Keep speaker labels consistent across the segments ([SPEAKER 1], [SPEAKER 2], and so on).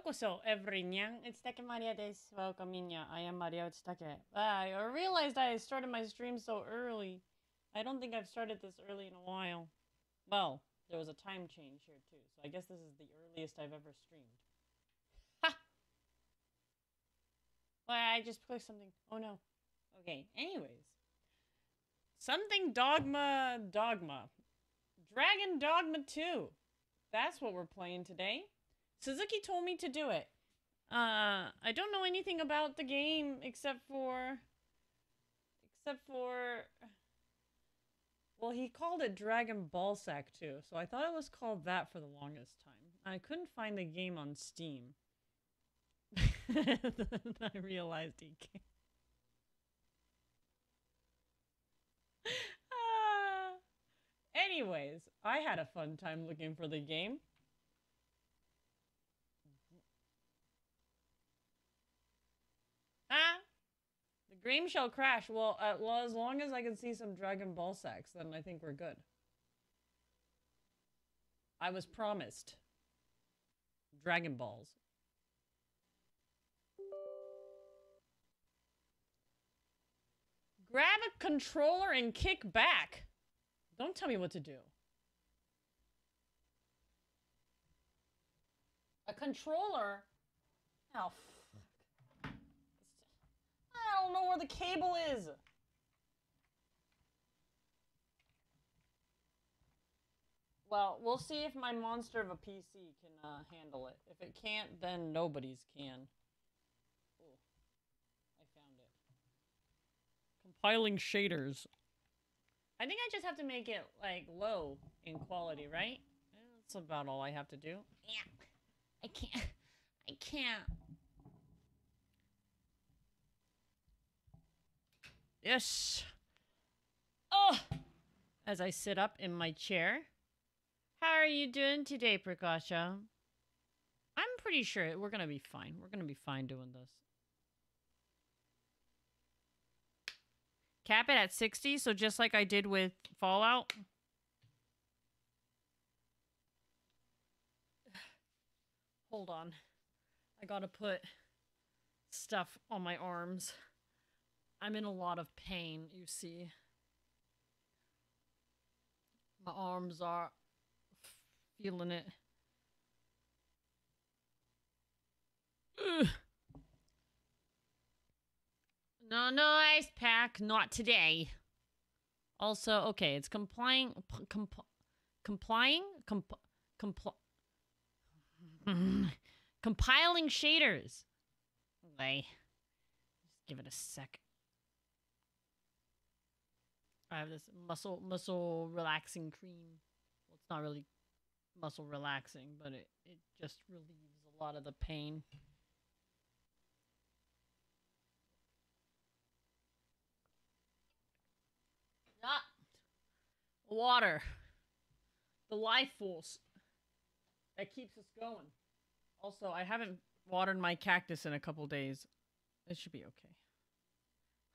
[SPEAKER 1] Yokoso, everyone. Uchitake Maria des. Welcome, Minya. I am Maria Uchitake. Ah, I realized I started my stream so early. I don't think I've started this early in a while. Well, there was a time change here, too, so I guess this is the earliest I've ever streamed. Ha! Well, I just clicked something. Oh, no. Okay, anyways. Something Dogma Dogma. Dragon Dogma 2. That's what we're playing today. Suzuki told me to do it. Uh, I don't know anything about the game except for... Except for... Well, he called it Dragon Ball Sack 2, so I thought it was called that for the longest time. I couldn't find the game on Steam. I realized he can't. Ah. Anyways, I had a fun time looking for the game. Ah, game shall crash. Well, uh, well, as long as I can see some Dragon Ball sex, then I think we're good. I was promised Dragon Balls. Grab a controller and kick back. Don't tell me what to do. A controller? I don't know where the cable is. Well, we'll see if my monster of a PC can uh, handle it. If it can't, then nobody's can. Ooh, I found it. Compiling shaders. I think I just have to make it like low in quality, right? That's about all I have to do. Yeah. I can't. I can't. Yes. Oh! As I sit up in my chair. How are you doing today, Prakasha? I'm pretty sure we're gonna be fine. We're gonna be fine doing this. Cap it at 60, so just like I did with Fallout. Hold on. I gotta put stuff on my arms. I'm in a lot of pain, you see. My arms are feeling it. Ugh. No, no ice pack, not today. Also, okay, it's complying, complying, comp- compl- compiling shaders. Okay, just give it a sec. I have this muscle muscle relaxing cream. Well, it's not really muscle relaxing, but it, it just relieves a lot of the pain. Ah, water. The life force that keeps us going. Also, I haven't watered my cactus in a couple days. It should be okay.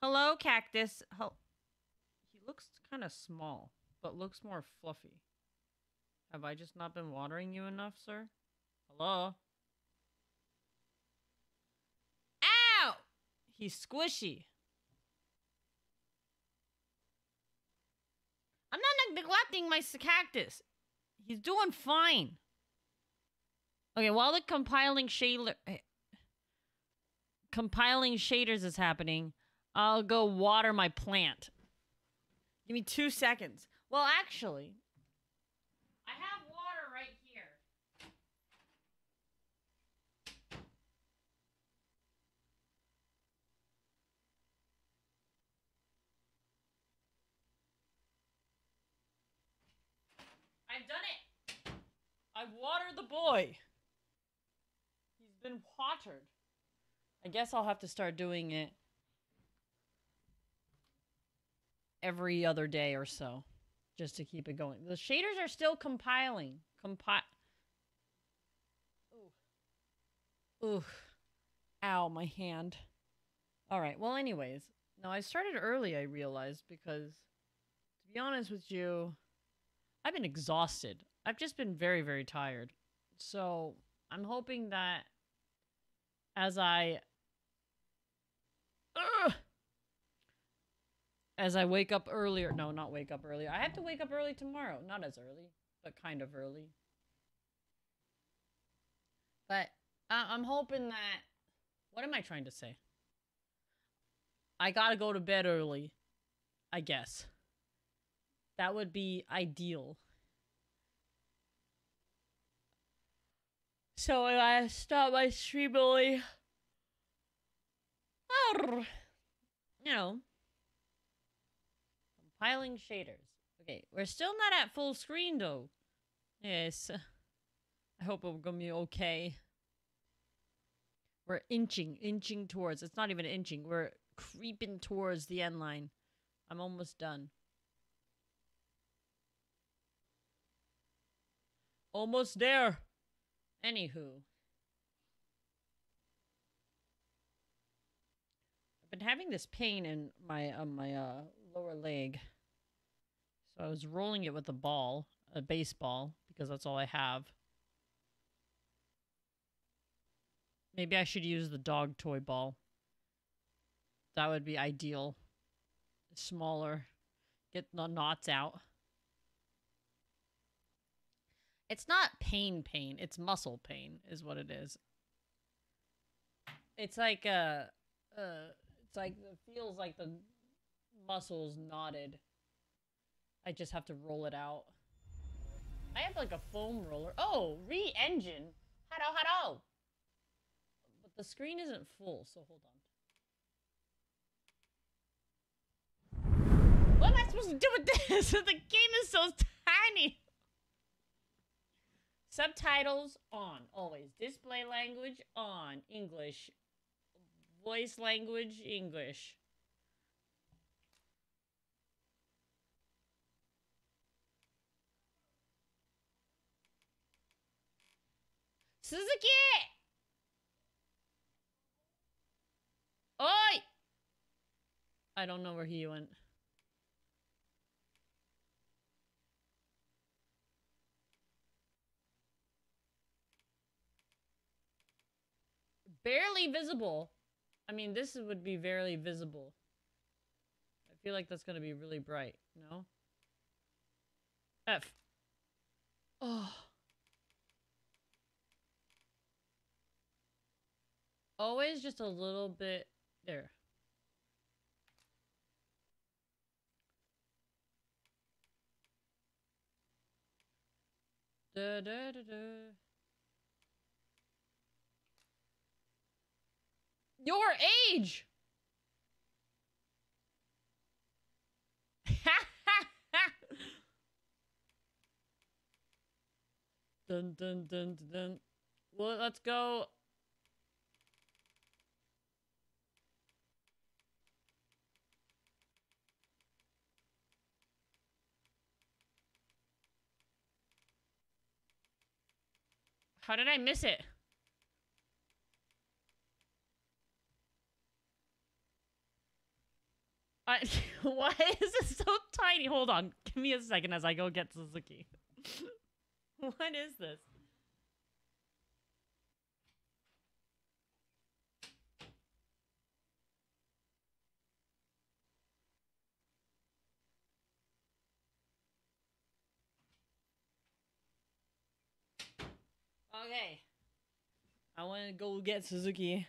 [SPEAKER 1] Hello, cactus. Hel- he looks kind of small, but looks more fluffy. Have I just not been watering you enough, sir? Hello? Ow! He's squishy. I'm not neglecting my cactus. He's doing fine. Okay, while the compiling shader eh, compiling shaders is happening, I'll go water my plant. Give me two seconds. Well, actually, I have water right here. I've done it. I've watered the boy. He's been watered. I guess I'll have to start doing it every other day or so just to keep it going. The shaders are still compiling. Compi Ooh. Ooh. Ow, my hand. All right. Well, anyways, now I started early, I realized, because to be honest with you, I've been exhausted. I've just been very, very tired. So I'm hoping that as I Ugh! As I wake up earlier. No, not wake up earlier. I have to wake up early tomorrow. Not as early, but kind of early. But I'm hoping that. What am I trying to say? I gotta go to bed early. I guess. That would be ideal. So if I stop my stream early. You know. Compiling shaders. Okay, we're still not at full screen though. Yes. I hope we're gonna be okay. We're inching, inching towards. It's not even inching. We're creeping towards the end line. I'm almost done. Almost there. Anywho. I've been having this pain in my uh, my uh, lower leg. So I was rolling it with a ball, a baseball, because that's all I have. Maybe I should use the dog toy ball. That would be ideal. Smaller. Get the knots out. It's not pain pain, it's muscle pain is what it is. It's like uh uh it's like it feels like the muscles knotted. I just have to roll it out. I have like a foam roller. Oh, RE Engine. Hello, hello. But the screen isn't full, so hold on. What am I supposed to do with this? the game is so tiny. Subtitles on, always. Display language on, English. Voice language, English. Suzuki! Oi! I don't know where he went. barely visible. I mean, this would be barely visible. I feel like that's going to be really bright, no? F. Oh. Always just a little bit there. Da, da, da, da. Your age! dun dun dun dun. Well, let's go. How did I miss it? Why is it so tiny? Hold on. Give me a second as I go get Suzuki. what is this? Okay. I want to go get Suzuki.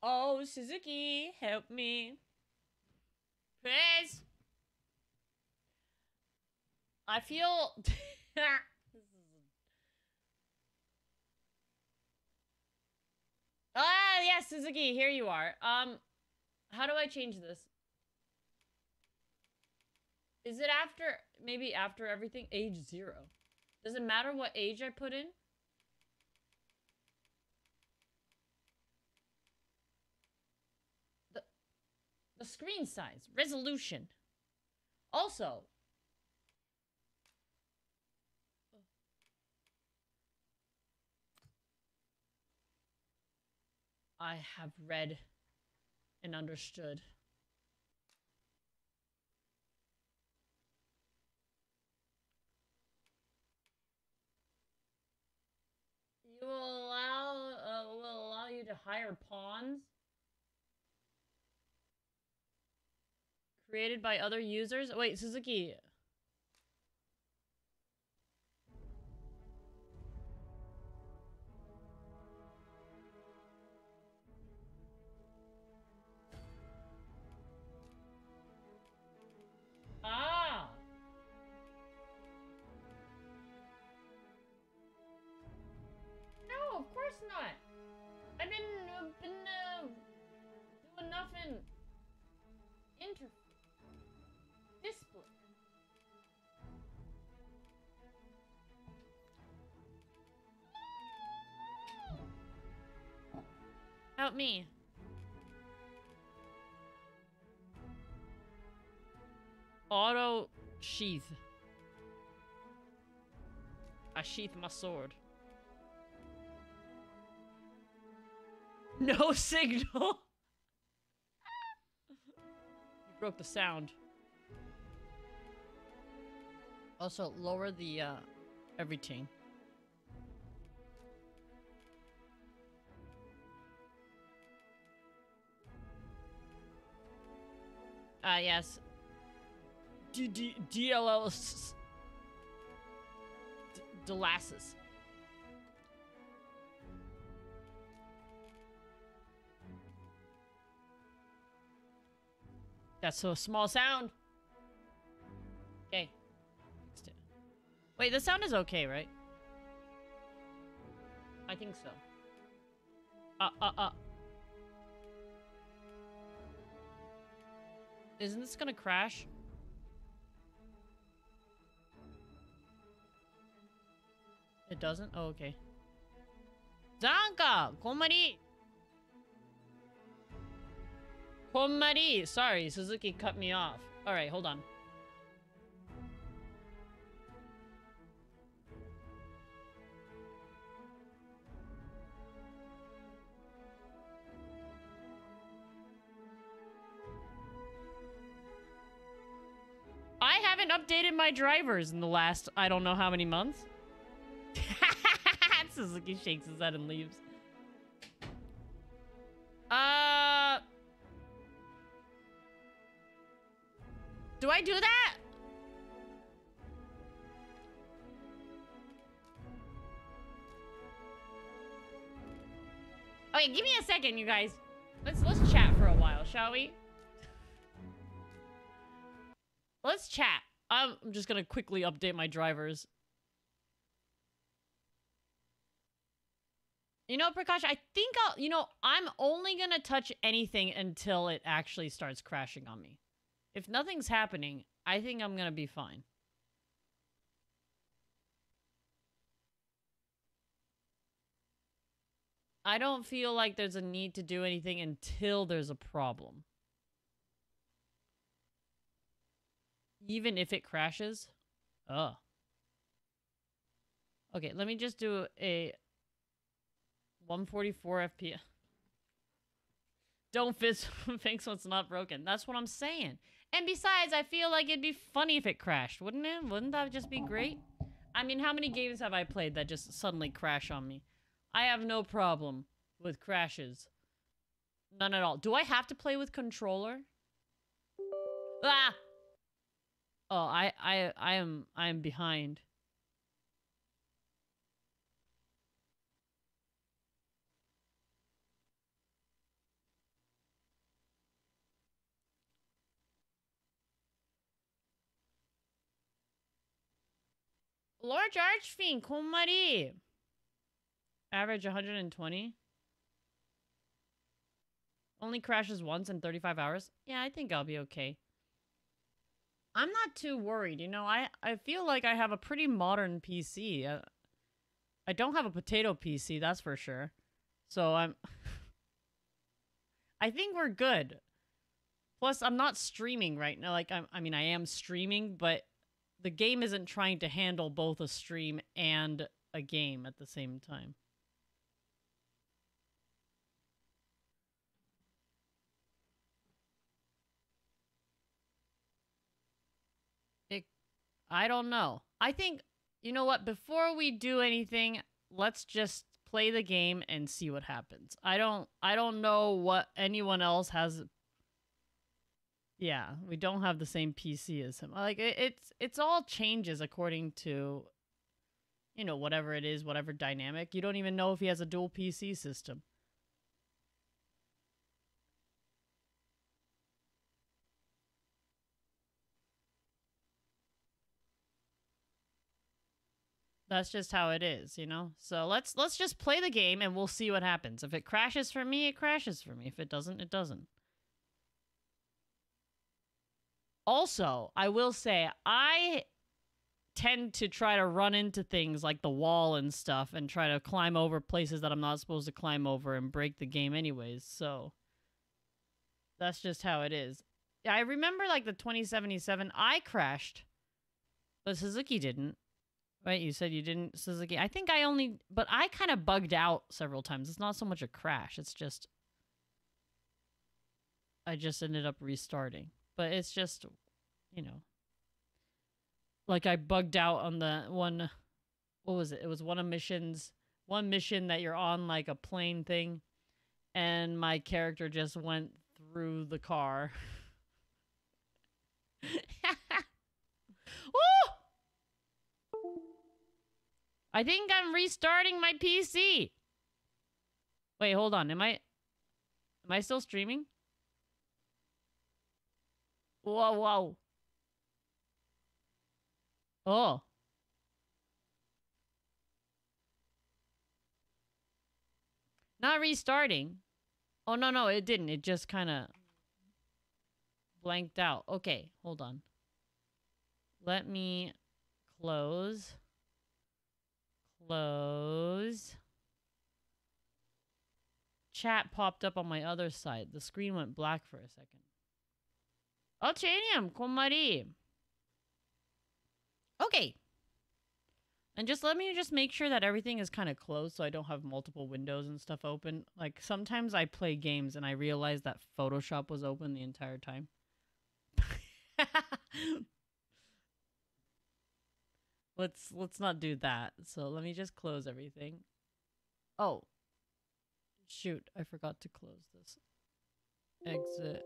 [SPEAKER 1] Oh, Suzuki, help me. Please. I feel. ah, yes, Suzuki, here you are. Um, how do I change this? Is it after, maybe after everything? Age zero. Does it matter what age I put in? The the screen size, resolution. Also, I have read and understood. will allow uh, will allow you to hire pawns created by other users. Wait, Suzuki, doing nothing. Inter display. Help me. Auto sheath. I sheath my sword. No signal. Broke the sound. Also, lower the uh, everything. Ah, yes. D D DLL. s- That's so small sound. Okay. Wait, the sound is okay, right? I think so. Uh, uh, uh. Isn't this gonna crash? It doesn't? Oh, okay. Zanka! Konmari! Konmari! Sorry, Suzuki cut me off. Alright, hold on. I haven't updated my drivers in the last I don't know how many months. Suzuki shakes his head and leaves. Uh Do I do that? Okay, give me a second, you guys. Let's let's chat for a while, shall we? Let's chat. I'm just gonna quickly update my drivers. You know, Prakash, I think I'll, you know, I'm only gonna touch anything until it actually starts crashing on me. If nothing's happening, I think I'm gonna be fine. I don't feel like there's a need to do anything until there's a problem. Even if it crashes? Oh. Okay, let me just do a 144 FPS. Don't fix, fix what's not broken. That's what I'm saying. And besides, I feel like it'd be funny if it crashed, wouldn't it? Wouldn't that just be great? I mean, how many games have I played that just suddenly crash on me? I have no problem with crashes. None at all. Do I have to play with controller? Ah! Oh, I, I, I am, I am behind. Large Archfiend, Konmari. Average 120. Only crashes once in 35 hours. Yeah, I think I'll be okay. I'm not too worried. You know, I, I feel like I have a pretty modern PC. Uh, I don't have a potato PC, that's for sure. So I'm... I think we're good. Plus, I'm not streaming right now. Like, I'm, I mean, I am streaming, but the game isn't trying to handle both a stream and a game at the same time. It, I don't know. I think, you know what, before we do anything, let's just play the game and see what happens. I don't I don't know what anyone else has Yeah, we don't have the same PC as him. Like it, it's it's all changes according to you know whatever it is, whatever dynamic. You don't even know if he has a dual PC system. That's just how it is, you know? So let's let's just play the game and we'll see what happens. If it crashes for me, it crashes for me. If it doesn't, it doesn't. Also, I will say I tend to try to run into things like the wall and stuff and try to climb over places that I'm not supposed to climb over and break the game anyways. So that's just how it is. I remember like the 2077 I crashed, but Suzuki didn't. Right, you said you didn't Suzuki. I think I only, but I kind of bugged out several times. It's not so much a crash. It's just I just ended up restarting. But it's just, you know, like I bugged out on the one. What was it? It was one of missions. One mission that you're on like a plane thing, and my character just went through the car. I think I'm restarting my PC. Wait, hold on. Am I Am I still streaming? Whoa, whoa. Oh. Not restarting. Oh, no, no, it didn't. It just kind of blanked out. Okay, hold on. Let me close. Close. Chat popped up on my other side. The screen went black for a second. Alchanium, Komari. Okay. And just let me just make sure that everything is kind of closed so I don't have multiple windows and stuff open. Like sometimes I play games and I realize that Photoshop was open the entire time. let's let's not do that. So let me just close everything. Oh. Shoot, I forgot to close this. Exit.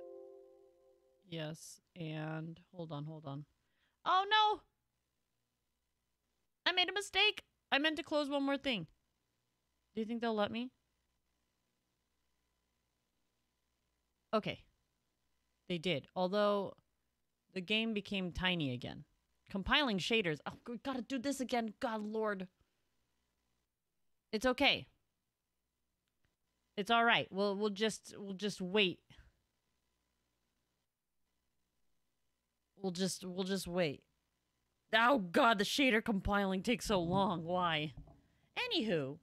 [SPEAKER 1] Yes, and hold on, hold on. Oh no! I made a mistake. I meant to close one more thing. Do you think they'll let me? Okay. They did. Although the game became tiny again. Compiling shaders. Oh, we gotta do this again. God lord. It's okay. It's all right. We'll we'll just we'll just wait. We'll just we'll just wait. Oh god, the shader compiling takes so long. Why? Anywho,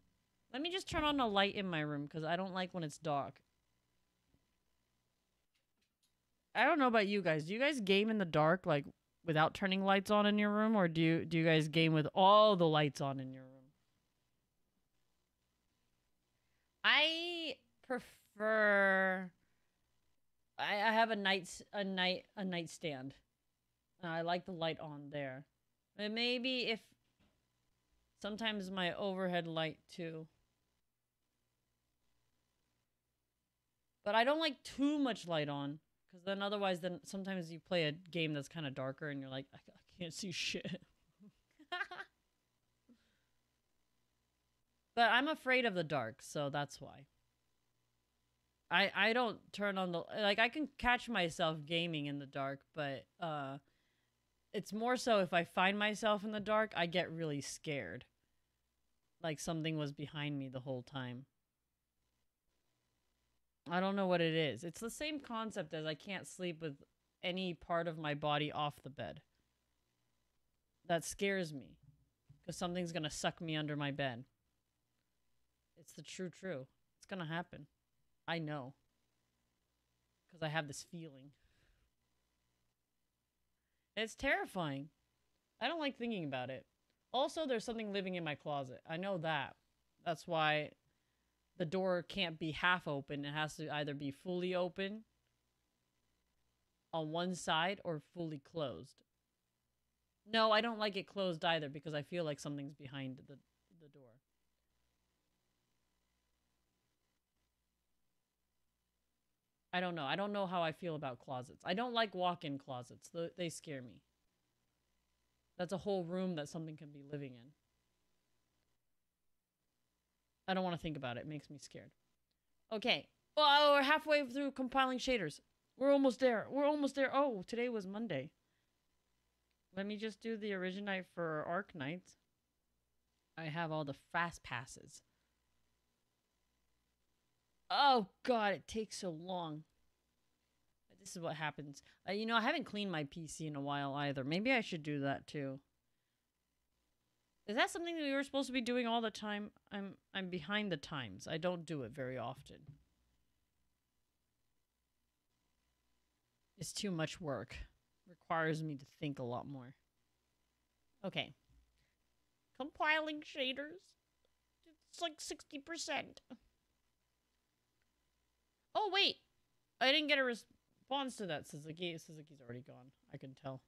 [SPEAKER 1] let me just turn on a light in my room because I don't like when it's dark. I don't know about you guys. Do you guys game in the dark like without turning lights on in your room, or do you do you guys game with all the lights on in your room? I prefer. I, I have a night a night a nightstand. I like the light on there. And maybe if sometimes my overhead light too. But I don't like too much light on. Because then otherwise, then sometimes you play a game that's kind of darker and you're like, I, I can't see shit. but I'm afraid of the dark, so that's why. I I don't turn on the like I can catch myself gaming in the dark, but uh it's more so if I find myself in the dark, I get really scared. Like something was behind me the whole time. I don't know what it is. It's the same concept as I can't sleep with any part of my body off the bed. That scares me. Because something's going to suck me under my bed. It's the true true. It's going to happen. I know. Because I have this feeling. It's terrifying. I don't like thinking about it. Also, there's something living in my closet. I know that. That's why the door can't be half open. It has to either be fully open on one side or fully closed. No, I don't like it closed either because I feel like something's behind the, the door. I don't know. I don't know how I feel about closets. I don't like walk-in closets. They scare me. That's a whole room that something can be living in. I don't want to think about it. It makes me scared. Okay. Well, oh, we're halfway through compiling shaders. We're almost there. We're almost there. Oh, today was Monday. Let me just do the Originite for Arknights. I have all the fast passes. Oh god, it takes so long. This is what happens. Uh, you know, I haven't cleaned my PC in a while either. Maybe I should do that too. Is that something that we were supposed to be doing all the time? I'm I'm behind the times. I don't do it very often. It's too much work. Requires me to think a lot more. Okay. Compiling shaders. It's like 60%. Oh, wait. I didn't get a response to that, Suzuki. Suzuki's already gone. I can tell.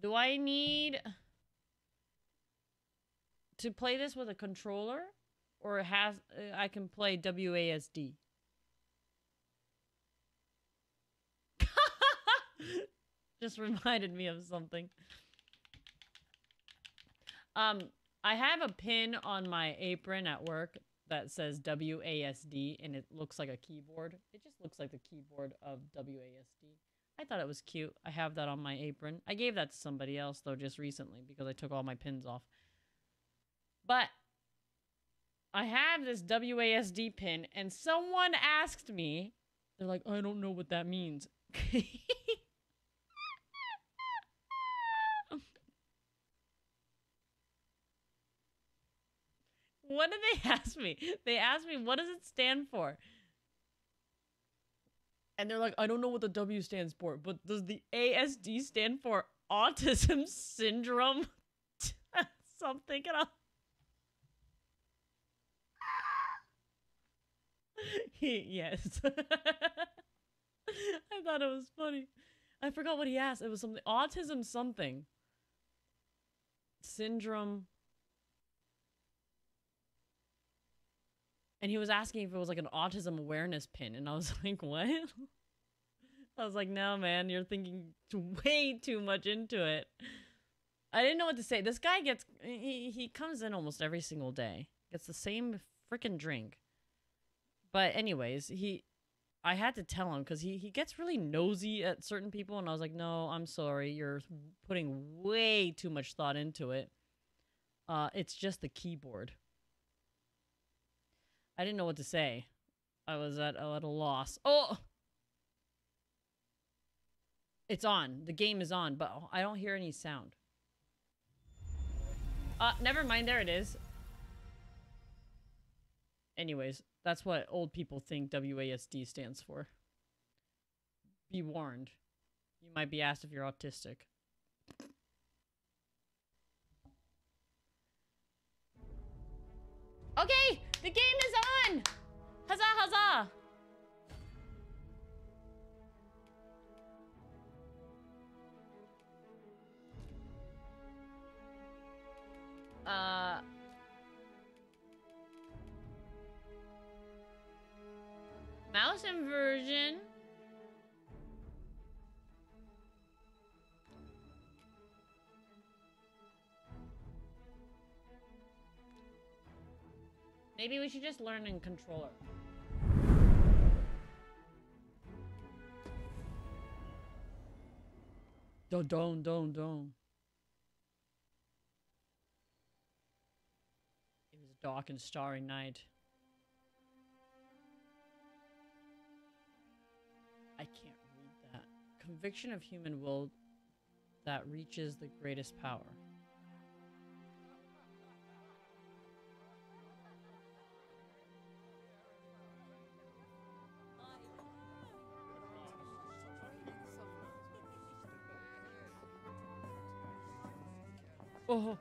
[SPEAKER 1] Do I need to play this with a controller? Or has uh, I can play WASD? Just reminded me of something. Um, I have a pin on my apron at work that says WASD and it looks like a keyboard. It just looks like the keyboard of WASD. I thought it was cute. I have that on my apron. I gave that to somebody else though just recently because I took all my pins off. But I have this WASD pin and someone asked me, they're like, I don't know what that means. What did they ask me? They asked me, what does it stand for? And they're like, I don't know what the W stands for, but does the ASD stand for autism syndrome? Something. And I'll... he, yes. I thought it was funny. I forgot what he asked. It was something autism something. Syndrome. And he was asking if it was like an autism awareness pin. And I was like, what? I was like, no, man, you're thinking way too much into it. I didn't know what to say. This guy gets, he, he comes in almost every single day, gets the same freaking drink. But, anyways, he, I had to tell him because he, he gets really nosy at certain people. And I was like, no, I'm sorry. You're putting way too much thought into it. Uh, it's just the keyboard. I didn't know what to say. I was at, at a loss. Oh! It's on. The game is on, but I don't hear any sound. Uh, never mind. There it is. Anyways, that's what old people think WASD stands for. Be warned. You might be asked if you're autistic. Okay, the game is on! Huzzah, huzzah! Uh... Mouse inversion. Maybe we should just learn in controller. Don't, don't, don't, don't. It was a dark and starry night. I can't read that. Conviction of human will that reaches the greatest power. Oh.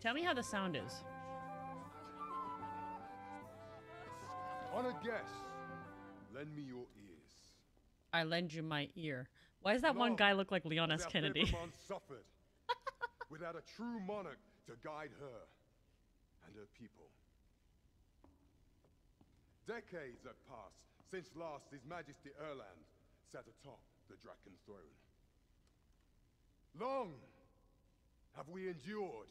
[SPEAKER 1] Tell me how the sound is.
[SPEAKER 2] On a guess, lend me your ears.
[SPEAKER 1] I lend you my ear. Why does that one guy look like Leon S. Kennedy?
[SPEAKER 2] Suffered, without a true monarch to guide her and her people. Decades have passed since last His Majesty Erland sat atop the Draken throne. Long have we endured,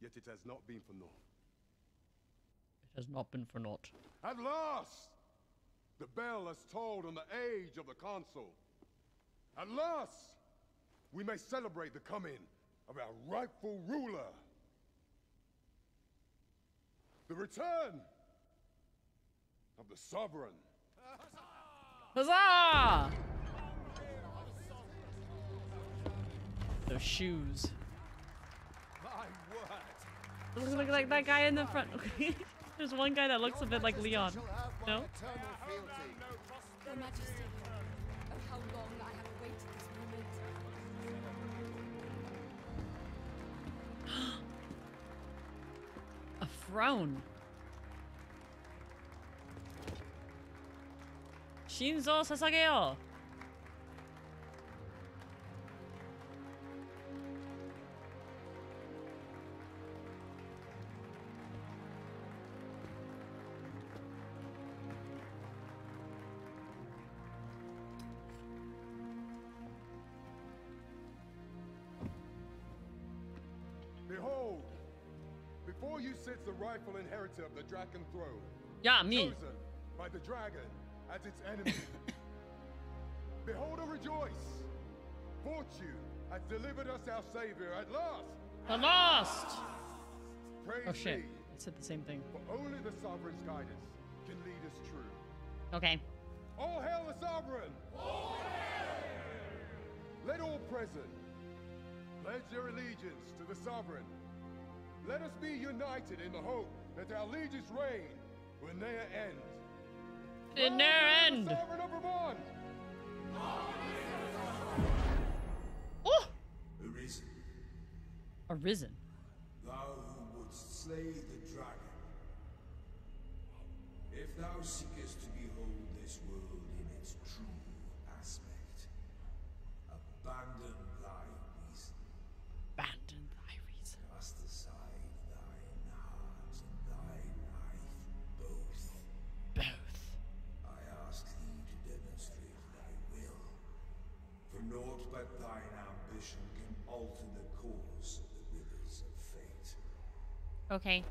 [SPEAKER 2] yet it has not been for naught.
[SPEAKER 1] It has not been for naught.
[SPEAKER 2] At last, the bell has tolled on the age of the consul. At last, we may celebrate the coming of our rightful ruler. The return of the sovereign.
[SPEAKER 1] Huzzah! Those shoes.
[SPEAKER 2] My word!
[SPEAKER 1] Look, look like that guy in the front. There's one guy that looks a bit like Leon. No?
[SPEAKER 3] Your Majesty,
[SPEAKER 2] the rightful inheritor of the Draken throne.
[SPEAKER 1] Yeah, me.
[SPEAKER 2] chosen by the dragon as its enemy. Behold and rejoice! Fortune has delivered us our savior at last!
[SPEAKER 1] At last!
[SPEAKER 2] Praise
[SPEAKER 1] Oh shit.
[SPEAKER 2] be,
[SPEAKER 1] I said the same thing.
[SPEAKER 2] for only the sovereign's guidance can lead us true.
[SPEAKER 1] Okay.
[SPEAKER 2] All hail the sovereign! All hail! Let all present pledge their allegiance to the sovereign. Let us be united in the hope that our liege's reign will ne'er end.
[SPEAKER 1] In their end.
[SPEAKER 2] The sovereign of Vermund!
[SPEAKER 1] Oh!
[SPEAKER 4] Arisen,
[SPEAKER 1] Arisen.
[SPEAKER 4] thou who wouldst slay the dragon. If thou seekest to behold this world in its true aspect, abandon
[SPEAKER 1] Okay.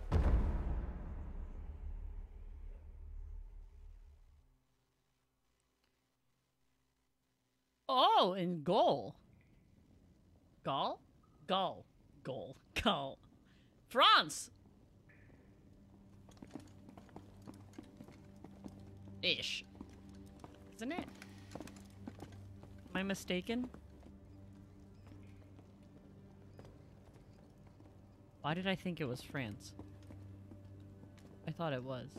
[SPEAKER 1] Oh, in goal. Gaul? Gaul. Goal. Gaul. France! Ish. Isn't it? Am I mistaken? Why did I think it was France? I thought it was.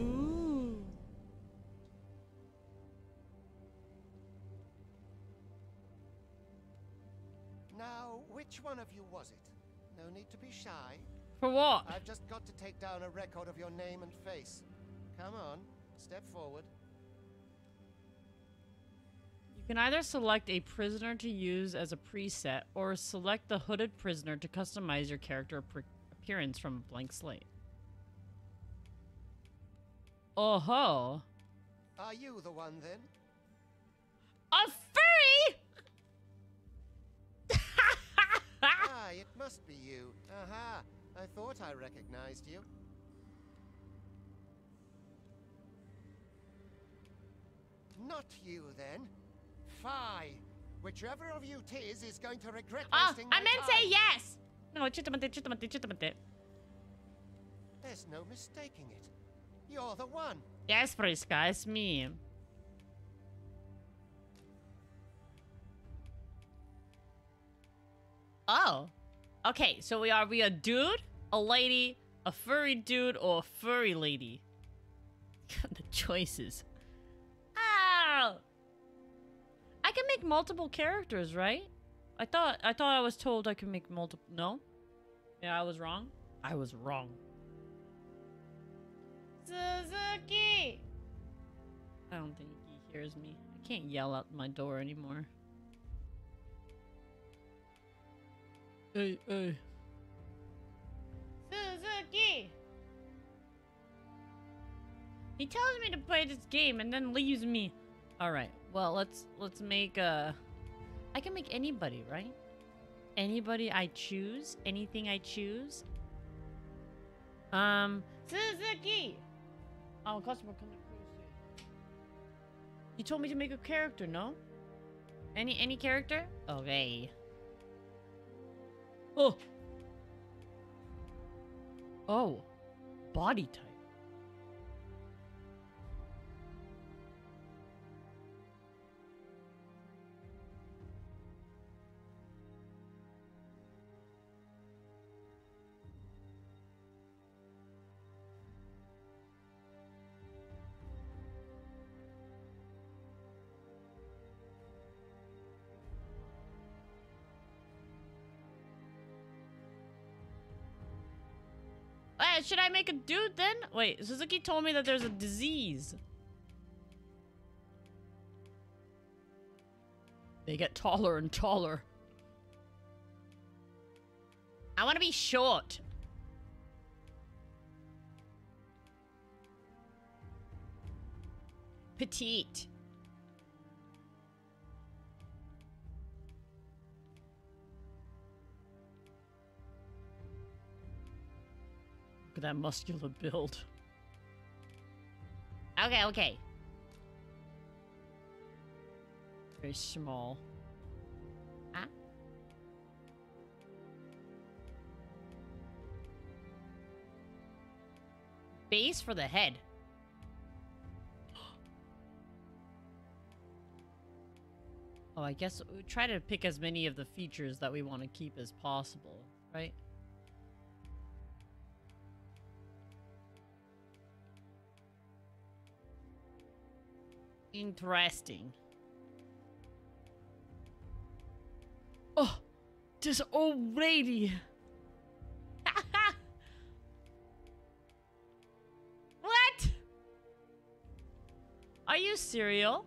[SPEAKER 1] Ooh.
[SPEAKER 5] Now, which one of you was it? No need to be shy.
[SPEAKER 1] For what?
[SPEAKER 5] I've just got to take down a record of your name and face. Come on, step forward.
[SPEAKER 1] You can either select a prisoner to use as a preset or select the hooded prisoner to customize your character appearance from a blank slate. Oh ho!
[SPEAKER 5] Are you the one then?
[SPEAKER 1] A furry!
[SPEAKER 5] ah, it must be you. Aha, I thought I recognized you. Not you then. Fie. Whichever of you tis is going to regret
[SPEAKER 1] ah,
[SPEAKER 5] wasting
[SPEAKER 1] I meant say
[SPEAKER 5] time.
[SPEAKER 1] yes! No.
[SPEAKER 5] There's no mistaking it. You're the one.
[SPEAKER 1] Yes, Friska, it's me. Oh. Okay, so we are we a dude, a lady, a furry dude, or a furry lady? the choices. I can make multiple characters, right? I thought I thought I was told I could make multiple no? Yeah, I was wrong. I was wrong. Suzuki! I don't think he hears me. I can't yell out my door anymore. Hey, hey. Suzuki! He tells me to play this game and then leaves me. Alright, well let's let's make a I can make anybody, right? Anybody I choose, anything I choose. Um Suzuki! Oh, customer coming You told me to make a character, no? Any any character? Okay. Oh. Oh. Body type. Should I make a dude then? Wait, Suzuki told me that there's a disease. They get taller and taller. I want to be short. Petite. At that muscular build. Okay, okay. Very small. Ah. Base for the head. Oh, I guess we try to pick as many of the features that we want to keep as possible, right? Interesting. Oh, this old lady. what? Are you serial?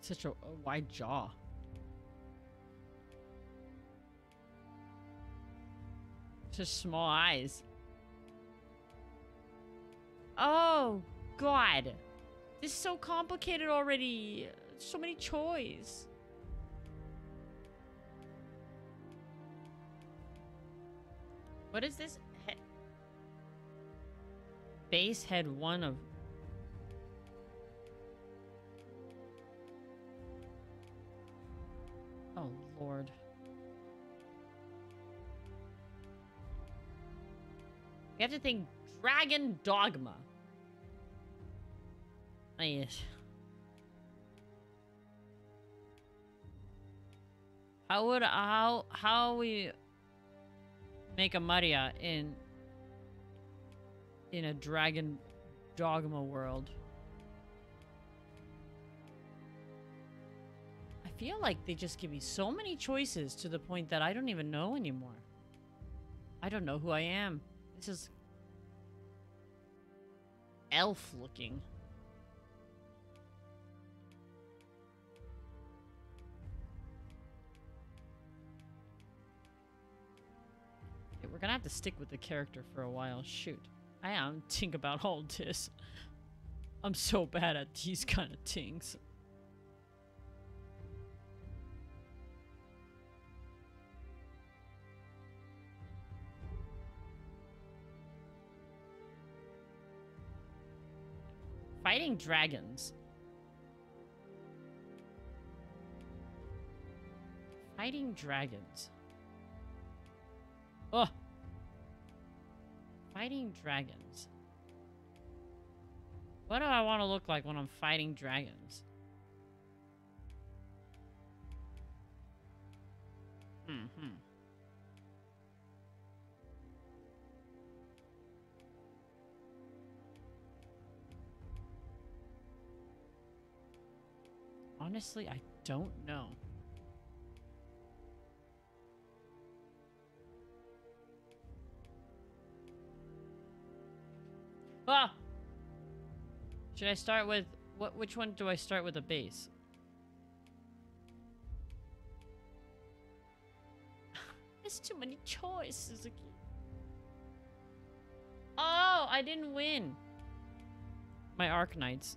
[SPEAKER 1] Such a, a wide jaw. Just small eyes. Oh, God. This is so complicated already. So many choice. What is this? He Base head one of... We have to think Dragon Dogma. Oh, yes. How would how how we make a Maria in in a Dragon Dogma world? I feel like they just give me so many choices to the point that I don't even know anymore. I don't know who I am. This is elf looking. Okay, we're gonna have to stick with the character for a while. Shoot. I am think about all this. I'm so bad at these kind of things. Fighting dragons. Fighting dragons. Oh. Fighting dragons. What do I want to look like when I'm fighting dragons? Hmm, hmm. Honestly, I don't know. Ah! Should I start with what which one do I start with a base? There's too many choices again. Oh, I didn't win. My Arknights.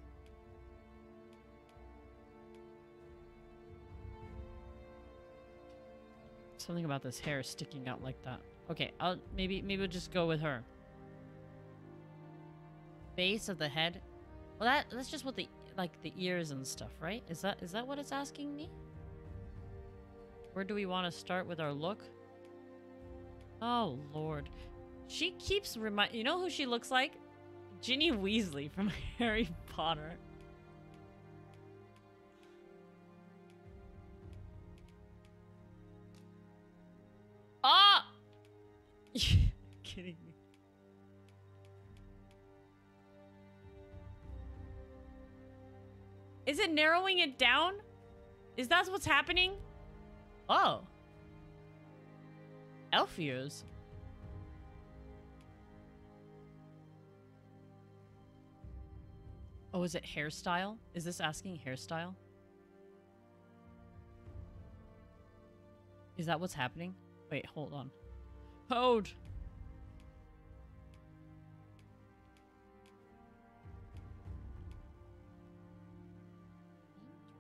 [SPEAKER 1] Something about this hair sticking out like that. Okay, I'll maybe maybe we'll just go with her. Base of the head. Well, that that's just what the like the ears and stuff, right? Is that is that what it's asking me? Where do we want to start with our look? Oh lord, she keeps remind. You know who she looks like? Ginny Weasley from Harry Potter. kidding me. Is it narrowing it down? Is that what's happening? Oh. Elf ears. Oh, is it hairstyle? Is this asking hairstyle? Is that what's happening? Wait, hold on. Hold.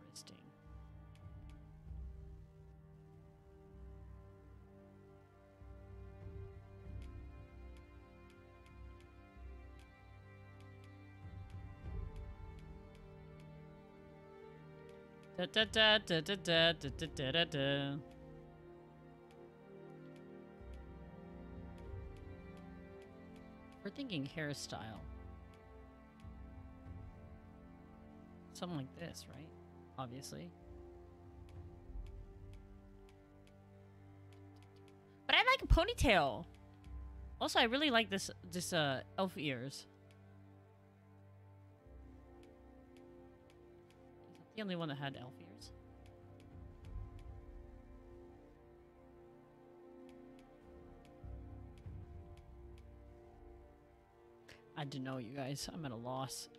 [SPEAKER 1] Interesting. Da da da da da da da da da da thinking hairstyle. Something like this, right? Obviously. But I like a ponytail. Also, I really like this this uh elf ears. The only one that had elf ears? I don't know, you guys. I'm at a loss.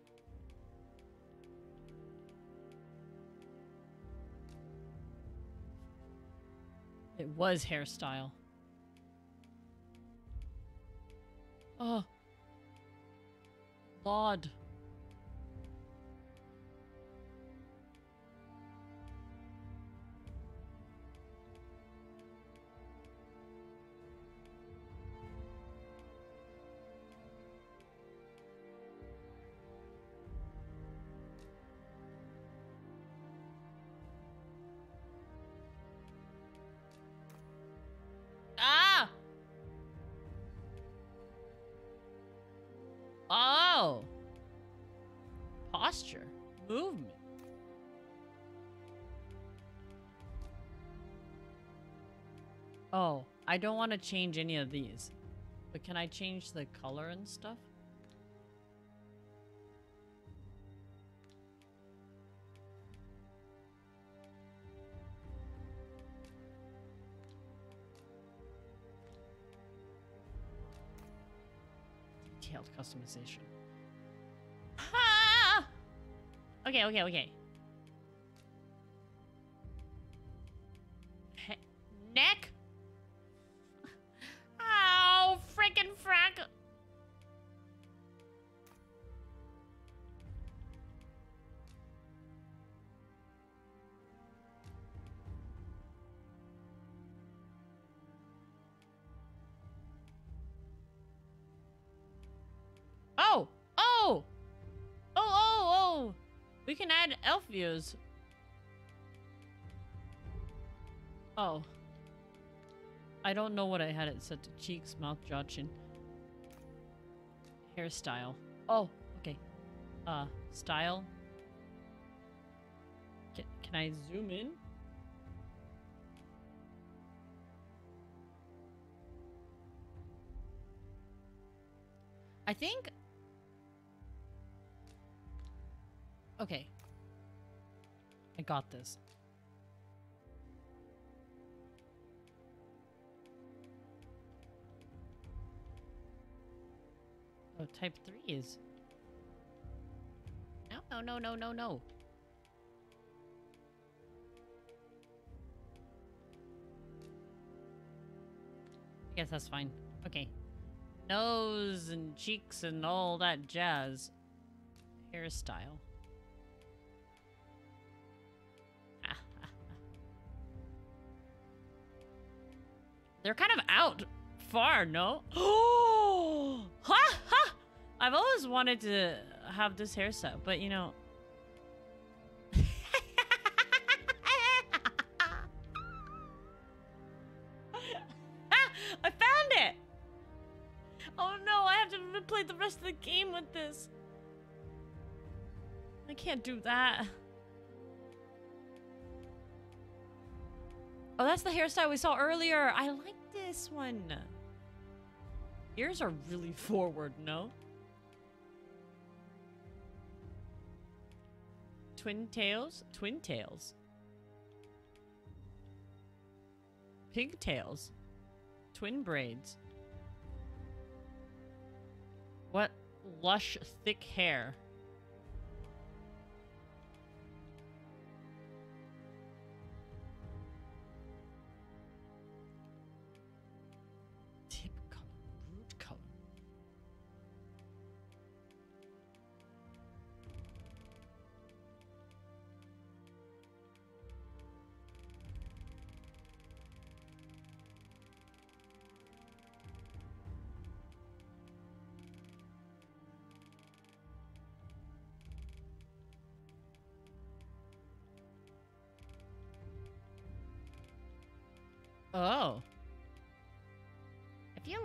[SPEAKER 1] It was hairstyle. Oh. Lord. I don't want to change any of these. But can I change the color and stuff? Detailed customization. Ah! Okay, okay, okay. Views. Oh. I don't know what I had it set to. Cheeks, mouth, jaw, chin. Hairstyle. Oh, okay. Uh, style. Can, can I zoom in? I think... Okay. Got this. Oh, type 3 is... No, no, no, no, no, no. I guess that's fine. Okay. Nose and cheeks and all that jazz. Hairstyle. They're kind of out far, no? Oh! Ha! Ha! I've always wanted to have this hairstyle, but you know... I found it! Oh no, I have to play the rest of the game with this. I can't do that. That's the hairstyle we saw earlier. I like this one. Ears are really forward, no? Twin tails? Twin tails. Pigtails. Twin braids. What lush, thick hair.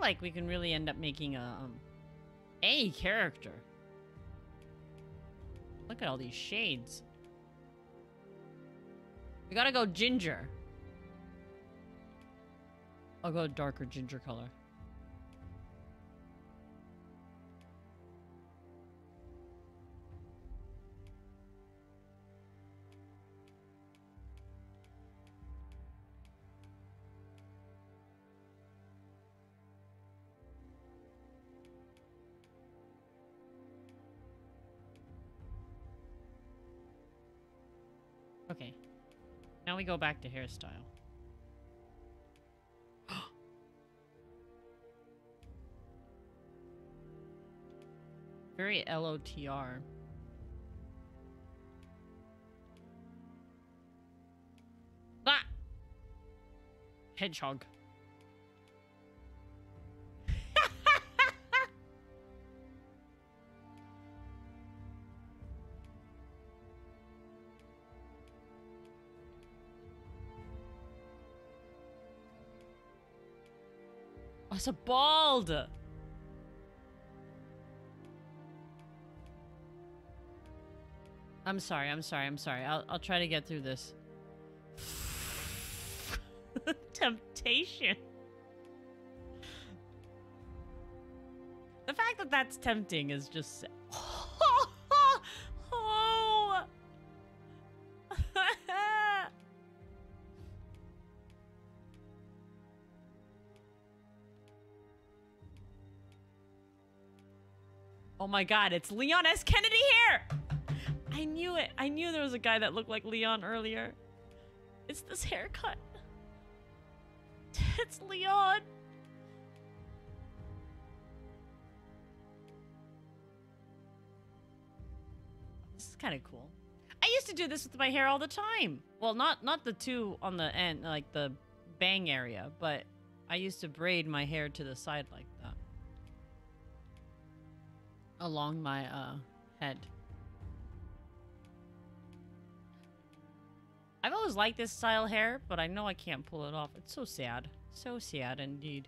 [SPEAKER 1] Like we can really end up making a um, a character. Look at all these shades. We gotta go ginger. I'll go darker ginger color. We go back to hairstyle. Very LOTR. Ah! Hedgehog. It's a bald. I'm sorry. I'm sorry. I'm sorry. I'll I'll try to get through this. Temptation. The fact that that's tempting is just. My god, it's Leon S. Kennedy here! I knew it. I knew there was a guy that looked like Leon earlier. It's this haircut. It's Leon. This is kind of cool. I used to do this with my hair all the time. Well, not not the two on the end, like the bang area, but I used to braid my hair to the side like. Along my uh head. I've always liked this style hair, but I know I can't pull it off. It's so sad. So sad indeed.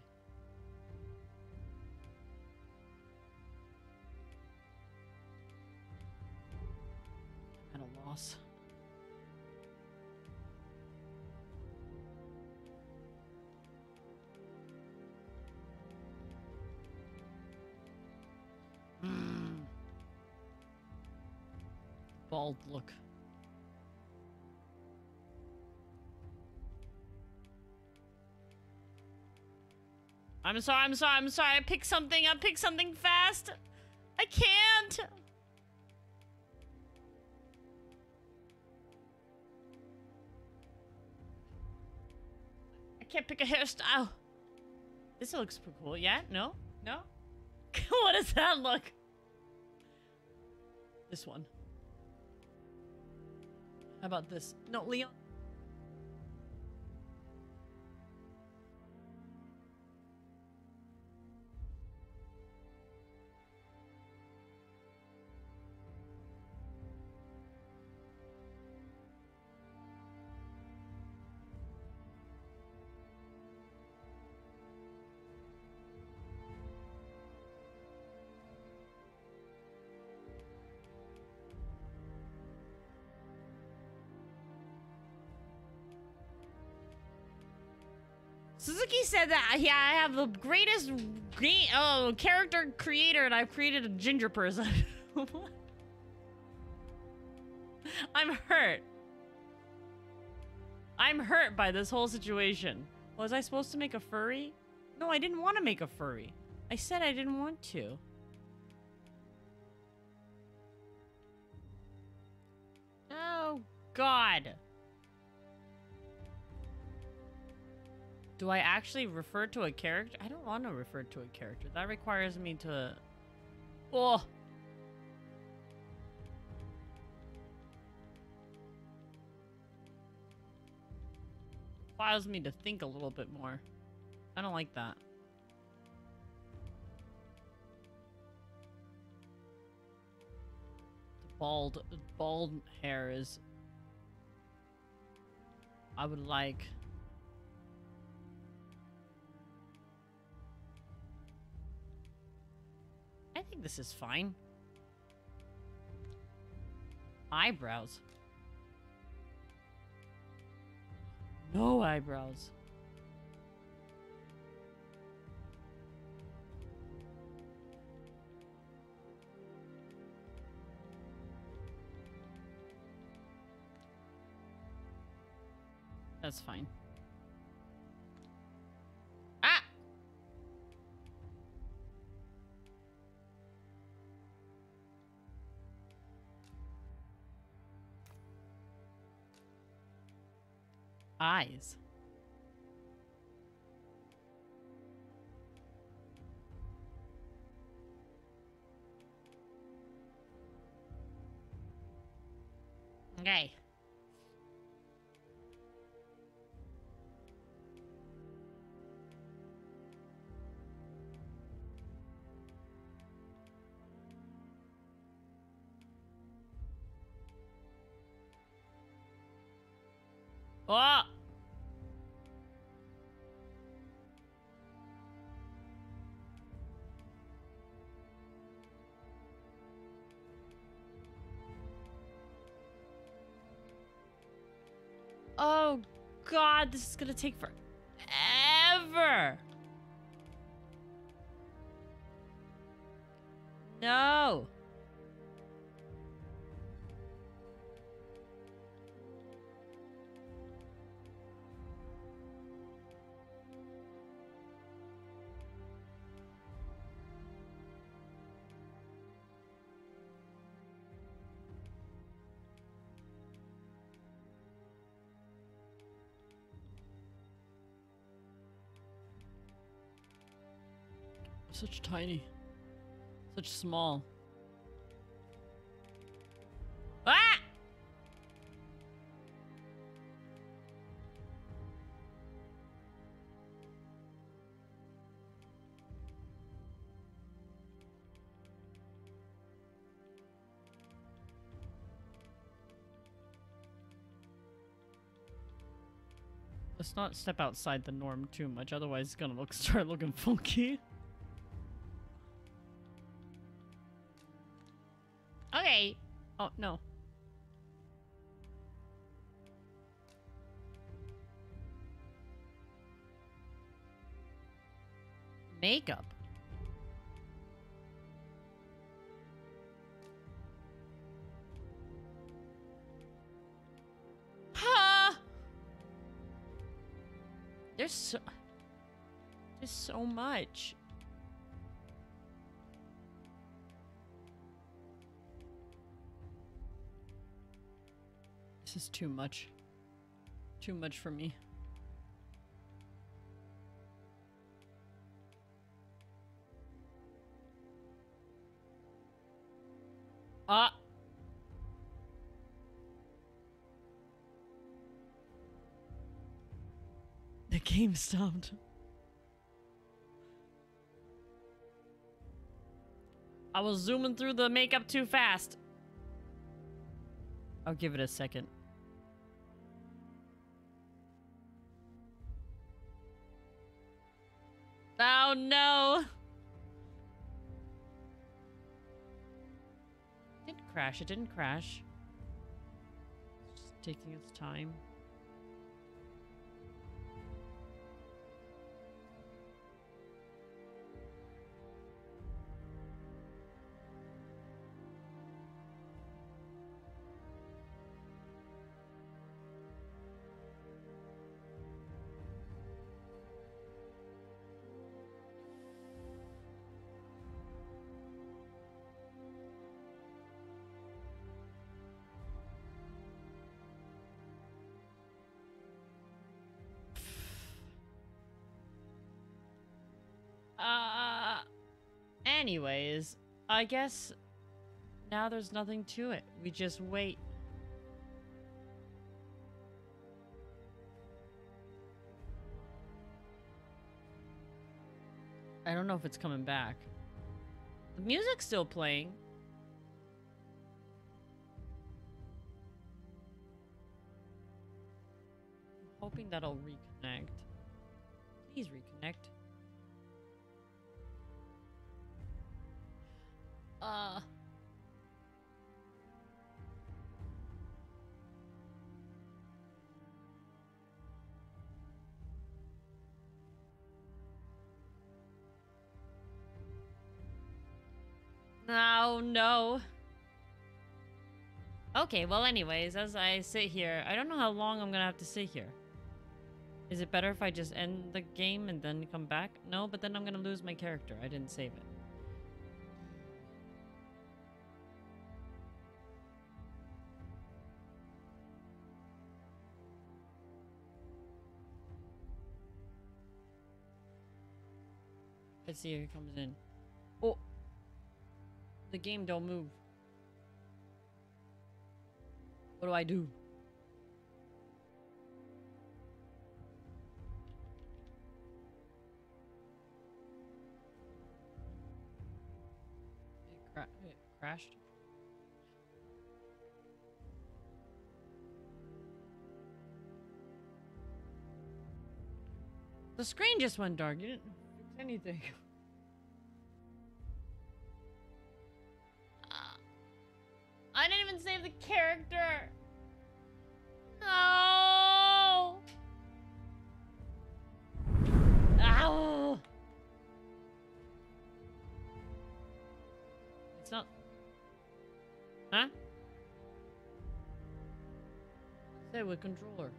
[SPEAKER 1] At a loss. bald look. I'm sorry, I'm sorry, I'm sorry. I picked something, I picked something fast. I can't. I can't pick a hairstyle. This looks pretty cool. Yeah? No? No? what does that look? This one. About this? No, Leon. Suzuki said that yeah, I have the greatest oh, character creator, and I've created a ginger person. I'm hurt. I'm hurt by this whole situation. Was I supposed to make a furry? No, I didn't want to make a furry. I said I didn't want to. Oh, God. Do I actually refer to a character? I don't want to refer to a character. That requires me to... Oh! Requires me to think a little bit more. I don't like that. The bald, bald hair is... I would like... I think this is fine. Eyebrows. No eyebrows. That's fine. Eyes. Oh god, this is gonna take forever. No. Such tiny. Such small. Ah! Let's not step outside the norm too much, otherwise it's gonna look start looking funky. Makeup. Huh. There's so... is so much. This is too much. Too much for me. Stopped. I was zooming through the makeup too fast. I'll give it a second. Oh no! It didn't crash, it didn't crash. It's just taking its time. Anyways, I guess now there's nothing to it. We just wait. I don't know if it's coming back. The music's still playing. I'm hoping that'll reconnect. Please reconnect. Uh. No, no. Okay, well anyways, as I sit here, I don't know how long I'm gonna have to sit here. Is it better if I just end the game and then come back? No, but then I'm gonna lose my character. I didn't save it. Let's see if it comes in. Oh! The game don't move. What do I do? It, cra it crashed. The screen just went dark. You didn't fix anything. character. No. Ow. It's not. Huh? Say with controller.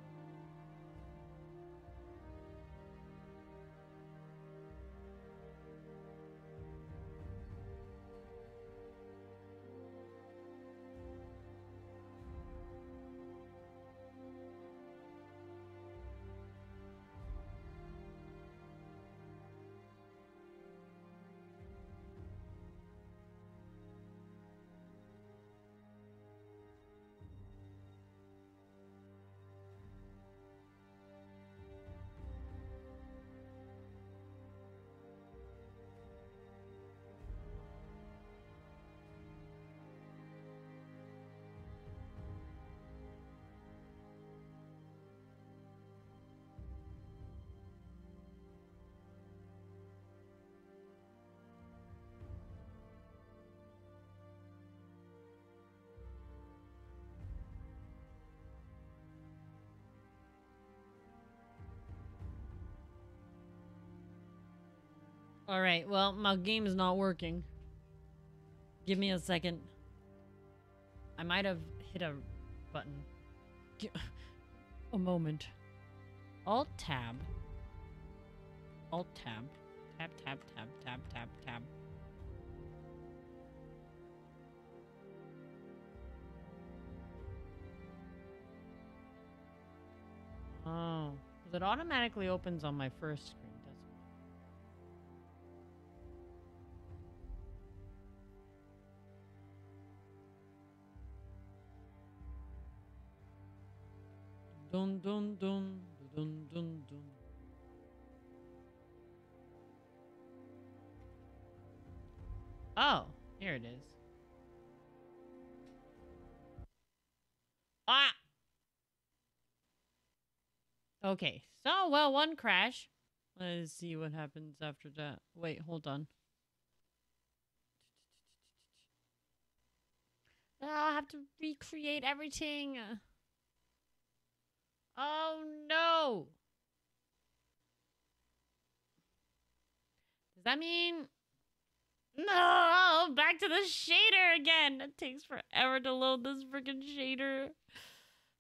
[SPEAKER 1] All right. Well, my game is not working. Give me a second. I might have hit a button. A moment. Alt tab. Alt tab. Tab, tab, tab, tab, tab, tab. Oh, it automatically opens on my first screen, Dun dun dun dun dun dun. Oh, here it is. Ah. Okay, so well, one crash. Let's see what happens after that. Wait, hold on. I'll have to recreate everything. Oh no! Does that mean no? Back to the shader again. It takes forever to load this freaking shader.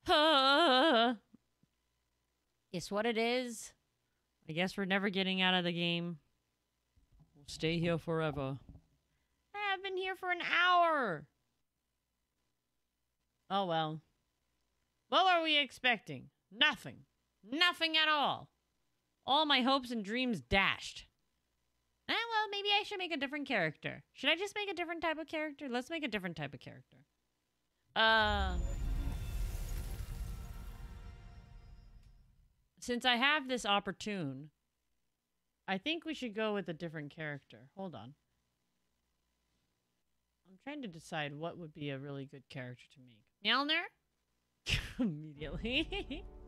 [SPEAKER 1] Guess what it is? I guess we're never getting out of the game. We'll stay here forever. I've been here for an hour. Oh well. What were we expecting? Nothing. Nothing at all. All my hopes and dreams dashed. Eh, well, maybe I should make a different character. Should I just make a different type of character? Let's make a different type of character. Uh. Since I have this opportune, I think we should go with a different character. Hold on. I'm trying to decide what would be a really good character to make. Mlynar? Immediately.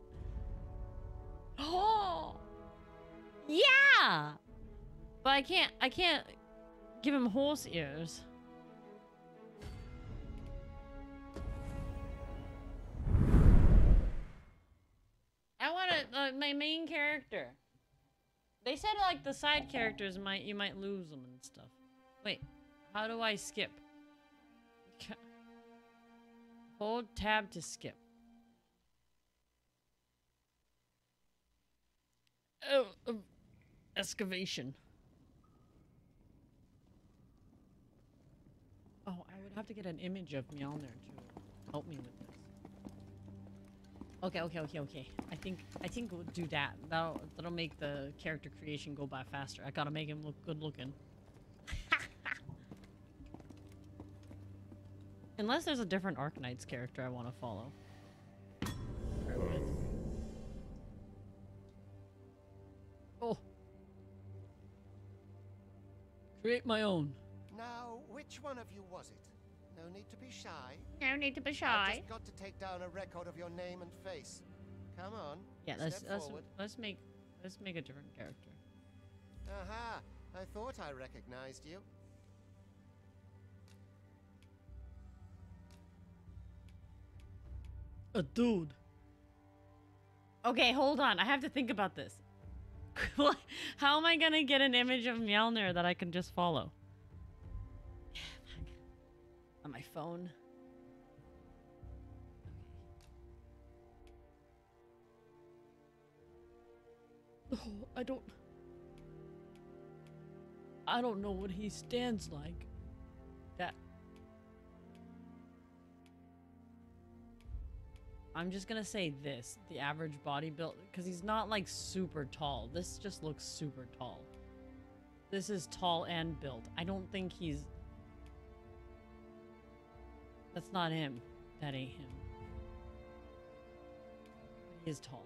[SPEAKER 1] oh! Yeah! But I can't, I can't give him horse ears. I want to, uh, my main character. They said like the side characters might, you might lose them and stuff. Wait, how do I skip? Hold tab to skip. Uh, excavation. Oh, I would have to get an image of Mlynar to help me with this. Okay, okay, okay, okay. I think I think we'll do that. That'll that'll make the character creation go by faster. I gotta make him look good looking. Unless there's a different Arknights character I want to follow. Create my own.
[SPEAKER 5] Now, which one of you was it? No need to be shy.
[SPEAKER 1] No need to be shy.
[SPEAKER 5] I've just got to take down a record of your name and face. Come on.
[SPEAKER 1] Yeah, let's let's let's make let's make a different character.
[SPEAKER 5] Aha! I thought I recognized you.
[SPEAKER 1] A dude. Okay, hold on. I have to think about this. What- How am I gonna get an image of Mlynar that I can just follow? On my phone. Oh, I don't. I don't know what he stands like. I'm just gonna say this: the average body build, because he's not like super tall. This just looks super tall. This is tall and built. I don't think he's. That's not him. That ain't him. He is tall.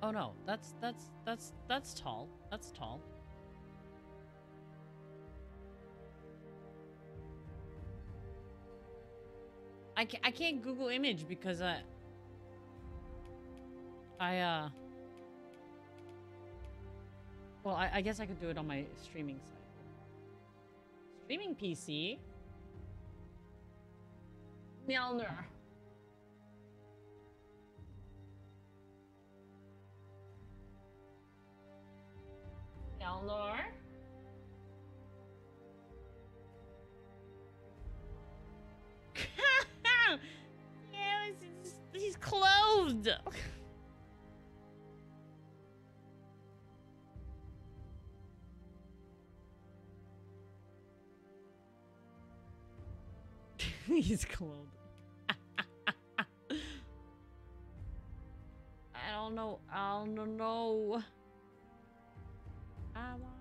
[SPEAKER 1] Oh no, that's that's that's that's tall. That's tall. I can't, I can't Google image because I I uh well I, I guess I could do it on my streaming site. Streaming PC. Mlynar. Mlynar. Clothed. He's clothed. I don't know. I don't know. I want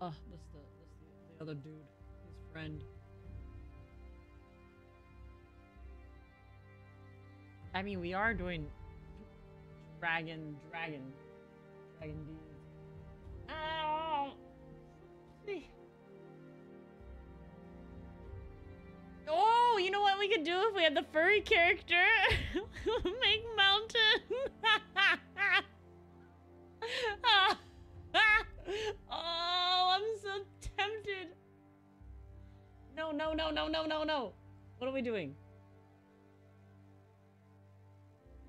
[SPEAKER 1] Oh, that's the, that's the other dude friend. I mean, we are doing dragon, dragon, dragon deeds. Oh. You know what we could do if we had the furry character? Make mountain. oh, I'm so tempted. No, no, no, no, no, no, no. What are we doing?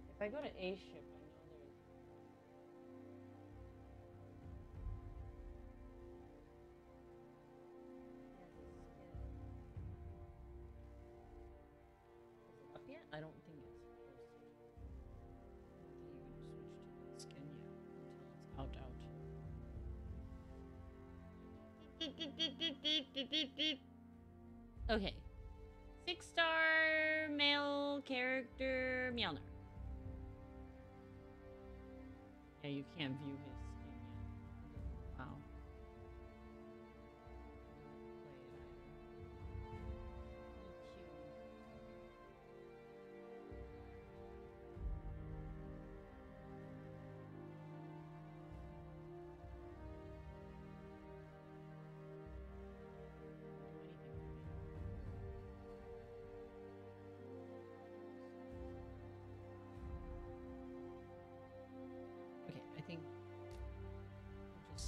[SPEAKER 1] If I go to A ship, I know there's. Is it up yet? I don't think it's posted. I don't think you can switch to the skin yet until it's out out. Okay. Six star male character Mlynar. Yeah, you can't view his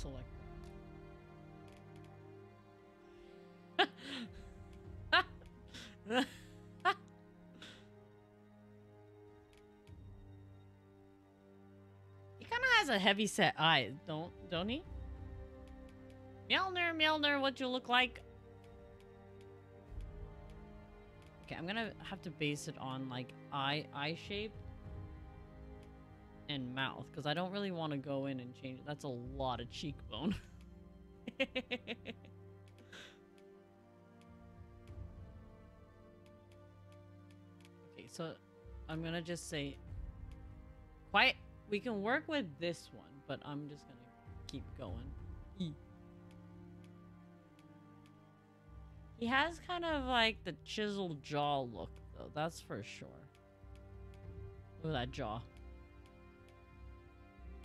[SPEAKER 1] select he kind of has a heavy set eye, don't don't he? Mlynar, Mlynar, what you look like? Okay, I'm gonna have to base it on like eye eye shape and mouth because I don't really want to go in and change. That's a lot of cheekbone. okay, so I'm gonna just say quiet. we can work with this one, but I'm just gonna keep going. E. He has kind of like the chiseled jaw look though, that's for sure. Look at that jaw.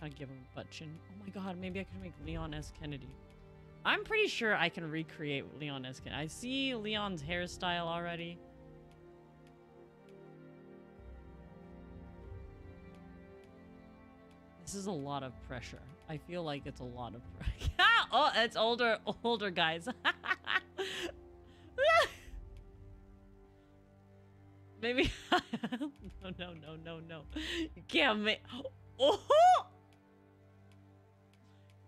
[SPEAKER 1] I'd give him a butt chin. Oh my god, maybe I could make Leon S. Kennedy. I'm pretty sure I can recreate Leon S. Kennedy. I see Leon's hairstyle already. This is a lot of pressure. I feel like it's a lot of pressure. oh, it's older, older guys. Maybe. no, no, no, no, no. You can't make. Oh!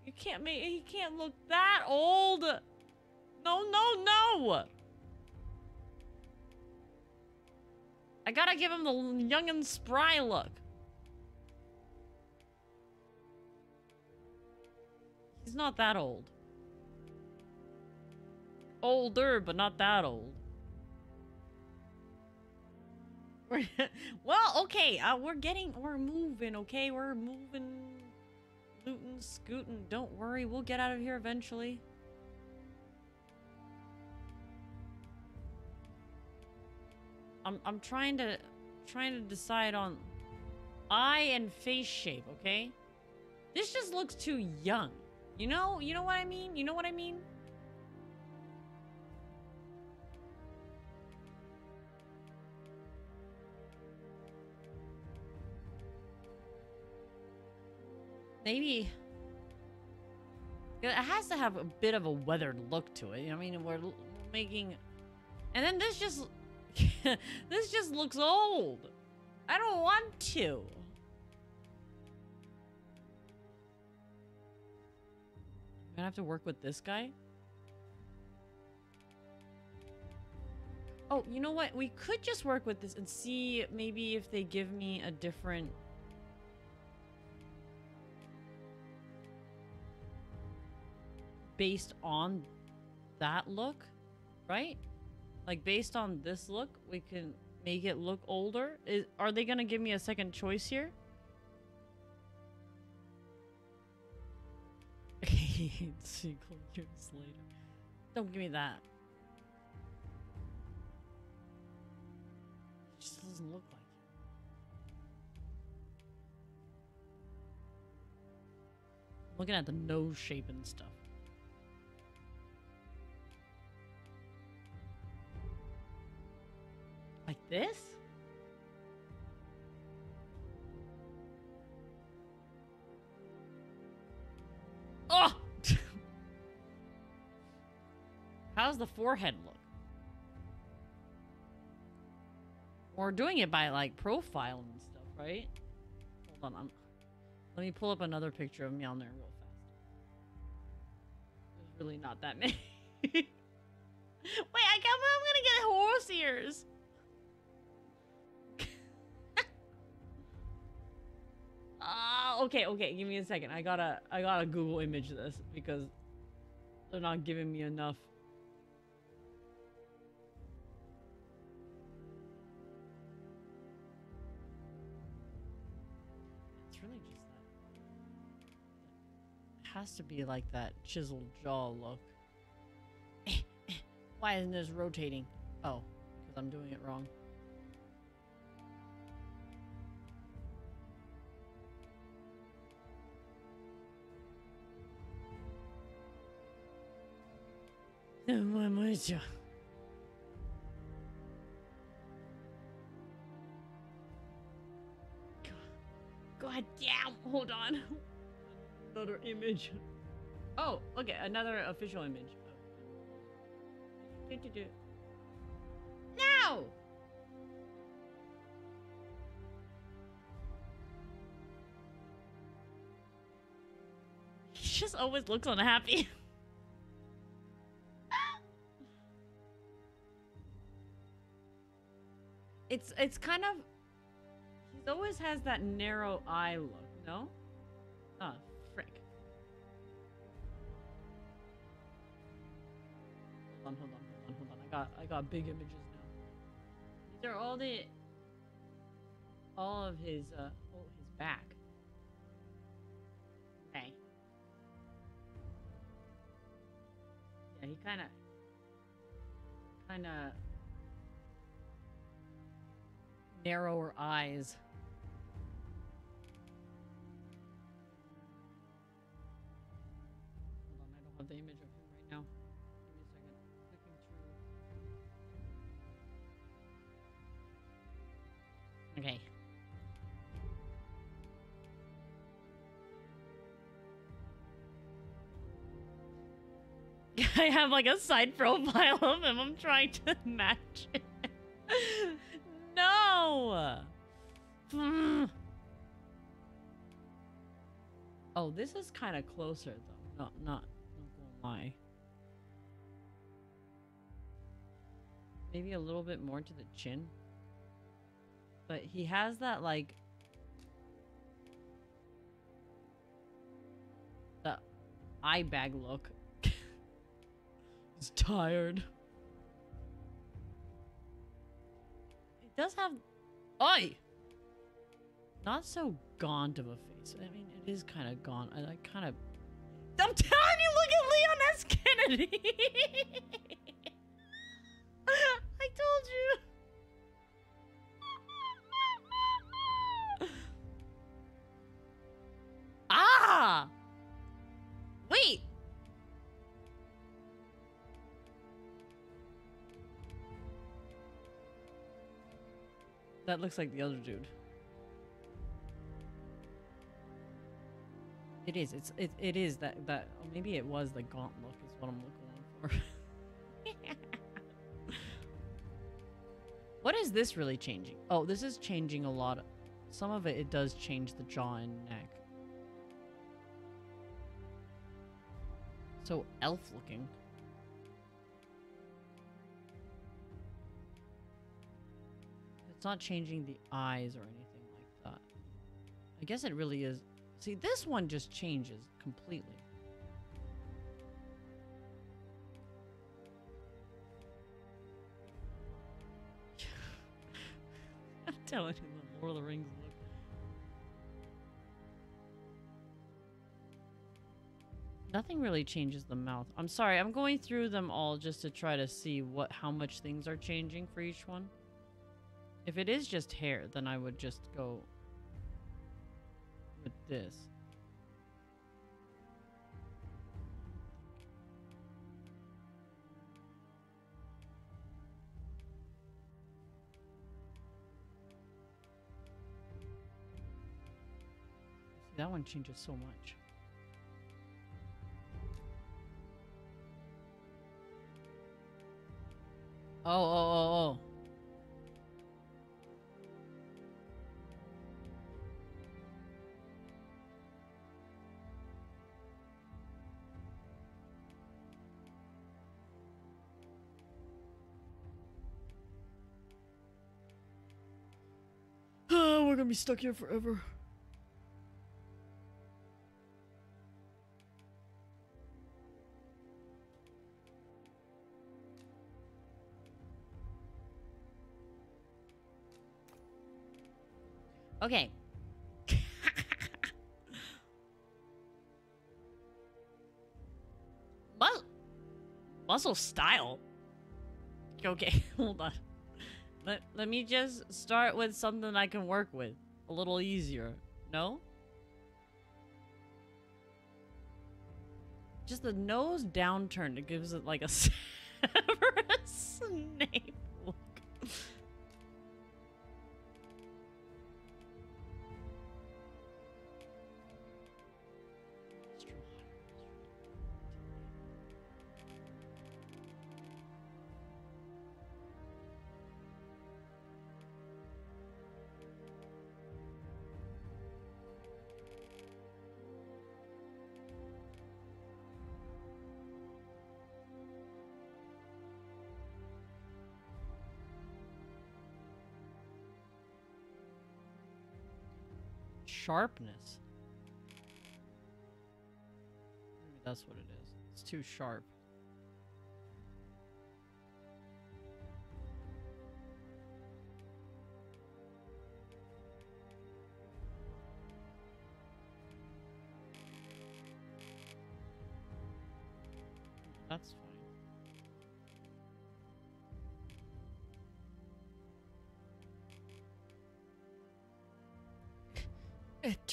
[SPEAKER 1] You can't make. He can't look that old. No, no, no. I gotta give him the young and spry look. He's not that old. Older, but not that old. Well, okay, uh, we're getting, we're moving, okay? We're moving, looting, scooting. Don't worry, we'll get out of here eventually. I'm, I'm trying to, trying to decide on eye and face shape, okay? This just looks too young. You know, you know what I mean? You know what I mean? Maybe it has to have a bit of a weathered look to it. I mean, we're making, and then this just, this just looks old. I don't want to. I'm gonna have to work with this guy. Oh, you know what? We could just work with this and see maybe if they give me a different based on that look, right? Like based on this look, we can make it look older. Is are they gonna give me a second choice here? Sequel years later. Don't give me that. It just doesn't look like it. Looking at the nose shape and stuff. This? Oh! How's the forehead look? We're doing it by like profile and stuff, right? Hold on, I'm, let me pull up another picture of Mlynar real fast. There's really not that many. Wait, I got I'm gonna get horse ears. Okay, okay. Give me a second. I gotta, I gotta Google image this because they're not giving me enough. It's really just that. It has to be like that chiseled jaw look. Why isn't this rotating? Oh, because I'm doing it wrong. Мамочка. God damn! Hold on. Another image. Oh, okay, another official image. Do-do-do. No! He just always looks unhappy. it's it's kind of he always has that narrow eye look, no? Ah, frick. Hold on, hold on, hold on, hold on. I got I got big images now. These are all the all of his uh oh his back. Okay. Yeah, he kinda kinda narrower eyes. Hold on, I don't have the image of him right now. Give me a second. Through. Okay. I have like a side profile of him. I'm trying to match it. Oh, this is kind of closer though. Not, not, not gonna lie. Maybe a little bit more to the chin. But he has that like the eye bag look. He's tired. It does have eye. Not so gaunt of a face. I mean, it is kind of gaunt. I like kind of. I'm telling you, look at Leon S. Kennedy. I told you. ah! That looks like the other dude. It is. It's it, it is that that maybe it was the gaunt look is what I'm looking for. what is this really changing? Oh, this is changing a lot. Some of it it does change the jaw and neck. So elf looking. It's not changing the eyes or anything like that. I guess it really is. See, this one just changes completely. I'm telling you, the Lord of the Rings look. Nothing really changes the mouth. I'm sorry, I'm going through them all just to try to see what how much things are changing for each one. If it is just hair, then I would just go with this. That one changes so much. Oh, oh, oh, oh. We're gonna be stuck here forever. Okay. Mus- muscle style. Okay, hold on. Let, let me just start with something I can work with. A little easier. No? Just the nose downturn. It gives it like a Severus Snape Sharpness. Maybe that's what it is. It's too sharp.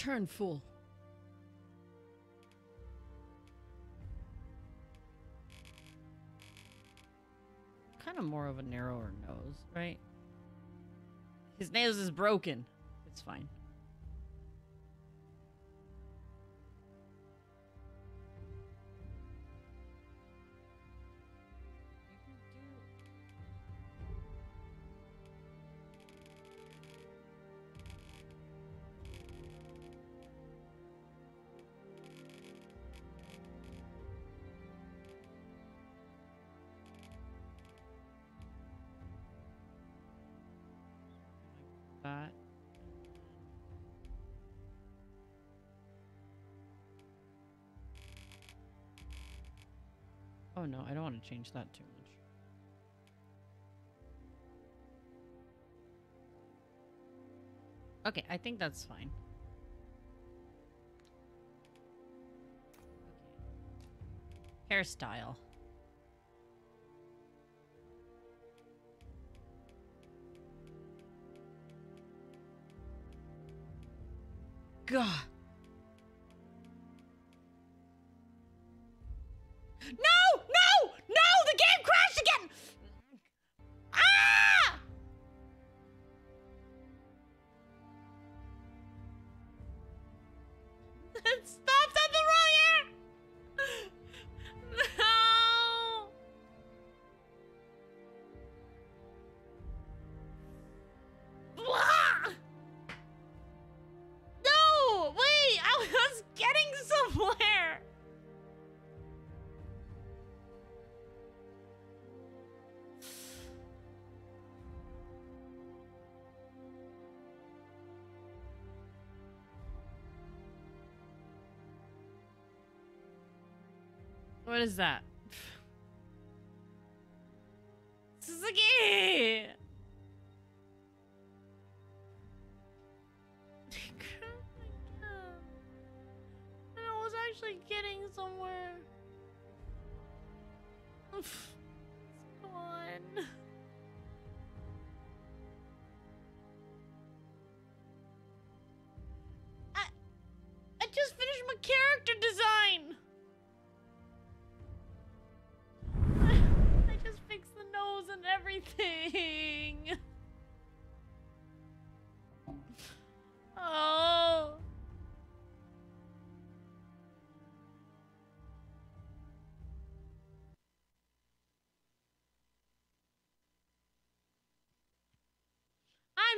[SPEAKER 1] It turned full. Kind of more of a narrower nose, right? His nose is broken. It's fine. Oh no, I don't want to change that too much. Okay, I think that's fine. Okay. Hairstyle. God. What is that?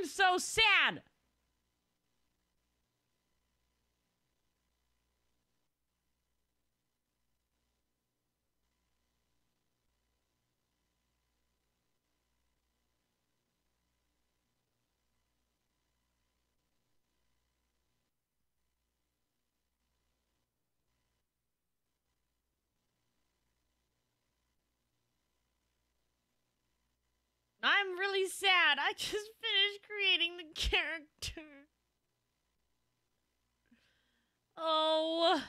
[SPEAKER 1] So sad. Really sad. I just finished creating the character. Oh.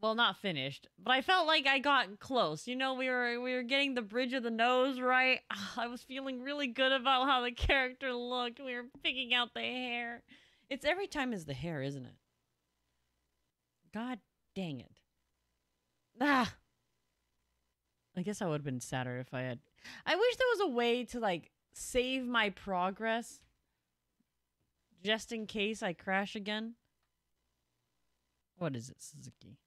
[SPEAKER 1] Well, not finished, but I felt like I got close. You know, we were we were getting the bridge of the nose right. I was feeling really good about how the character looked. We were picking out the hair. It's every time is the hair, isn't it? God dang it. Ah. I guess I would have been sadder if I had I wish there was a way to like save my progress just in case I crash again. What is it, Suzuki?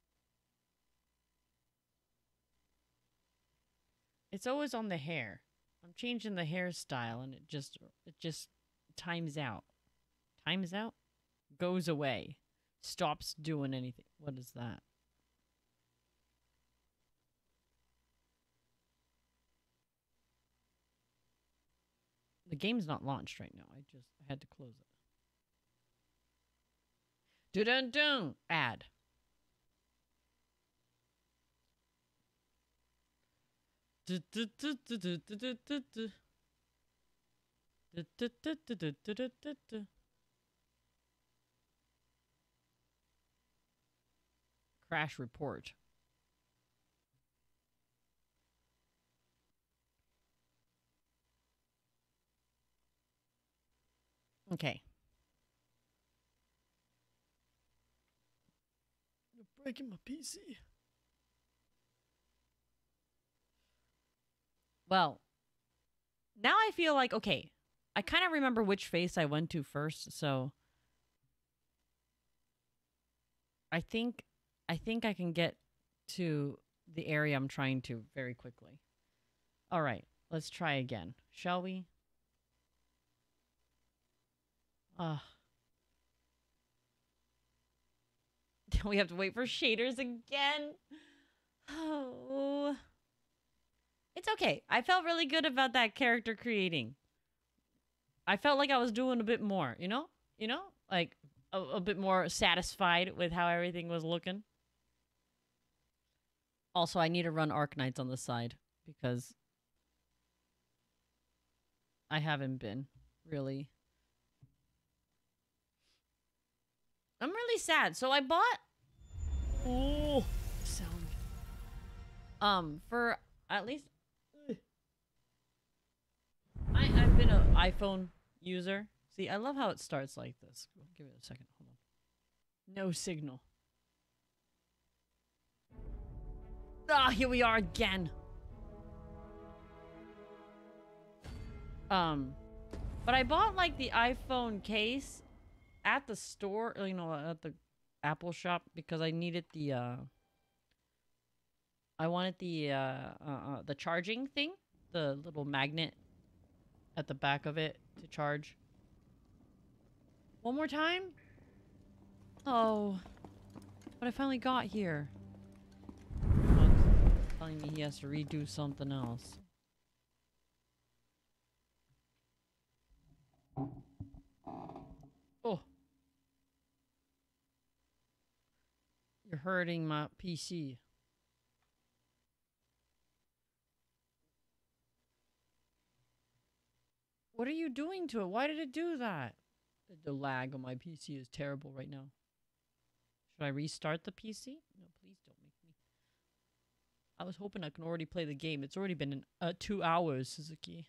[SPEAKER 1] It's always on the hair. I'm changing the hairstyle and it just it just times out. Times out? Goes away. Stops doing anything. What is that? The game's not launched right now. I just I had to close it. Do Dun dun ad. Crash report. Okay. You're breaking my PC. Well, now I feel like okay. I kind of remember which face I went to first, so I think I think I can get to the area I'm trying to very quickly. All right, let's try again. Shall we? Ah. we have to wait for shaders again. Oh. It's okay. I felt really good about that character creating. I felt like I was doing a bit more, you know? You know? Like a, a bit more satisfied with how everything was looking. Also, I need to run Arc Arknights on the side because I haven't been really I'm really sad. So I bought Oh sound. Um for at least I, I've been an iPhone user. See, I love how it starts like this. Give it a second. Hold on. No signal. Ah, here we are again. Um, but I bought like the iPhone case at the store, you know, at the Apple shop because I needed the uh I wanted the uh, uh, uh the charging thing, the little magnet at the back of it to charge. One more time? Oh. But I finally got here. telling me he has to redo something else. You're hurting my PC. What are you doing to it? Why did it do that? The, lag on my PC is terrible right now. Should I restart the PC? No, please don't make me. I was hoping I can already play the game. It's already been uh, two hours, Suzuki.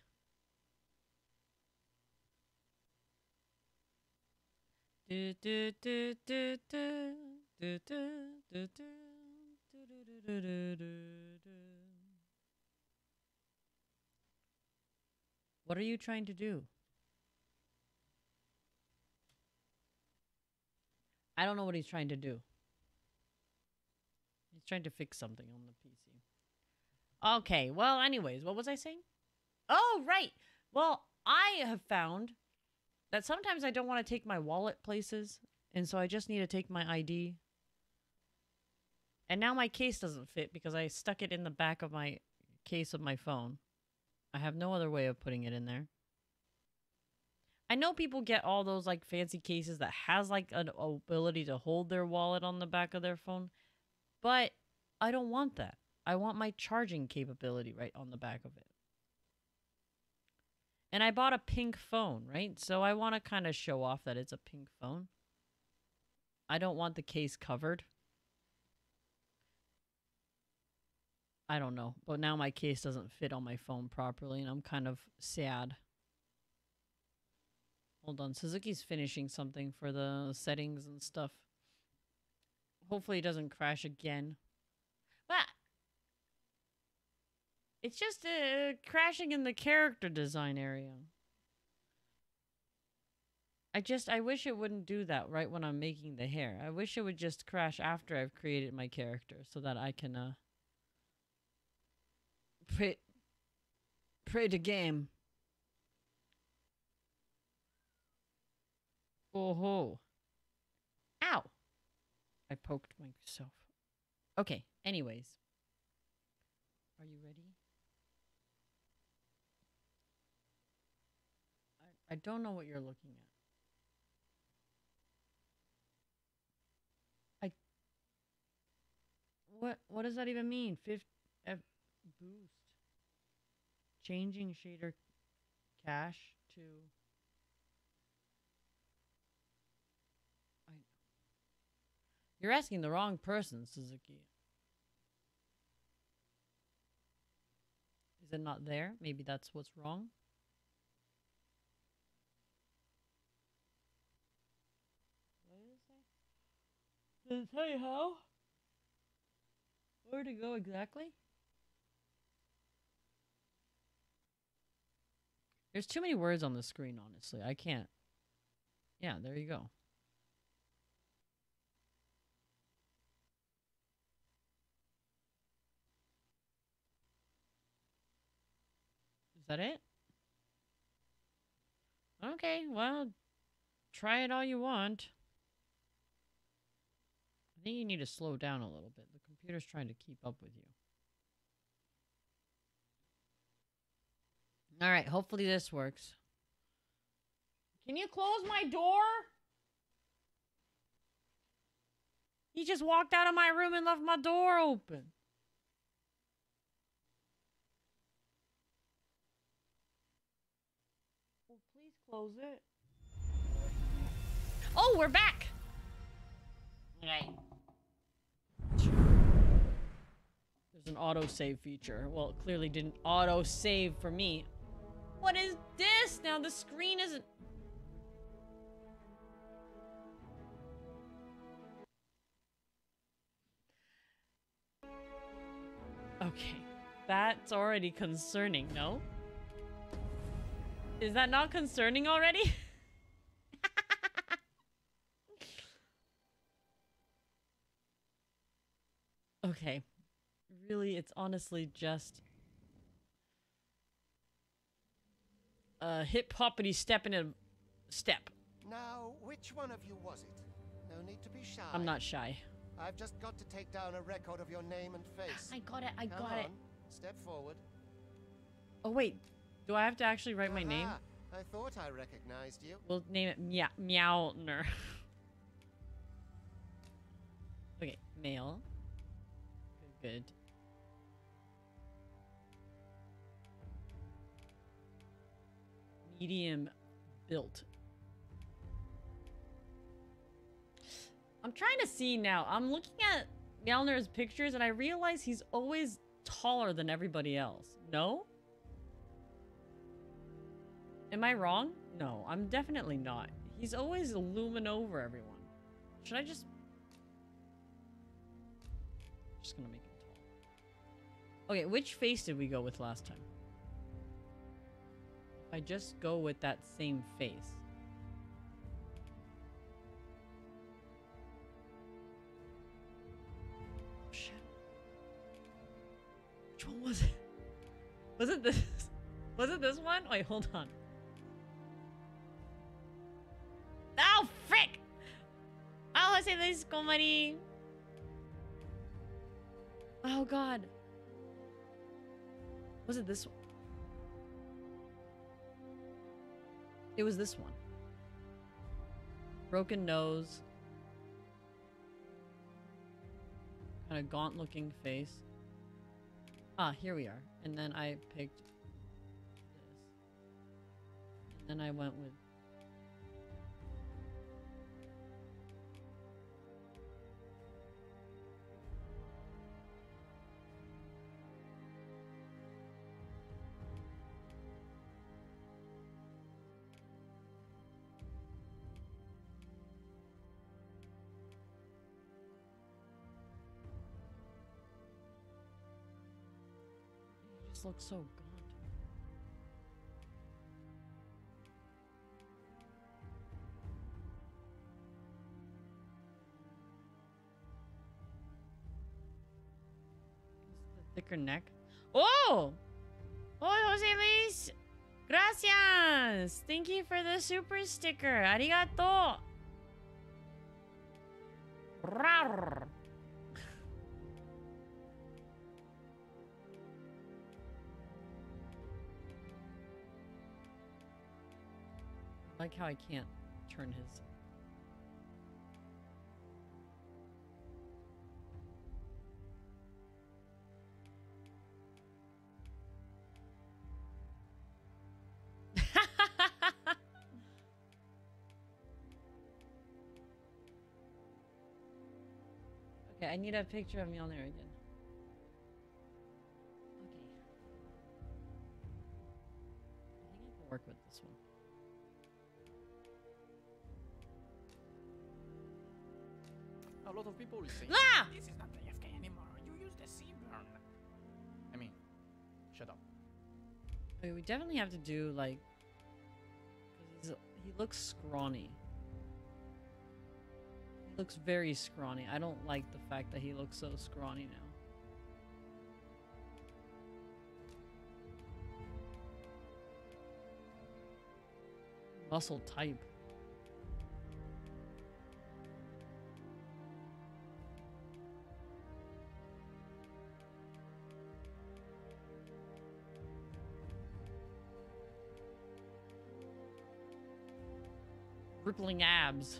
[SPEAKER 1] Do, do, do, do, do, What are you trying to do? I don't know what he's trying to do. He's trying to fix something on the PC. Okay, well, anyways, what was I saying? Oh, right. Well, I have found that sometimes I don't want to take my wallet places, and so I just need to take my ID. And now my case doesn't fit because I stuck it in the back of my case of my phone. I have no other way of putting it in there. I know people get all those like fancy cases that has like an ability to hold their wallet on the back of their phone, but I don't want that. I want my charging capability right on the back of it. And I bought a pink phone, right? So I want to kind of show off that it's a pink phone. I don't want the case covered. I don't know, but now my case doesn't fit on my phone properly and I'm kind of sad. Hold on, Suzuki's finishing something for the settings and stuff. Hopefully it doesn't crash again. But it's just uh, crashing in the character design area. I just, I wish it wouldn't do that right when I'm making the hair. I wish it would just crash after I've created my character so that I can, uh, pray, pray the game. Oh ho. Ow. I poked myself. Okay, anyways. Are you ready? I, I don't know what you're looking at. I What what does that even mean? Fifth F boost. Changing shader cache to You're asking the wrong person, Suzuki. Is it not there? Maybe that's what's wrong. Did it tell you how? Where to go exactly? There's too many words on the screen, honestly. I can't. Yeah, there you go. Is that it? Okay, well, try it all you want. I think you need to slow down a little bit. The computer's trying to keep up with you. All right, hopefully this works. Can you close my door? He just walked out of my room and left my door open. Well, please close it. Oh, we're back. Okay. There's an auto save feature. Well, it clearly didn't auto save for me. What is this? Now the screen isn't. Okay. That's already concerning, no? Is that not concerning already? okay. Really, it's honestly just a hip hoppity step in a step.
[SPEAKER 5] Now, which one of you was it? No need to be shy.
[SPEAKER 1] I'm not shy.
[SPEAKER 5] I've just got to take down a record of your name and face.
[SPEAKER 1] I got it. I
[SPEAKER 5] Come
[SPEAKER 1] got it.
[SPEAKER 5] on, Step forward.
[SPEAKER 1] Oh wait, do I have to actually write my name?
[SPEAKER 5] I thought I recognized you.
[SPEAKER 1] We'll name it Meow Meowner. okay, male. Good, good. Medium built. I'm trying to see now. I'm looking at Mlynar's pictures and I realize he's always taller than everybody else. No? Am I wrong? No, I'm definitely not. He's always looming over everyone. Should I just... Just gonna make him tall. Okay, which face did we go with last time? I just go with that same face. Oh, shit. Which one was it? Was it this? Was it this one? Wait, hold on. Oh, frick! Oh, Jose Luis Comari. Oh, God. Was it this one? It was this one. Broken nose. Kind of gaunt looking face. Ah, here we are. And then I picked this. And then I went with looks so. The thicker neck. Oh! Oh, Jose Luis! Gracias! Thank you for the super sticker. Arigato! Rawr. Like how I can't turn his. okay, I need a picture of Mlynar again. Okay. I think I can work with this one.
[SPEAKER 6] Lot of people will say,
[SPEAKER 1] Ah!
[SPEAKER 6] this is not AFK anymore. You use the Seaburn. I mean, shut up.
[SPEAKER 1] Okay, we definitely have to do like... He's, he looks scrawny. He looks very scrawny. I don't like the fact that he looks so scrawny now. Muscle type. Rippling abs.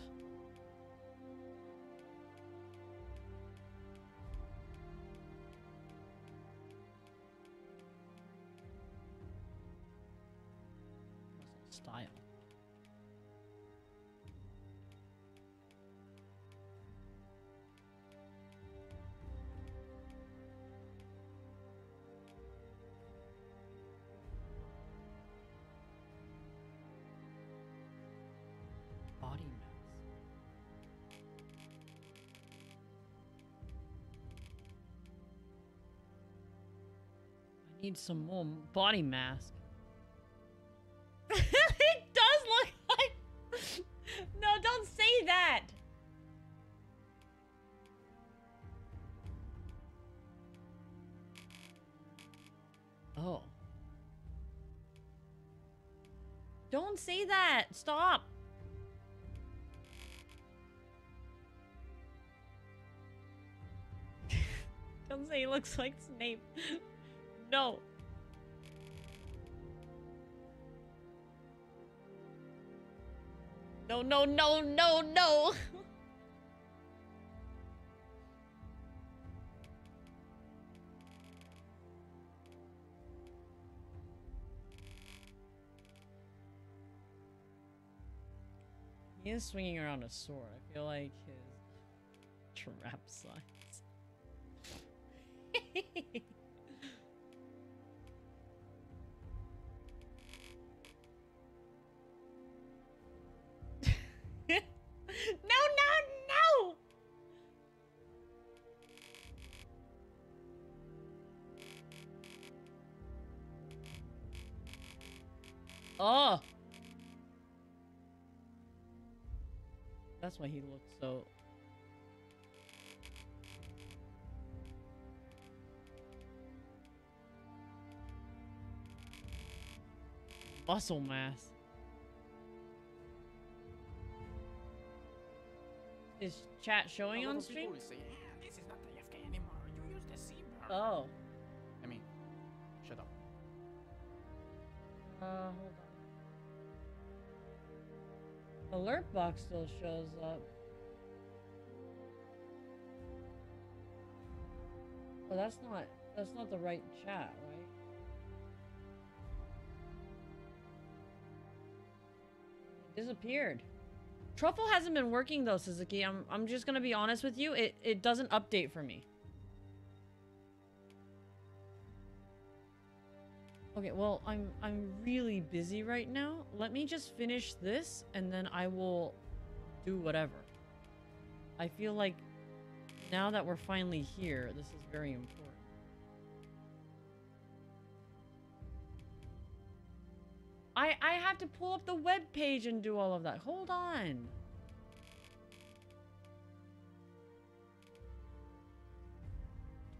[SPEAKER 1] Need some more body mask. it does look like. no, don't say that. Oh. Don't say that. Stop. Don't say he looks like Snape. No. No, no, no, no, no. he is swinging around a sword. I feel like his Trap signs. That's why he looks so. Muscle mass. Is chat showing on stream?
[SPEAKER 6] say, "Yeah, this is not the AFK anymore. You use the
[SPEAKER 1] Oh.
[SPEAKER 6] I mean, shut up.
[SPEAKER 1] Uh, Alert box still shows up. Oh, that's not that's not the right chat, right? Disappeared. Truffle hasn't been working though, Suzuki. I'm I'm just gonna be honest with you. It it doesn't update for me. Okay, well, I'm I'm really busy right now. Let me just finish this and then I will do whatever. I feel like now that we're finally here, this is very important. I I have to pull up the web page and do all of that. Hold on.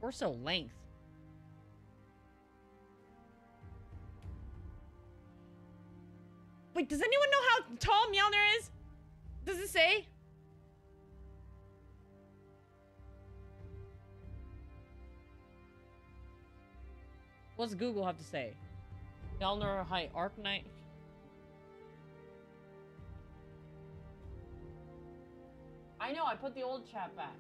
[SPEAKER 1] Torso length. Wait, does anyone know how tall Mlynar is? Does it say? What's Google have to say? Mlynar height, Arknights. I know, I put the old chat back.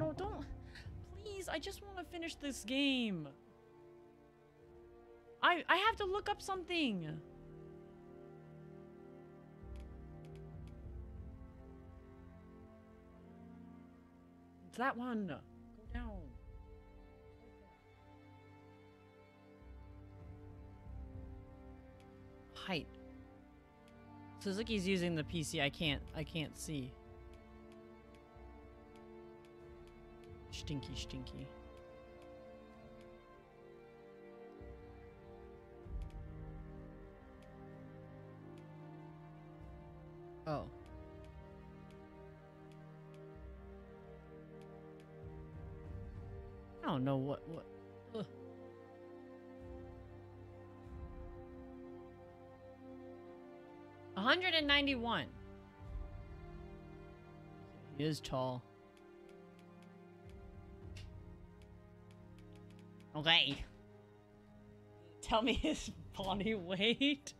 [SPEAKER 1] No, don't. Please, I just want to finish this game. I I have to look up something. It's that one. Go down. Height. Suzuki's using the PC. I can't I can't see. Stinky, stinky. Oh. I don't know what what. Ugh. Hundred and ninety-one. He is tall. Okay. Tell me his body weight.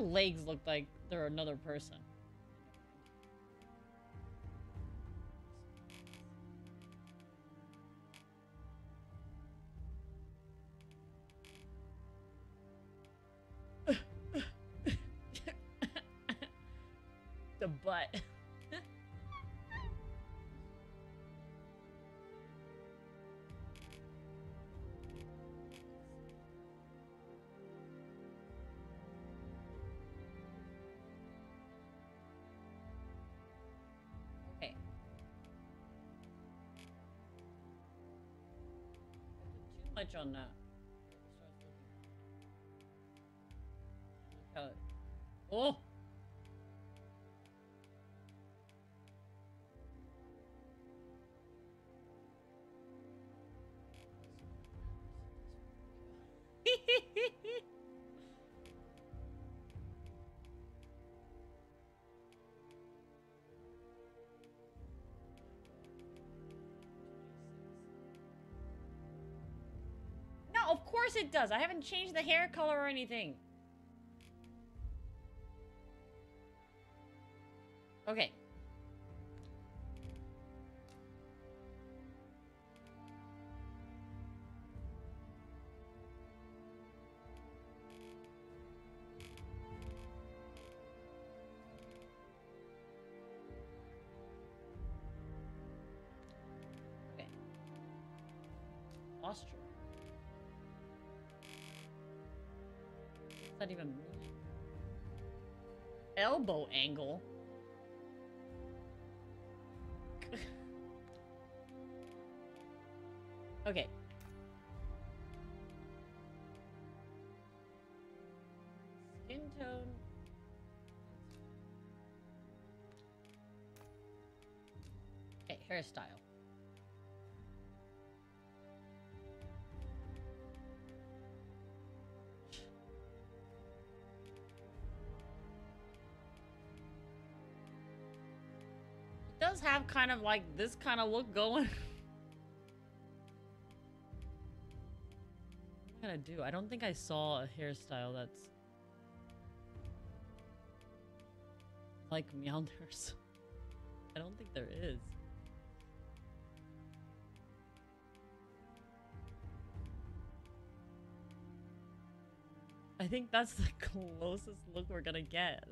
[SPEAKER 1] Legs look like they're another person? On that. Course it does. I haven't changed the hair color or anything. Okay. Okay. Elbow angle? okay. Skin tone. Okay, hairstyle. Does have kind of like this kind of look going. what am I gonna do? I don't think I saw a hairstyle that's like Mlynar's. I don't think there is. I think that's the closest look we're gonna get.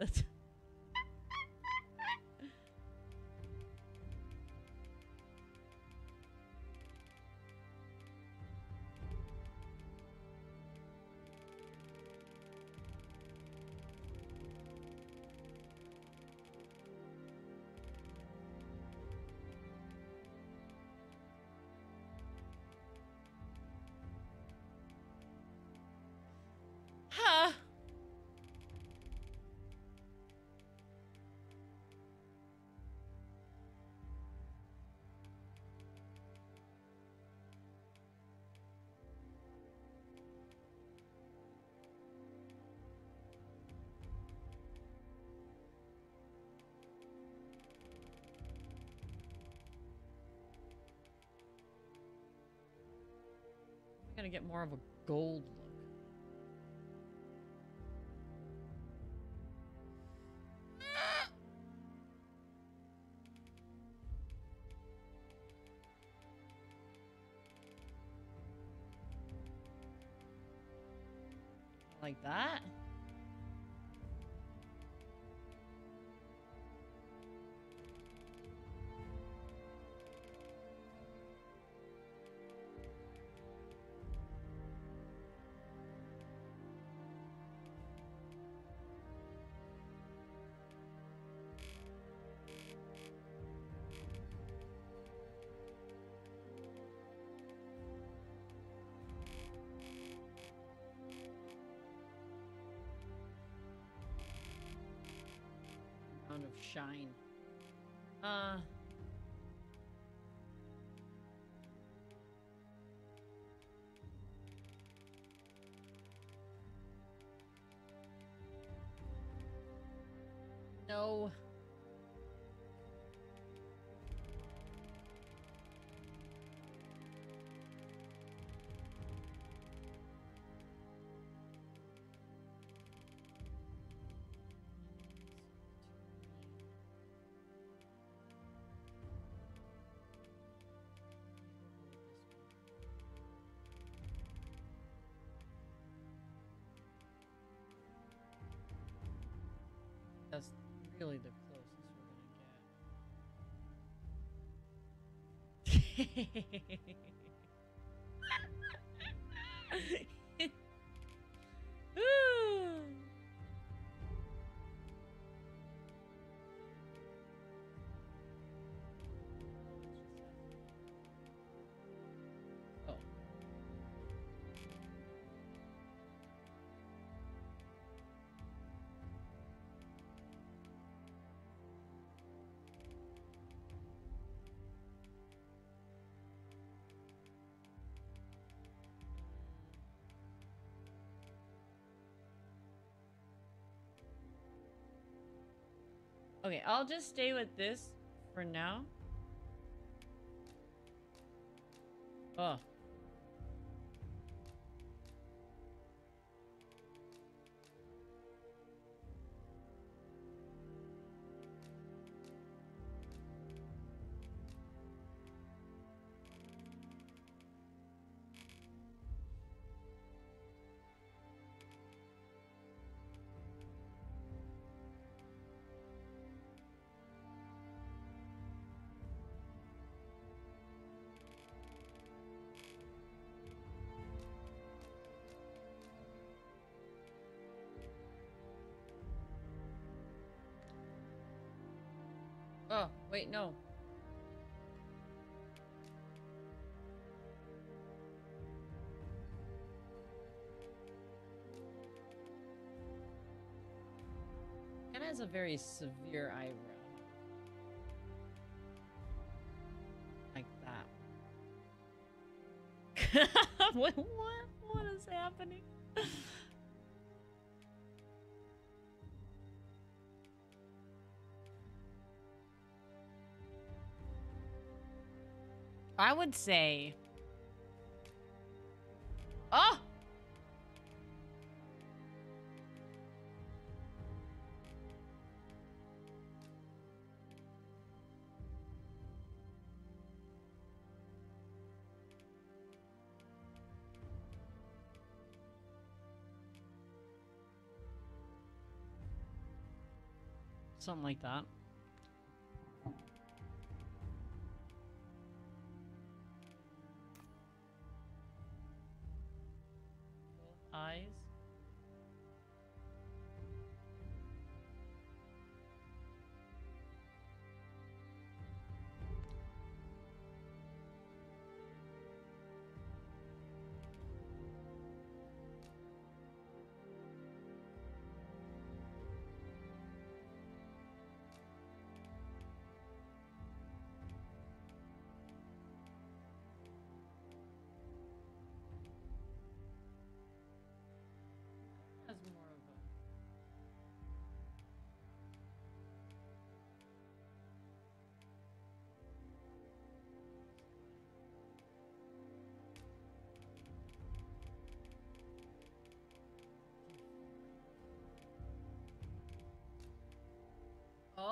[SPEAKER 1] Gonna get more of a gold look. Like that? Shine. Uh. No. Really the closest we're gonna Okay, I'll just stay with this for now. Wait, no. Ken has a very severe eyebrow. Like that. what, what? What is happening? I would say. Oh! Something like that.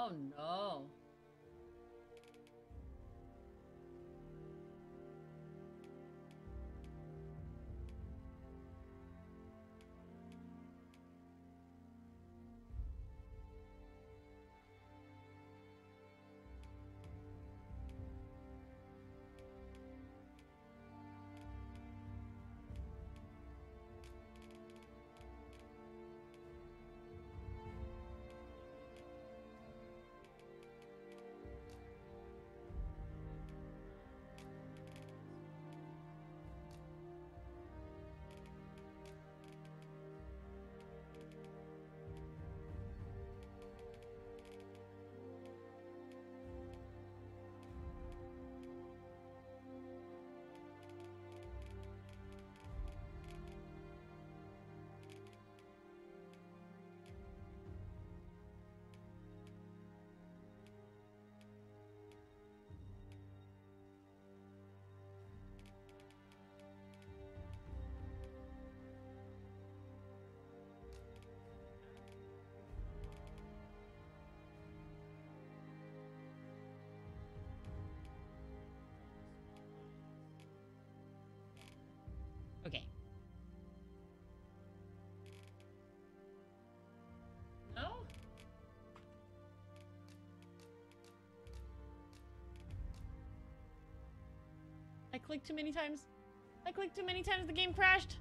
[SPEAKER 1] Oh no. Clicked too many times. I clicked too many times, the game crashed.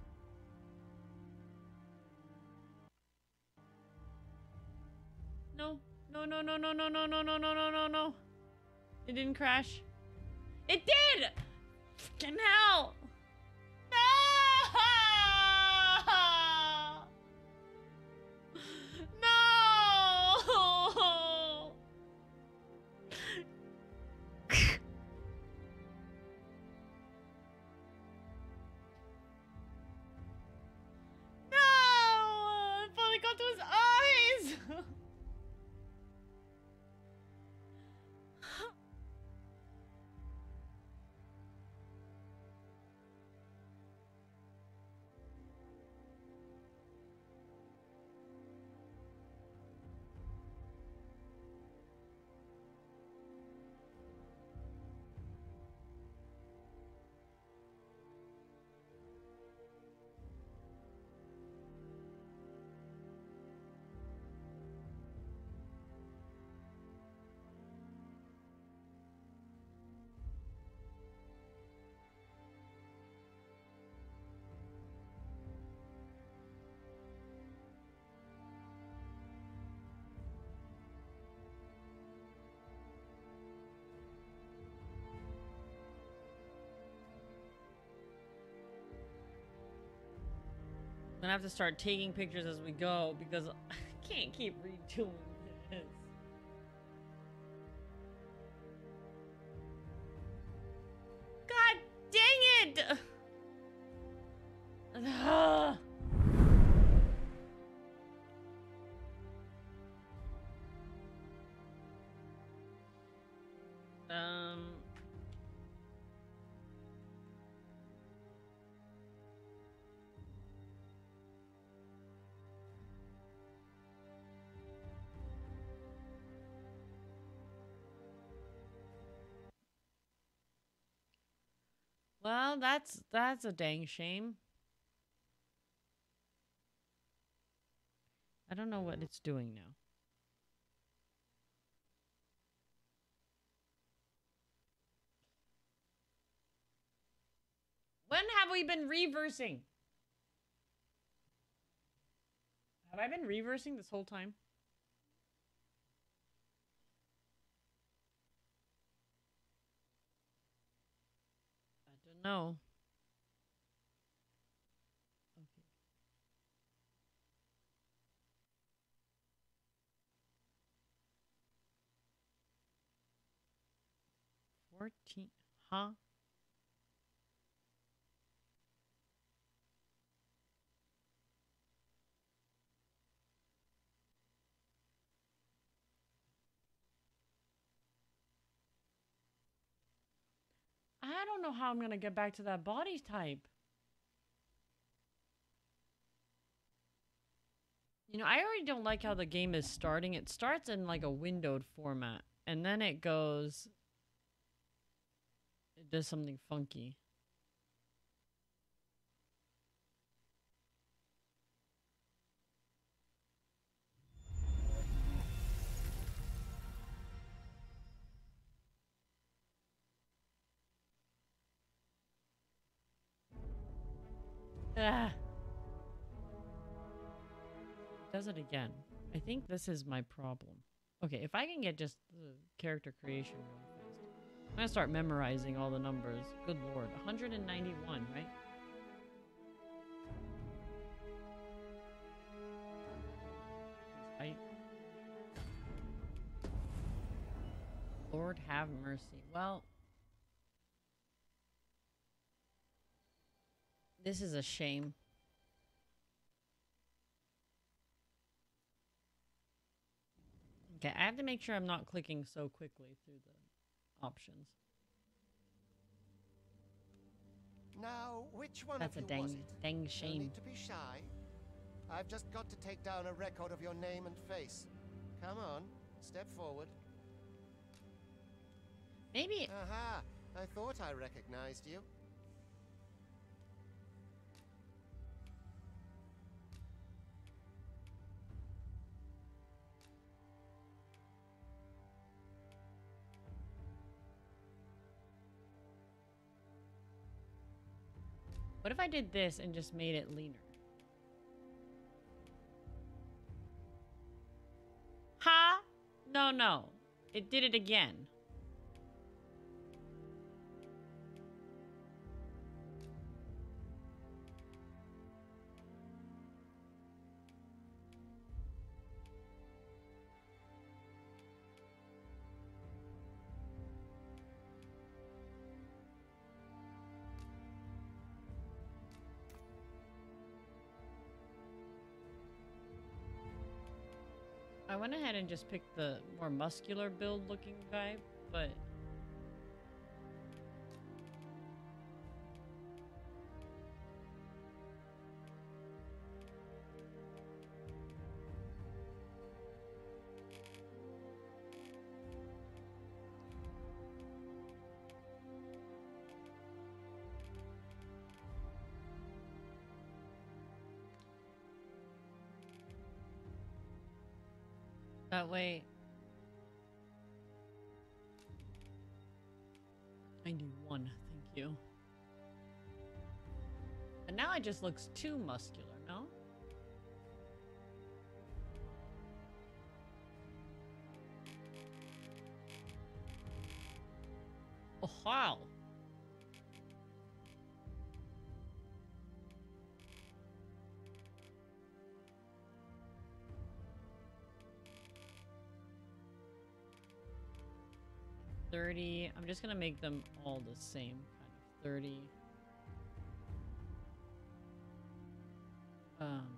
[SPEAKER 1] No. No, no, no, no, no, no, no, no, no, no, no, no. It didn't crash. It did! Fucking hell! Gonna have to start taking pictures as we go because I can't keep redoing Well, that's that's a dang shame. I don't know what it's doing now. When have we been reversing? Have I been reversing this whole time? Know. Okay. Fourteen, huh? I don't know how I'm gonna get back to that body type. You know, I already don't like how the game is starting. It starts in like a windowed format, and then it goes. It does something funky. Ah. Does it again. I think this is my problem. Okay, if I can get just the character creation really fast. I'm gonna start memorizing all the numbers. Good lord. 191, right? Height. Lord have mercy. Well, This is a shame. Okay, I have to make sure I'm not clicking so quickly through the options.
[SPEAKER 5] Now, which one
[SPEAKER 1] That's a
[SPEAKER 5] of you was
[SPEAKER 1] dang,
[SPEAKER 5] it?
[SPEAKER 1] dang
[SPEAKER 5] No
[SPEAKER 1] shame.
[SPEAKER 5] need to be shy. I've just got to take down a record of your name and face. Come on, step forward.
[SPEAKER 1] Maybe
[SPEAKER 5] Aha! I thought I recognized you.
[SPEAKER 1] What if I did this and just made it leaner? Ha! No, no. It did it again. Went ahead and just picked the more muscular build looking guy, but that way 91, thank you. And now it just looks too muscular, I'm just gonna make them all the same kind of 30. Um.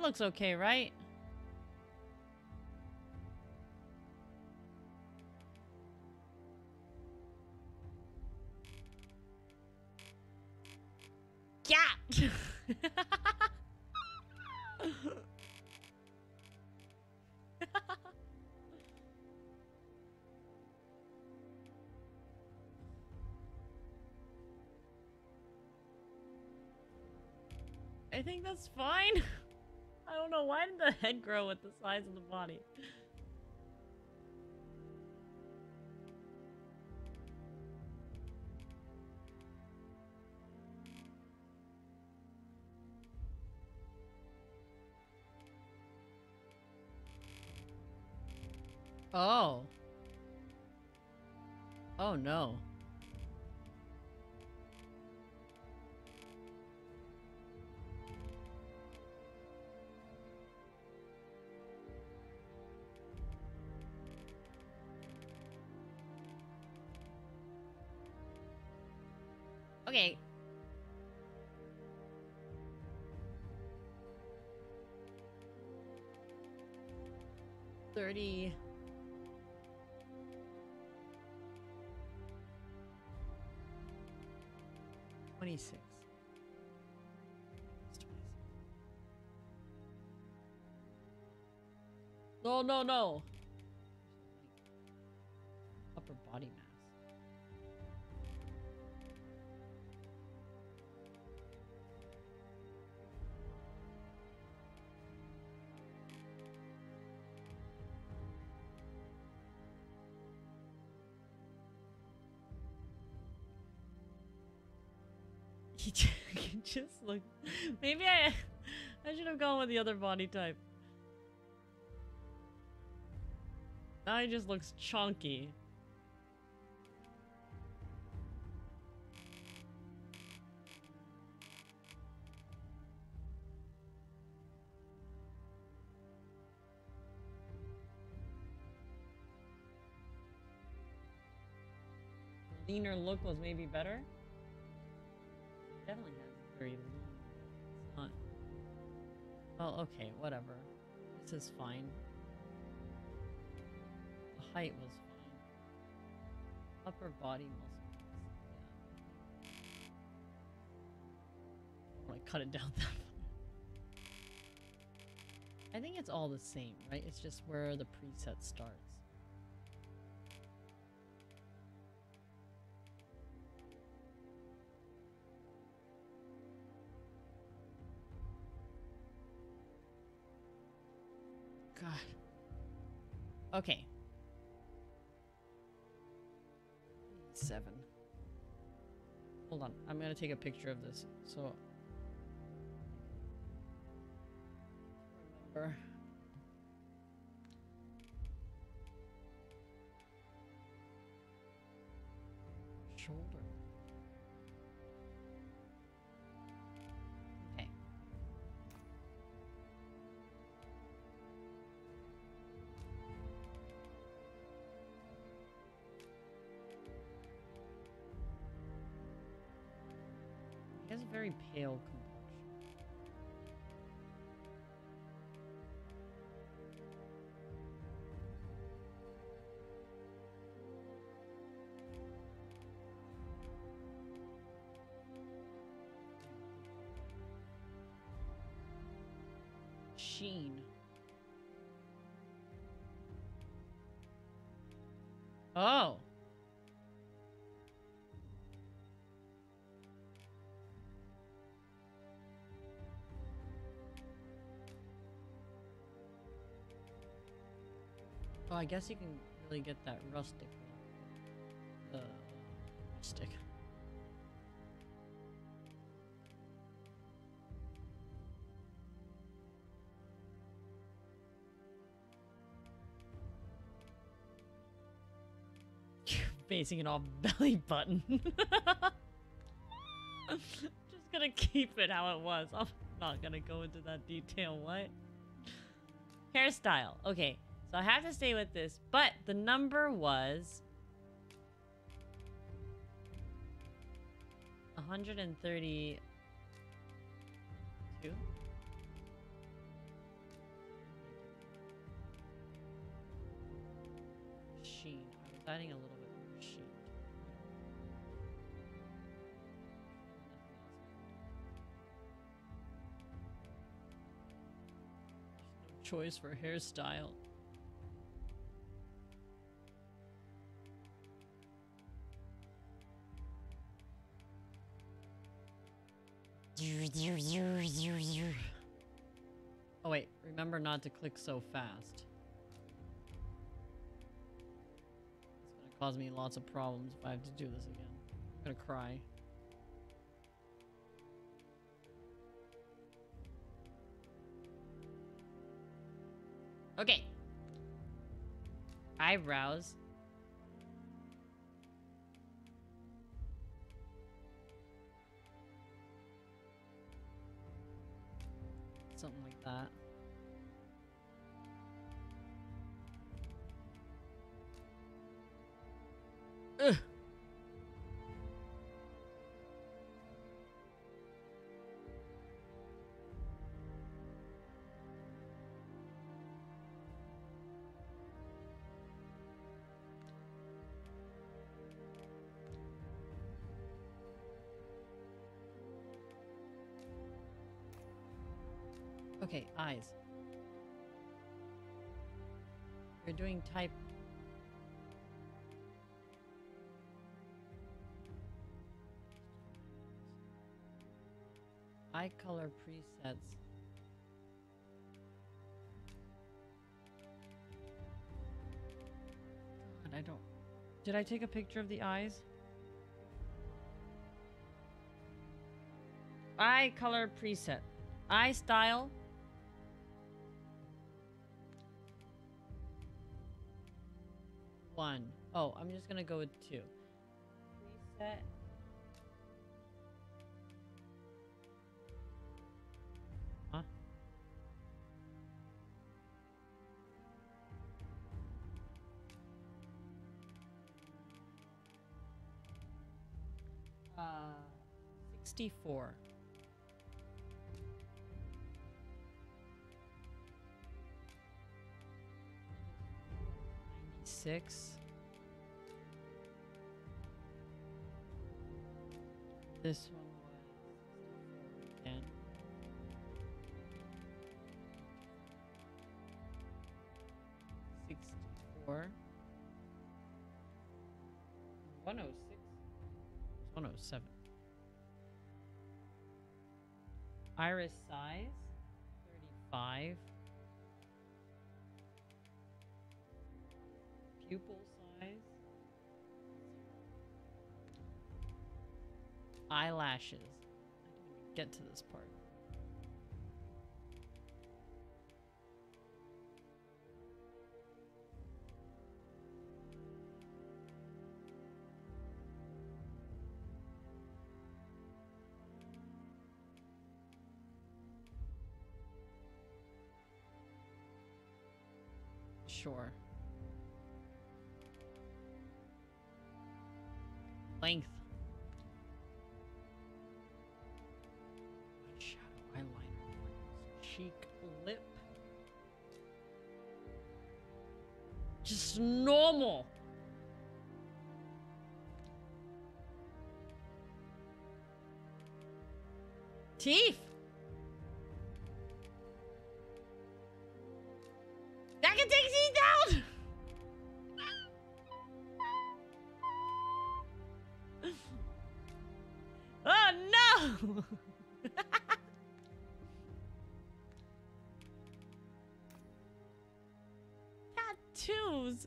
[SPEAKER 1] That looks okay, right? Yeah. I think that's fine. Don't know why did the head grow with the size of the body. Oh. Oh no. Thirty. Twenty-six. 26. No, no, no. He just looked. Maybe I, I should have gone with the other body type. Now he just looks chunky. Leaner look was maybe better. Definitely has very lean. It's not. Well, okay, whatever. This is fine. The height was fine. Upper body muscle. mass, Yeah. I want to cut it down that. I think it's all the same, right? It's just where the preset starts. Okay. Seven. Hold on. I'm gonna take a picture of this. So. Remember. Shoulder. Pale complexion. Sheen. Oh. Oh, I guess you can really get that rustic. The uh, rustic. basing it off belly button. Just gonna keep it how it was. I'm not gonna go into that detail. What? Hairstyle. Okay so I have to stay with this, but the number was 132. Sheen. I was adding a little bit more sheen. No choice for hairstyle. Oh wait, remember not to click so fast. It's gonna cause me lots of problems if I have to do this again. I'm gonna cry. Okay. Eyebrows. Something like that. Ugh. Eyes. You're doing type. Eye color presets. God, I don't. Did I take a picture of the eyes? Eye color preset. Eye style. One. Oh, I'm just gonna go with two. Preset. Huh? Uh, 64. Six. This one was again. Sixty-four. One oh six. One oh seven. Iris size. Thirty-five. Eyelashes. Get to this part. Sure. Length. Normal. Teeth. those.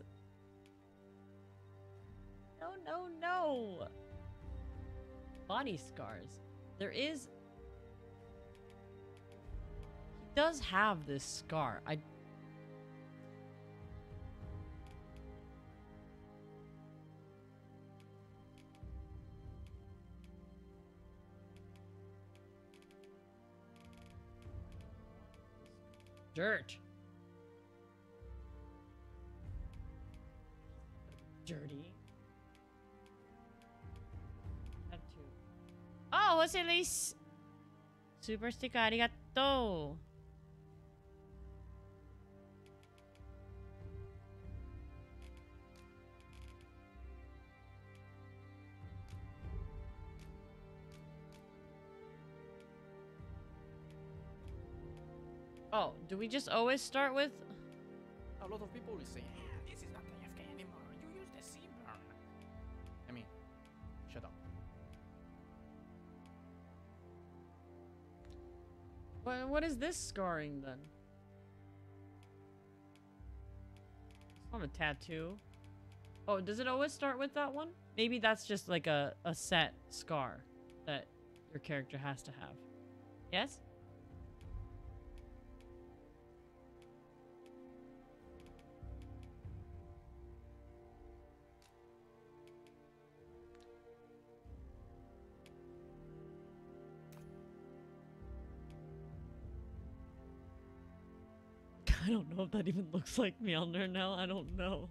[SPEAKER 1] No, no, no. Body scars. There is... He does have this scar. I... Dirt. Dirty. Oh, what's it, Lise? Super sticker, arigato. Oh, do we just always start with?
[SPEAKER 6] A lot of people will say,
[SPEAKER 1] What, what is this scarring then? It's not a tattoo. Oh, does it always start with that one? Maybe that's just like a, a set scar that your character has to have. Yes? I don't know if that even looks like Mlynar now. I don't know.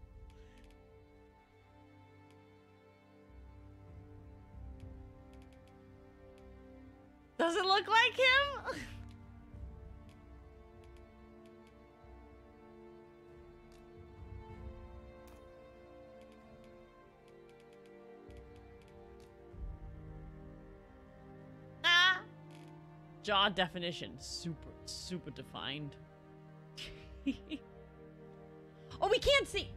[SPEAKER 1] Does it look like him? ah! Jaw definition. Super, super defined. oh, we can't see.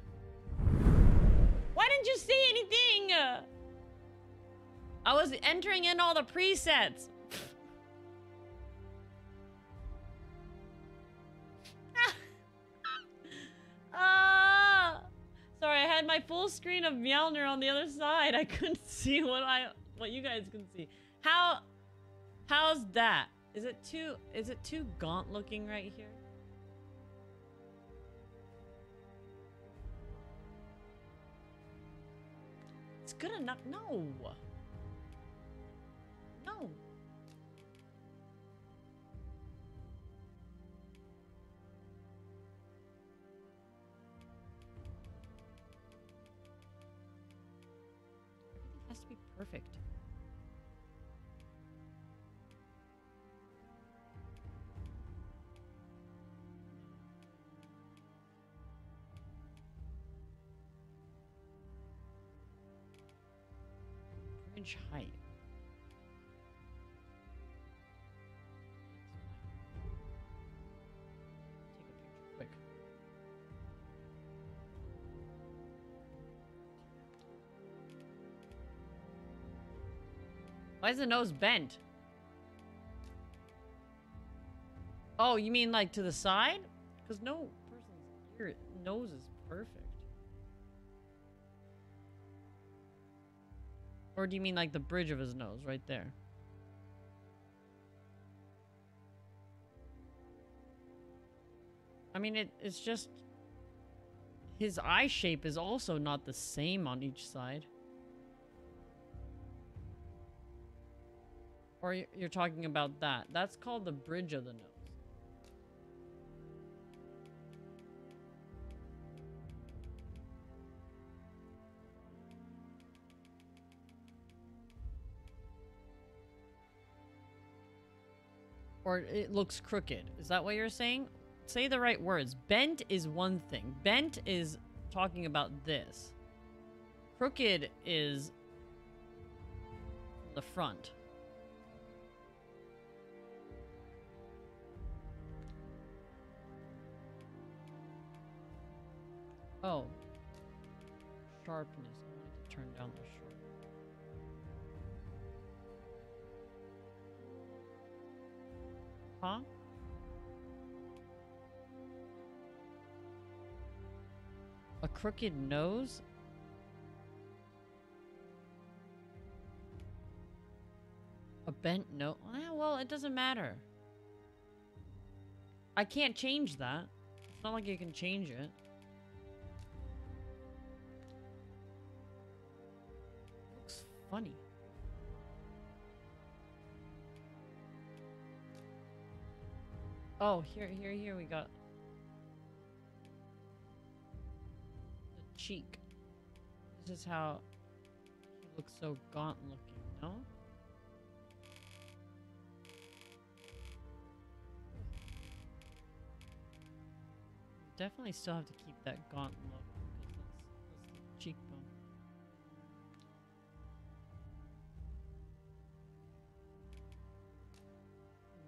[SPEAKER 1] Why didn't you see anything? I was entering in all the presets. Ah! Sorry, I had my full screen of Mlynar on the other side. I couldn't see what I what you guys can see. How how's that? Is it too is it too gaunt looking right here? Good enough. No. No. Everything has to be perfect. Bridge height. Why is the nose bent? Oh, you mean like to the side? Because no person's ear nose is perfect. Or do you mean like the bridge of his nose right there? I mean, it, it's just... His eye shape is also not the same on each side. Or you're talking about that. That's called the bridge of the nose. Or it looks crooked. Is that what you're saying? Say the right words. Bent is one thing. Bent is talking about this. Crooked is the front. Oh. Sharpness. I wanted to turn down the Huh? A crooked nose? A bent nose? Eh, well, it doesn't matter. I can't change that. It's not like you can change it. looks funny. Oh, here, here, here we got the cheek. This is how he looks so gaunt looking, no? Definitely still have to keep that gaunt look because that's, that's the cheekbone.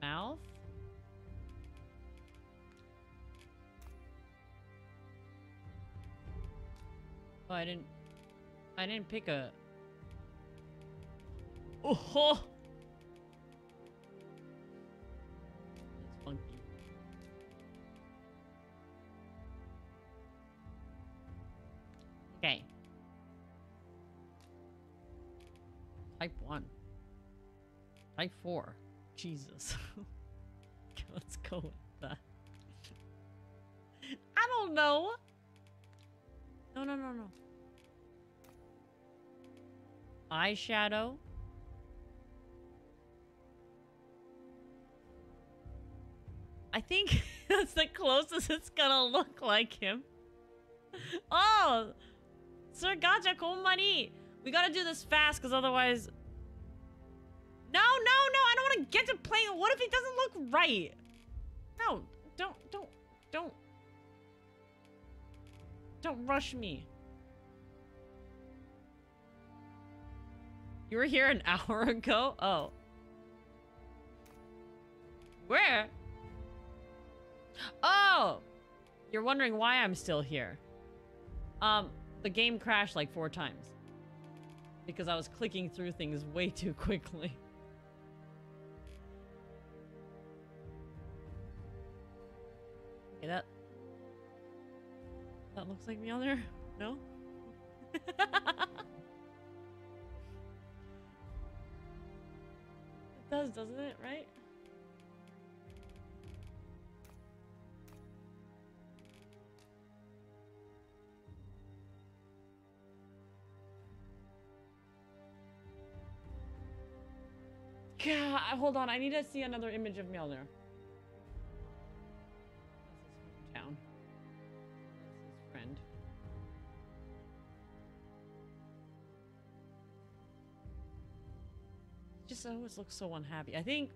[SPEAKER 1] Mouth? Oh, I didn't. I didn't pick a. Oh! -ho! That's funky. Okay. Type 1. Type 4. Jesus. Let's go with that. I don't know. No, no, no, no. Eyeshadow. I think that's the closest it's gonna look like him. Oh! Sir Gacha Konmari! We gotta do this fast, because otherwise... No, no, no! I don't want to get to playing What if it doesn't look right? No, don't, don't, don't... Don't rush me. You were here an hour ago? Oh. Where? Oh! You're wondering why I'm still here. Um, the game crashed like four times. Because I was clicking through things way too quickly. Looks like there? No? it does, doesn't it? Right? God, hold on. I need to see another image of Mlynar. Just always looks so unhappy. I think.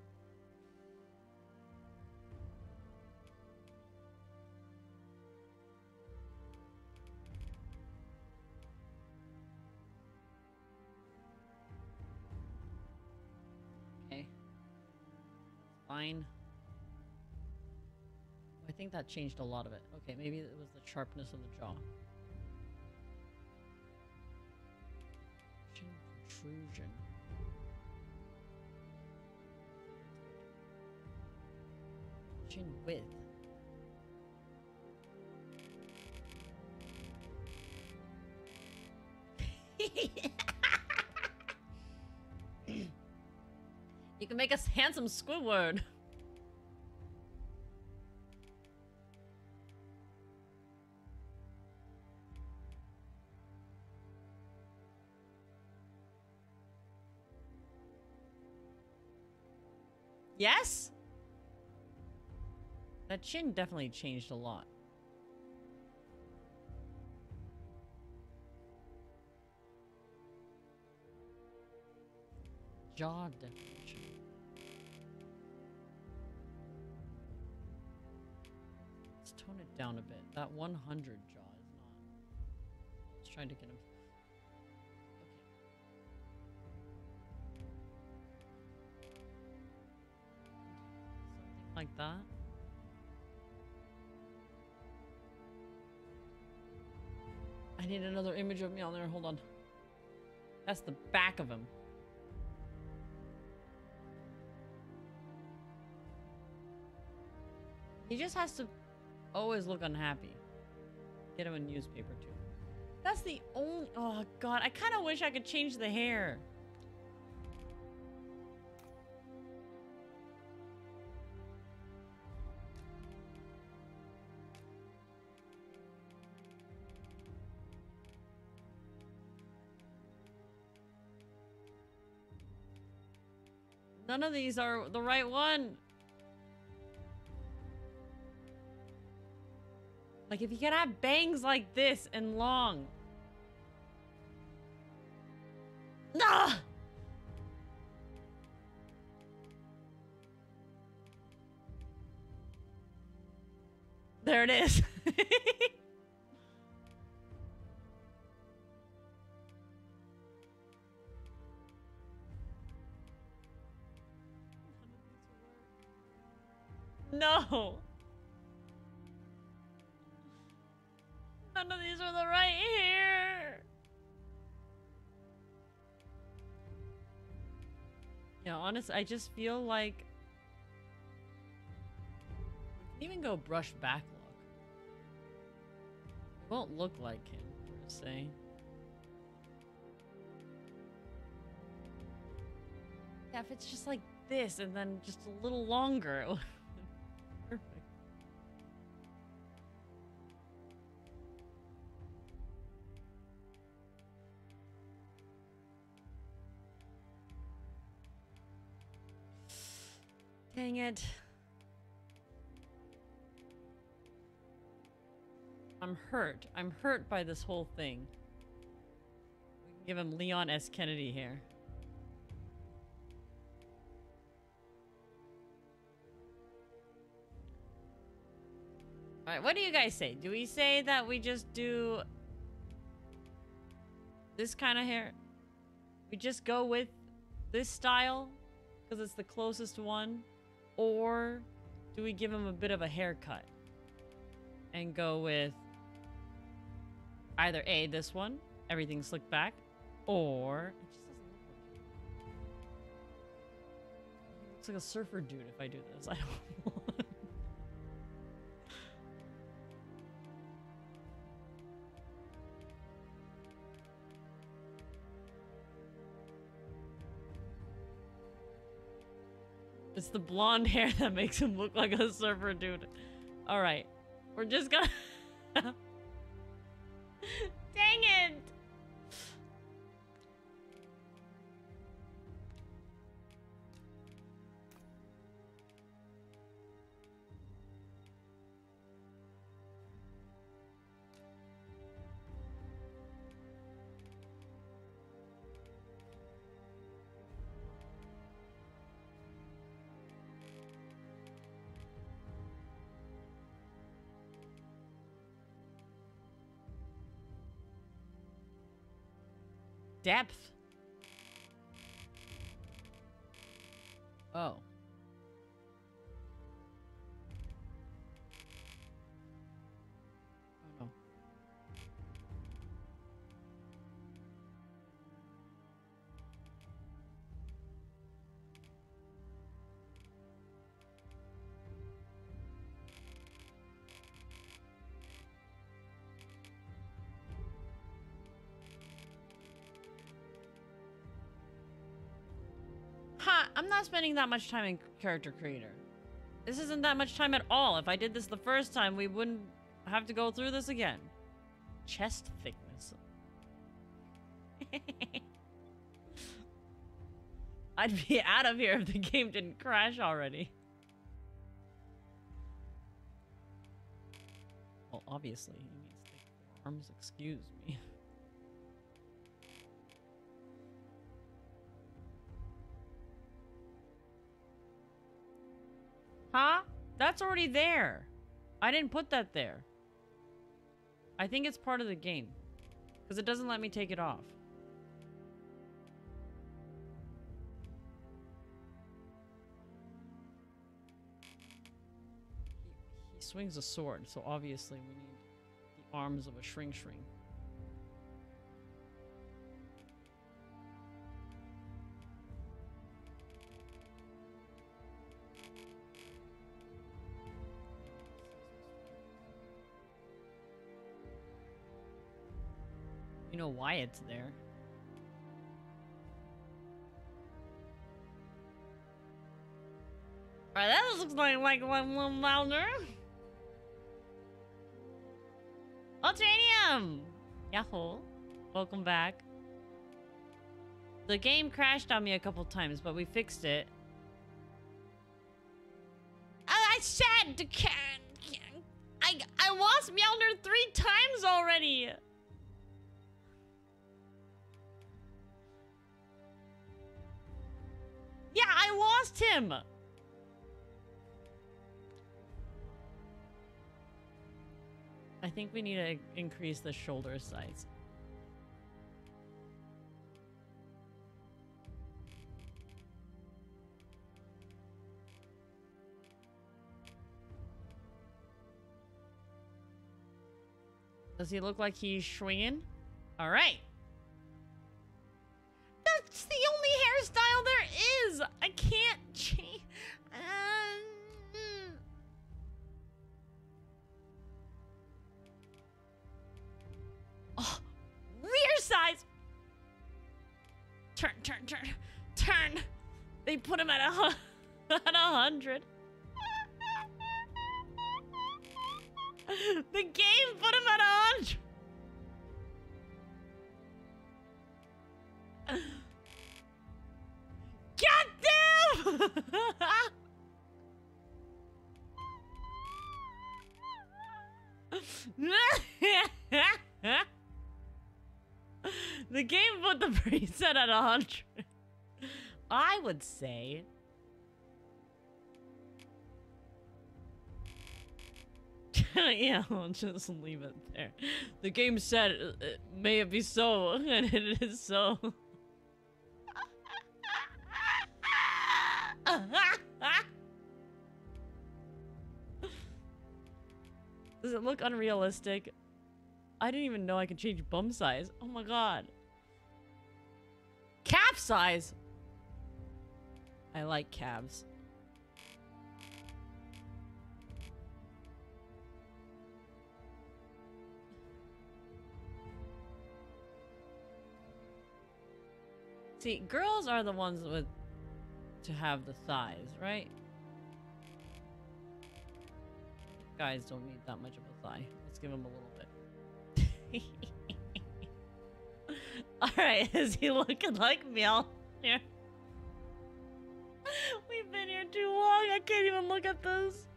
[SPEAKER 1] Okay. Fine. Oh, I think that changed a lot of it. Okay, maybe it was the sharpness of the jaw. Chin protrusion. Width. you can make us handsome Squidward. chin definitely changed a lot. Jaw definition. Let's tone it down a bit. That 100 jaw is not. I was trying to get him. Like that. I need another image of me on there. Hold on. That's the back of him. He just has to always look unhappy. Get him a newspaper too. That's the only. Oh god, I kind of wish I could change the hair. None of these are the right one. Like, if you can have bangs like this and long. Nah! There it is. no. None of these are the right hair. Yeah, honestly, I just feel like even go brush back look. It won't look like him per se. Yeah, if it's just like this and then just a little longer, Dang it. I'm hurt. I'm hurt by this whole thing. We can give him Leon S. Kennedy here. Alright, what do you guys say? Do we say that we just do this kind of hair? We just go with this style because it's the closest one? Or do we give him a bit of a haircut and go with either A, this one, everything slicked back, or it just doesn't look like. Looks like a surfer dude if I do this. I don't It's the blonde hair that makes him look like a surfer dude. All right. We're just gonna Dang Depth. Oh. I'm not spending that much time in character creator. This isn't that much time at all. If I did this the first time, we wouldn't have to go through this again. Chest thickness. I'd be out of here if the game didn't crash already. Well, obviously, he needs thick arms. Excuse me. That's already there. I didn't put that there. I think it's part of the game. Because it doesn't let me take it off. He, he swings a sword, so obviously we need the arms of a shrink shrink. You know why it's there. Alright, that looks like like one little louder. Ultranium! Yahoo. Welcome back. The game crashed on me a couple times, but we fixed it. I said can. I I lost Mlynar three times already. Lost him. I think we need to increase the shoulder size. Does he look like he's swinging? All right. That's the hairstyle there is. I can't change. Um, oh, rear size. Turn, turn, turn, turn. They put him at a at a hundred. the game put him at a hundred. the game put the preset at a hundred. I would say. yeah, I'll just leave it there. The game said, may it be so, and it is so. Does it look unrealistic? I didn't even know I could change bum size. Oh my god. Calf size! I like calves. See, girls are the ones with to have the thighs, right? Guys don't need that much of a thigh. Let's give him a little bit. Alright, is he looking like Mlynar? We've been here too long. I can't even look at this.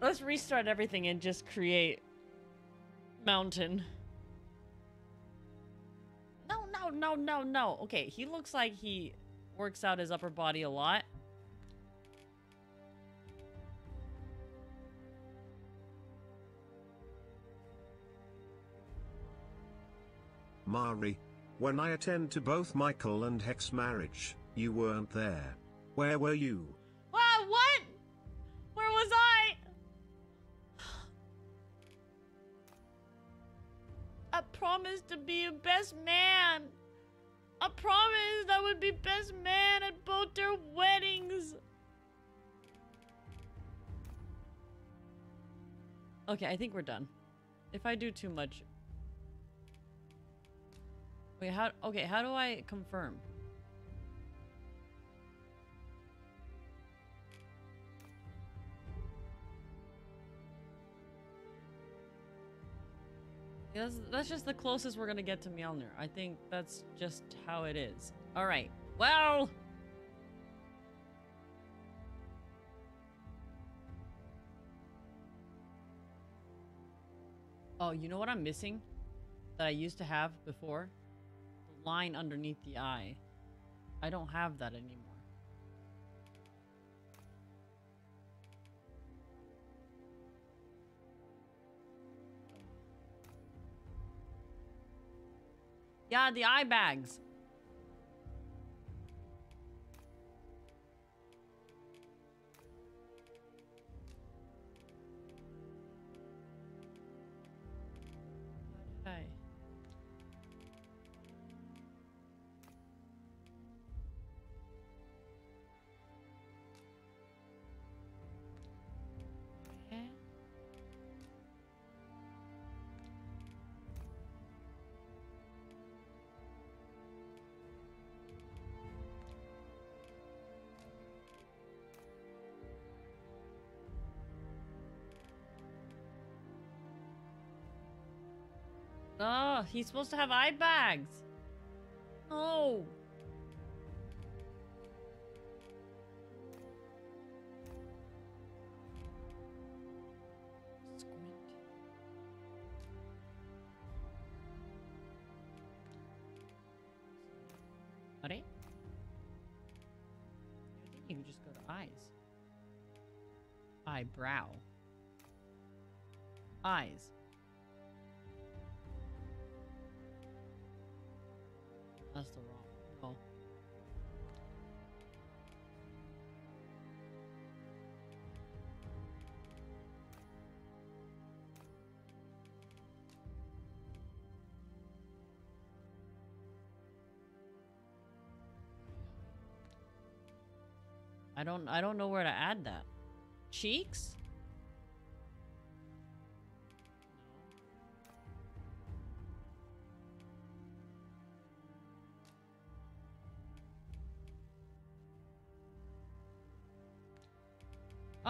[SPEAKER 1] Let's restart everything and just create mountain. No, no, no, no, no. Okay, he looks like he works out his upper body a lot.
[SPEAKER 7] Mari, when I attend to both Michael and Hex marriage, you weren't there. Where were you?
[SPEAKER 1] What? What? Where was I? I promised to be a best man. I promised I would be best man at both their weddings. Okay, I think we're done. If I do too much. Wait, how okay, how do I confirm? That's, that's just the closest we're gonna get to Mlynar. I think that's just how it is. Alright, well... Oh, you know what I'm missing? That I used to have before? The line underneath the eye. I don't have that anymore. Yeah, the eye bags. he's supposed to have eye bags. Oh. Are you think you can just go to eyes. Eyebrow. Eyes. That's the wrong. Oh. I don't I don't know where to add that. Cheeks?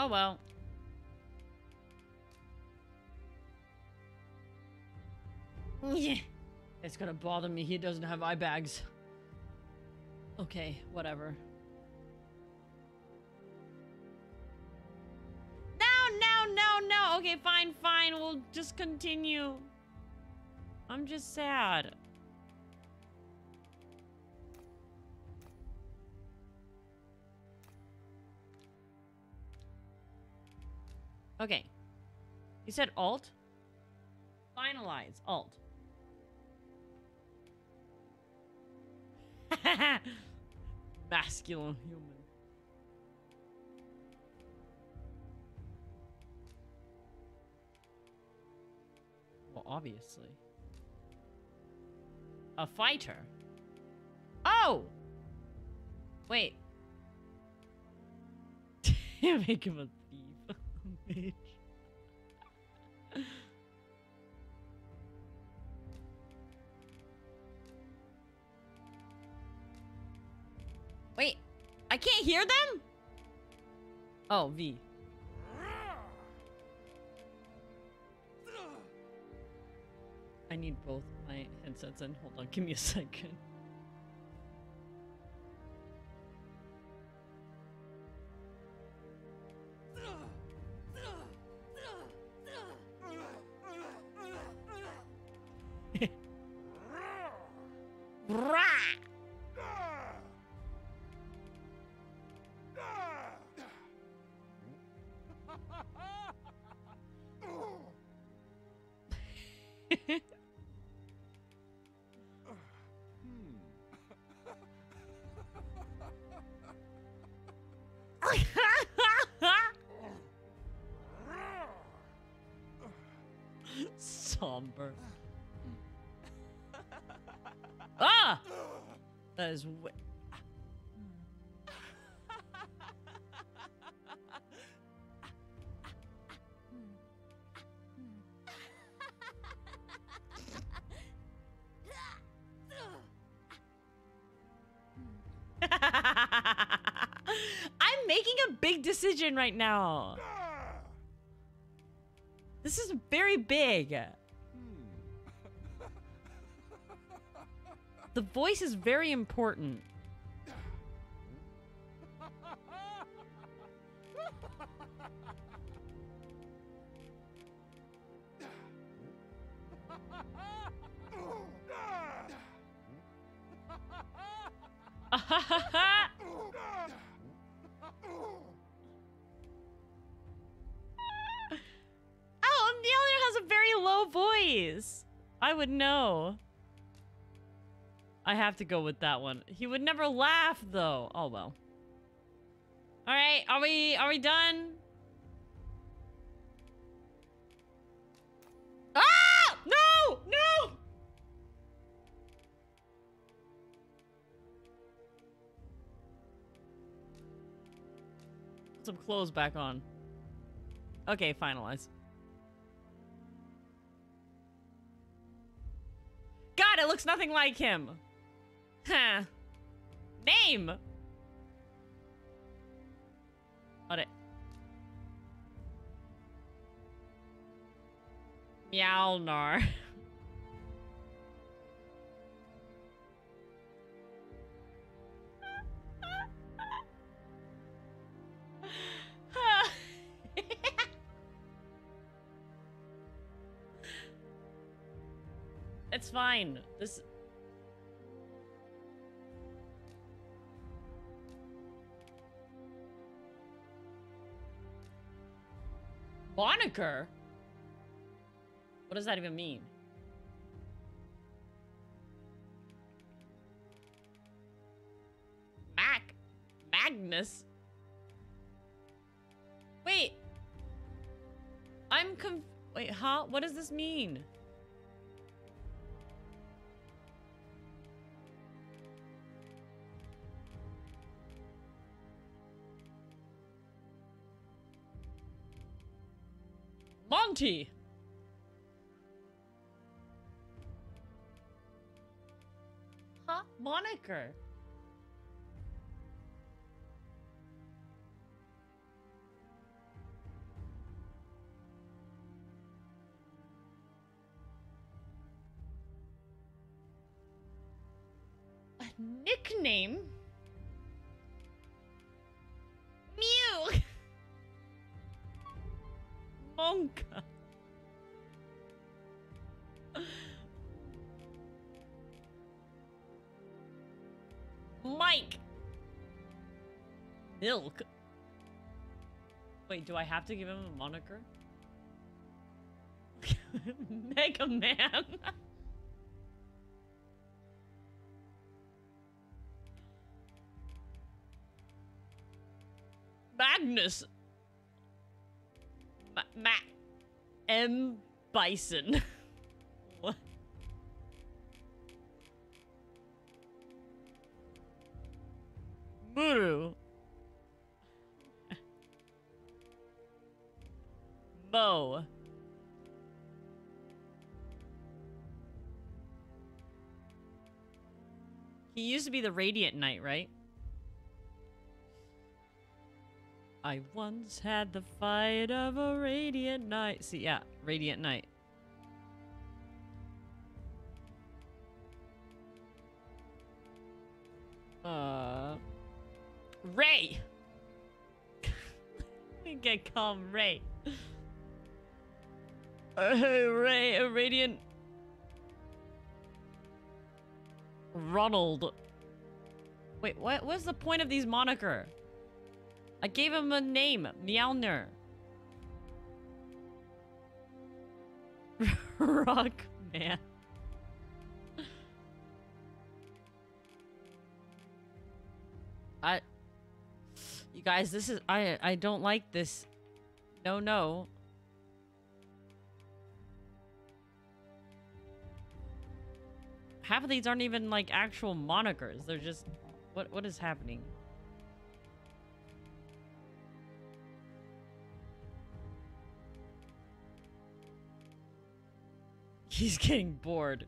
[SPEAKER 1] Oh well. Yeah. It's gonna bother me. He doesn't have eye bags. Okay, whatever. No, no, no, no. Okay, fine, fine. We'll just continue. I'm just sad. Okay. You said alt? Finalize. Alt. Masculine human. Well, obviously. A fighter. Oh! Wait. Make him a. Wait, I can't hear them? Oh, V. I need both my headsets in. Hold on, give me a second. Decision right now. This is very big. Hmm. The voice is very important. low voice. I would know. I have to go with that one. He would never laugh though. Oh well. All right, are we are we done? Ah! No! No! Put some clothes back on. Okay, finalize. It looks nothing like him. Huh. Name. Got it. Meownar. Fine. This... Moniker? What does that even mean? Mac? Magnus? Wait. I'm conf- Wait, huh? What does this mean? Huh? Moniker. A nickname? Milk. Wait, do I have to give him a moniker? Mega Man. Magnus. Ma, Ma M Bison. what? Muru. To be the Radiant Knight, right? I once had the fight of a Radiant Knight. See, yeah, Radiant Knight. Uh, Ray. we can call him Ray. Uh, Ray, a Radiant. Ronald. Wait, what? What's the point of these moniker? I gave him a name, Mlynar. Rock man. I You guys, this is I I don't like this. No, no. Half of these aren't even like actual monikers. They're just what what is happening? He's getting bored.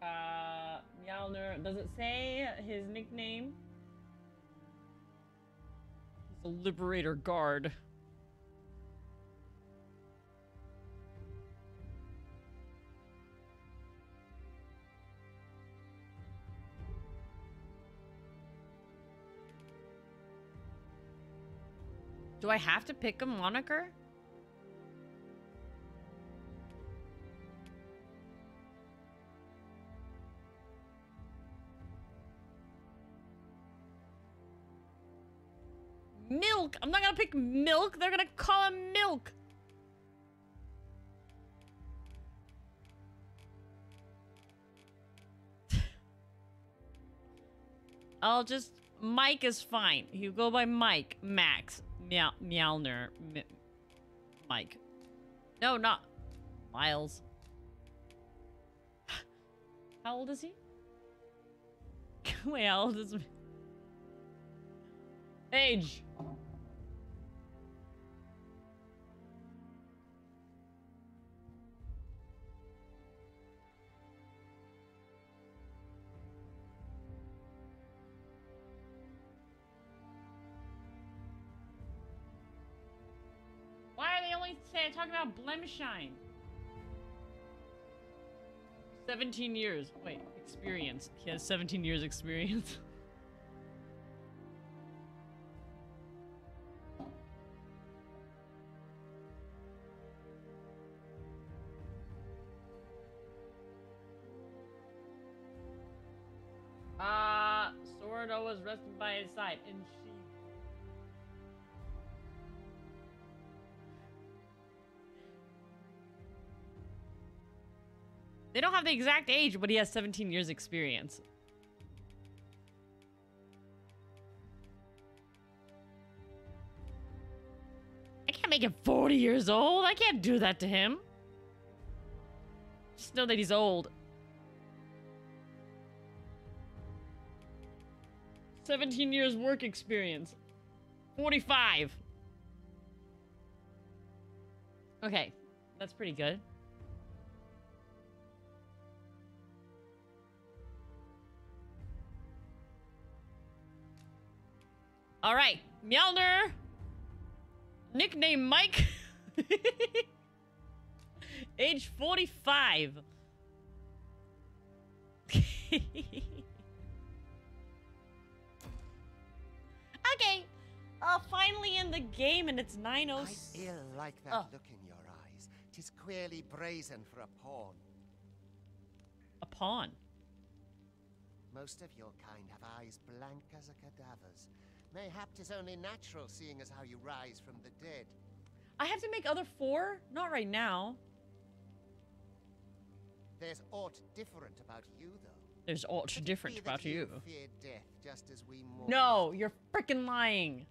[SPEAKER 1] Uh, Mlynar, does it say his nickname? A Liberator Guard. Do I have to pick a moniker? Milk! I'm not gonna pick milk. They're gonna call him milk. I'll just Mike is fine. You go by Mike, Max, Meow, Mlynar, M Mike. No, not Miles. How old is he? Wait, how old is Age. Talking Blemshine? 17 years. Wait, experience. He has 17 years experience. They don't have the exact age, but he has 17 years experience. I can't make him 40 years old. I can't do that to him. Just know that he's old. 17 years work experience. 45. Okay, that's pretty good. All right, Mlynar. Nickname Mike. Age 45. okay. Uh, finally in the game, and it's 906.
[SPEAKER 5] I ill like that
[SPEAKER 1] Oh.
[SPEAKER 5] look in your eyes. Tis queerly brazen for a pawn.
[SPEAKER 1] A pawn.
[SPEAKER 5] Most of your kind have eyes blank as a cadaver's. Mayhap 'tis only natural, seeing as how you rise from the dead.
[SPEAKER 1] I have to make other four? Not right now.
[SPEAKER 5] There's aught different about you, though.
[SPEAKER 1] There's aught different about you.
[SPEAKER 5] fear death just as we mortals
[SPEAKER 1] No, you're freaking lying.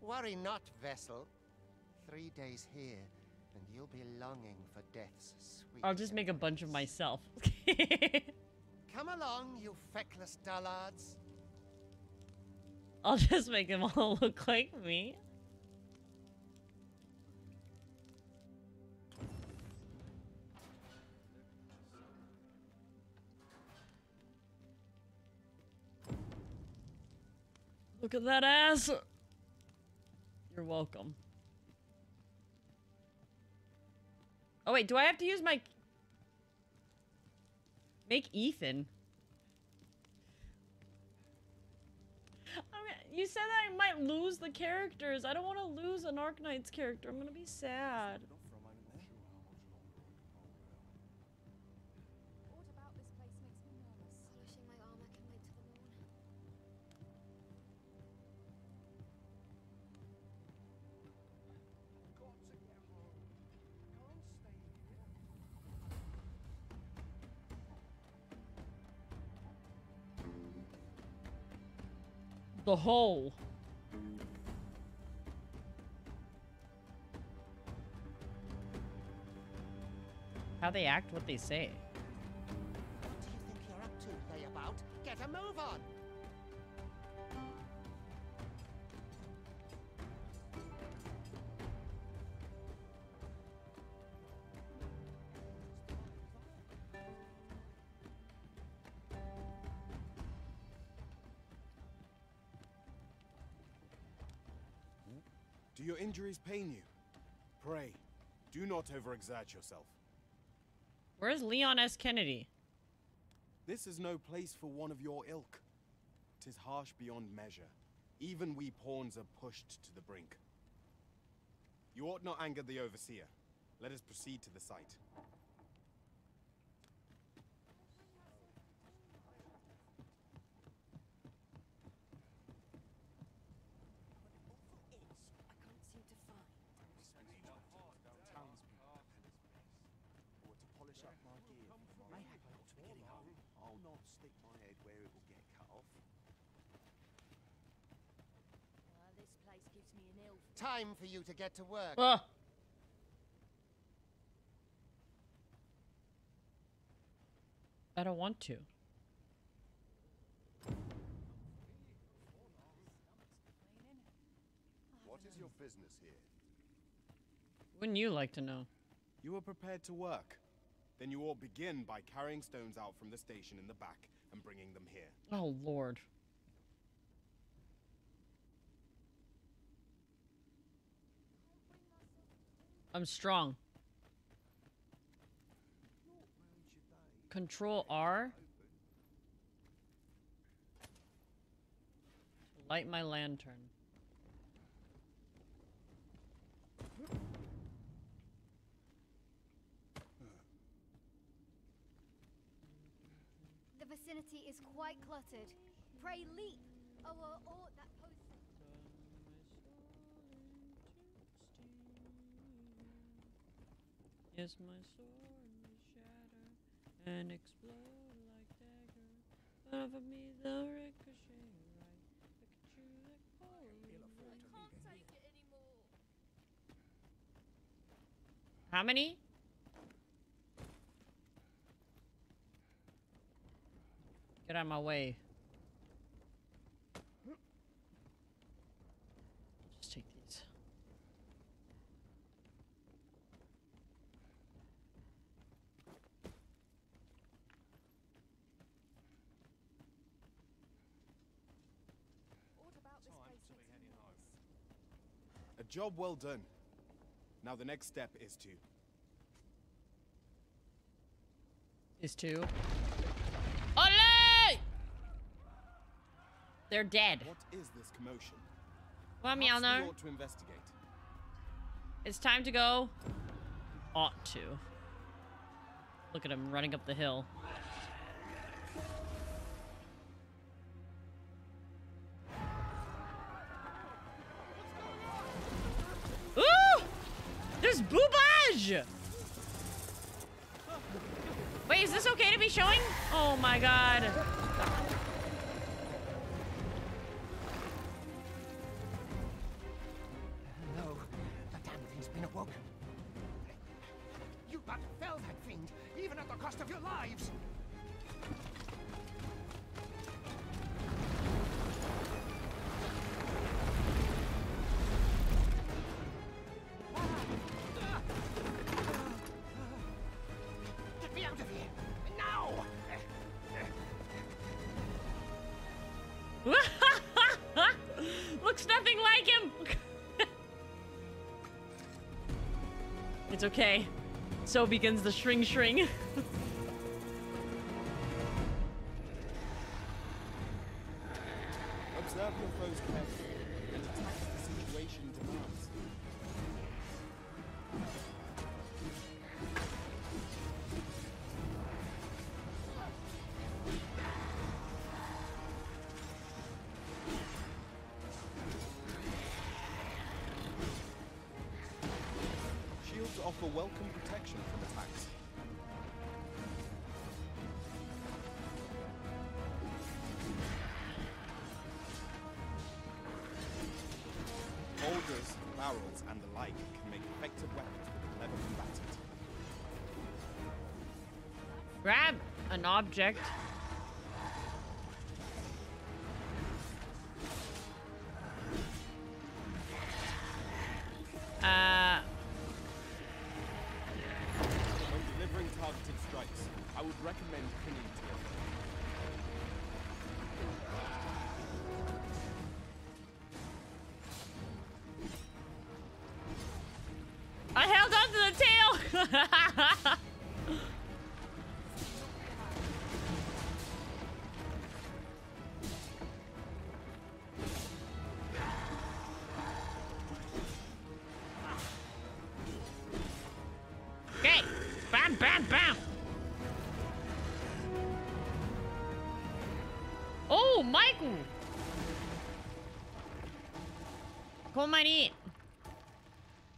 [SPEAKER 5] Worry not, vessel. Three days here, and you'll be longing for death's sweet.
[SPEAKER 1] I'll just make a bunch of myself.
[SPEAKER 5] Come along, you feckless dullards.
[SPEAKER 1] I'll just make them all look like me. Look at that ass. You're welcome. Oh wait, do I have to use my make Ethan? You said that I might lose the characters. I don't want to lose an Arknights character. I'm gonna be sad.
[SPEAKER 3] The
[SPEAKER 1] hole. How they act, what they say.
[SPEAKER 5] What do you think you're up to, layabout? Get a move on!
[SPEAKER 2] Injuries pain you? Pray, do not overexert yourself.
[SPEAKER 1] Where's Leon S. Kennedy?
[SPEAKER 2] This is no place for one of your ilk. Tis harsh beyond measure. Even we pawns are pushed to the brink. You ought not anger the overseer. Let us proceed to the site.
[SPEAKER 3] I can't seem to find.
[SPEAKER 6] Or to polish up my gear. Mayhap I ought to be getting home. I'll not stick my head where it will get cut off.
[SPEAKER 3] Uh, this place gives me an ill
[SPEAKER 5] Time for you to get to work.
[SPEAKER 1] Ugh. I don't want to.
[SPEAKER 8] What is your business here?
[SPEAKER 1] Wouldn't you like to know?
[SPEAKER 2] You are prepared to work. Then you all begin by carrying stones out from the station in the back and bringing them here.
[SPEAKER 1] Oh, Lord. I'm strong. Control R. Light my lantern.
[SPEAKER 3] The vicinity is quite cluttered. Pray leap. Oh, or, or that
[SPEAKER 1] Yes, my sword may shatter and explode like dagger. But for me, the ricochet right. Look at you, like
[SPEAKER 3] I can't take it anymore.
[SPEAKER 1] How many? Get out of my way. Just take these.
[SPEAKER 3] What about this place makes me nervous?
[SPEAKER 9] A job well done. Now the next step is to
[SPEAKER 1] Is to... Ole! They're dead.
[SPEAKER 9] what is this commotion?
[SPEAKER 1] Well,
[SPEAKER 9] Perhaps
[SPEAKER 1] Mlynar,
[SPEAKER 9] ought to investigate.
[SPEAKER 1] it's time to go. Ought to. Look at him running up the hill. Wait, is this okay to be showing? Oh my god.
[SPEAKER 5] No, the damn thing's been awoken. You but fell that fiend, even at the cost of your lives.
[SPEAKER 1] It's okay. So begins the shring shring. an object. Komari.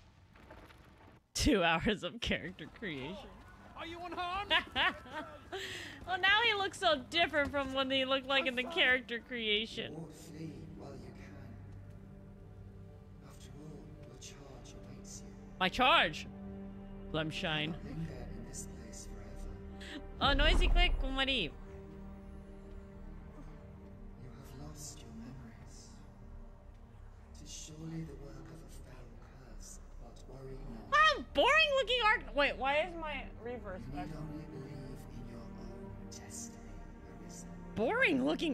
[SPEAKER 1] Two hours of character creation.
[SPEAKER 6] Are you unharmed?
[SPEAKER 1] well, now he looks so different from when he looked like in the character creation.
[SPEAKER 10] Or flee while you can. After all, your charge awaits you.
[SPEAKER 1] My charge. Glemshine.
[SPEAKER 10] Linger in this place forever.
[SPEAKER 1] Oh, noisy click, kumari.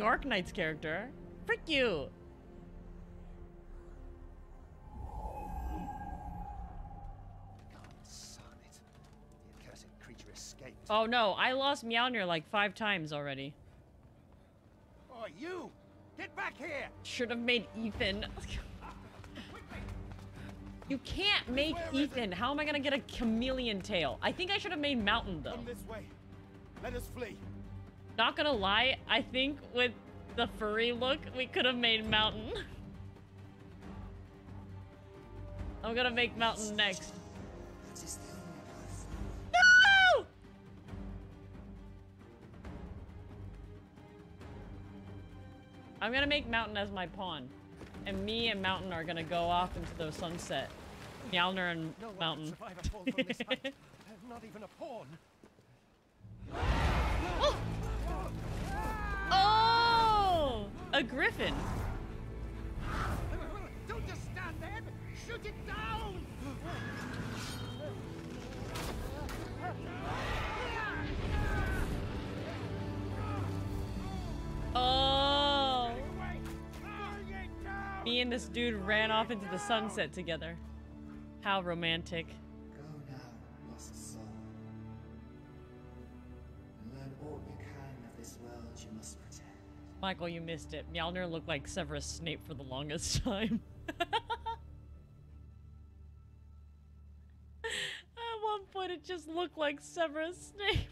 [SPEAKER 1] Boring Knight's character. Frick you.
[SPEAKER 5] God, son it. The accursed creature escaped.
[SPEAKER 1] Oh no, I lost Mlynar like five times already.
[SPEAKER 5] Oh, you! Get back here!
[SPEAKER 1] Should have made Ethan. You can't make Ethan. How am I gonna get a chameleon tail? I think I should have made Mountain though.
[SPEAKER 9] Come this way. Let us flee.
[SPEAKER 1] Not gonna lie, I think with the furry look, we could have made Mountain. I'm gonna make Mountain next.
[SPEAKER 10] That is the only path.
[SPEAKER 1] No! I'm gonna make Mountain as my pawn. And me and Mountain are gonna go off into the sunset. Mlynar and
[SPEAKER 5] No
[SPEAKER 1] Mountain.
[SPEAKER 5] survive a fall from this. Not even a pawn.
[SPEAKER 1] Oh! Oh! A griffin.
[SPEAKER 5] Don't just stand there! Shoot it down!
[SPEAKER 1] Oh! Me and this dude ran off into the sunset together. How romantic. Michael, you missed it. Mlynar looked like Severus Snape for the longest time. At one point, it just looked like Severus Snape.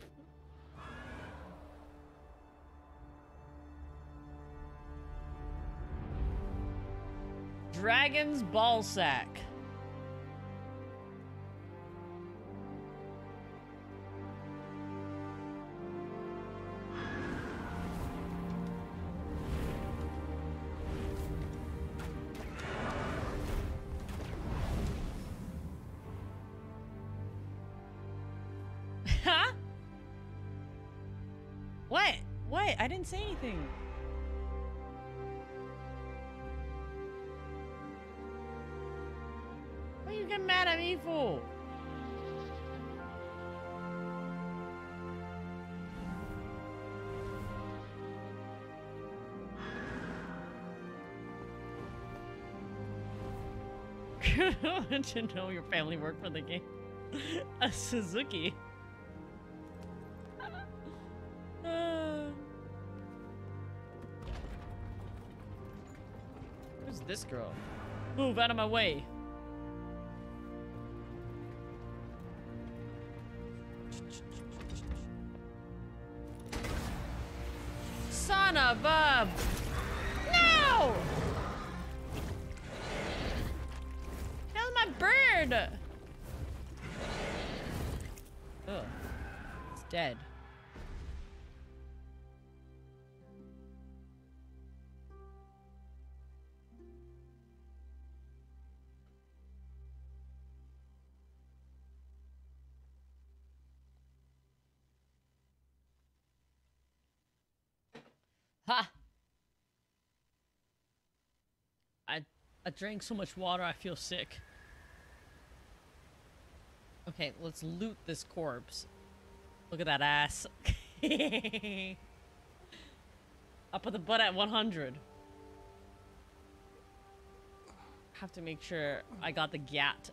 [SPEAKER 1] Dragon's Ballsack. Anything. What are you getting mad at me for? to know your family worked for the game. A Suzuki. This girl? Move out of my way. I I drank so much water I feel sick. Okay, let's loot this corpse. Look at that ass. I'll put the butt at 100. Have to make sure I got the gat.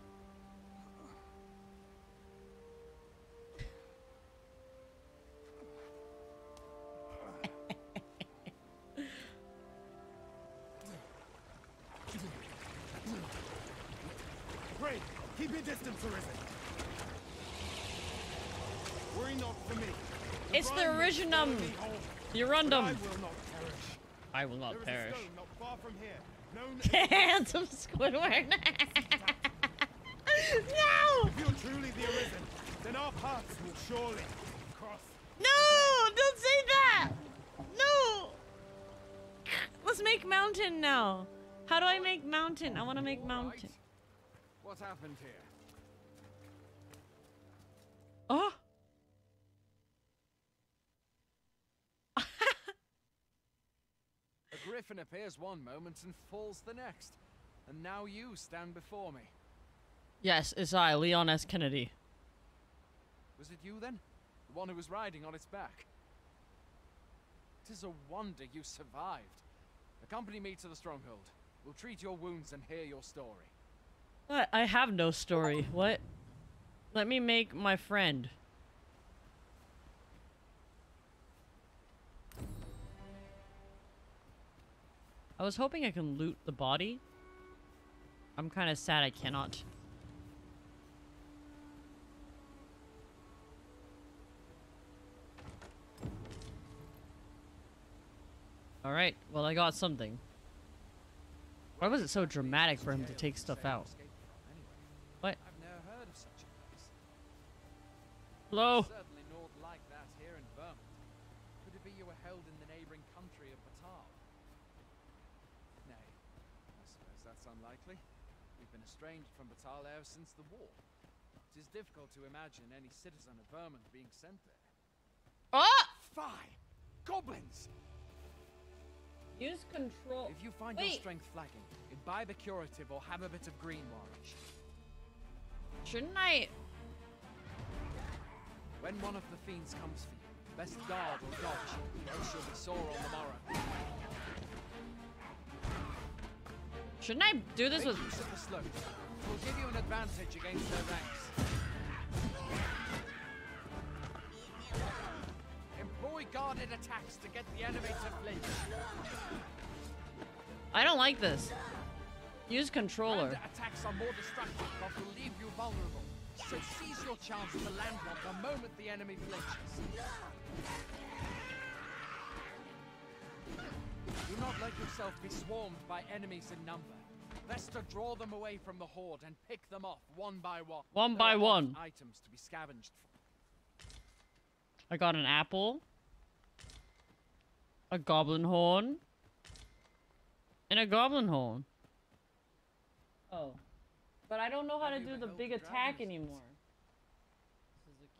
[SPEAKER 9] Home,
[SPEAKER 1] The
[SPEAKER 9] but I will not perish.
[SPEAKER 1] I will
[SPEAKER 9] There
[SPEAKER 1] not
[SPEAKER 9] is a
[SPEAKER 1] perish.
[SPEAKER 9] stone not far from here, known as
[SPEAKER 1] Handsome Squidward. no!
[SPEAKER 9] If you're truly the Arisen, then our paths will surely cross.
[SPEAKER 1] No! Don't say that! No! Let's make mountain now. How do I make mountain? I want to make mountain.
[SPEAKER 6] right. What happened here? Griffin appears one moment and falls the next. And now you stand before me.
[SPEAKER 1] Yes, it's I, Leon S. Kennedy.
[SPEAKER 6] Was it you then? The one who was riding on its back? It is a wonder you survived. Accompany me to the stronghold. We'll treat your wounds and hear your story.
[SPEAKER 1] What? I have no story. What? Let me make my friend. I was hoping I can loot the body. I'm kind of sad I cannot. Alright, well I got something. Why was it so dramatic for him to take stuff out? What?
[SPEAKER 6] I've never heard of such a place.
[SPEAKER 1] Hello?
[SPEAKER 6] Certainly naught like that here in Vermund. Could it be you were held in the neighboring country of Battahl? Nay, I suppose that's unlikely. We've been estranged from Battahl ever since the war. It is difficult to imagine any citizen of Vermund being sent there.
[SPEAKER 1] Ah!
[SPEAKER 6] Fie! Goblins!
[SPEAKER 1] Use control.
[SPEAKER 6] If you find your strength flagging, imbibe a curative or have a bit of greenwarish.
[SPEAKER 1] Shouldn't I?
[SPEAKER 6] When one of the fiends comes for you, best guard or dodge, else you'll be sore on the morrow.
[SPEAKER 1] Shouldn't I do this
[SPEAKER 6] Make
[SPEAKER 1] with?
[SPEAKER 6] use of the slopes. It will give you an advantage against their ranks. Employ guarded attacks to get the enemy to flinch.
[SPEAKER 1] I don't like this. Use controller.
[SPEAKER 6] Random attacks are more destructive, but will leave you vulnerable. So seize your chance to land one the moment the enemy flinches. Do not let yourself be swarmed by enemies in number. Best to draw them away from the horde and pick them off one by one.
[SPEAKER 1] One by one.
[SPEAKER 6] Items to be scavenged for.
[SPEAKER 1] I got an apple. A goblin horn. And a goblin horn. Oh. But I don't know how to do the big attack anymore.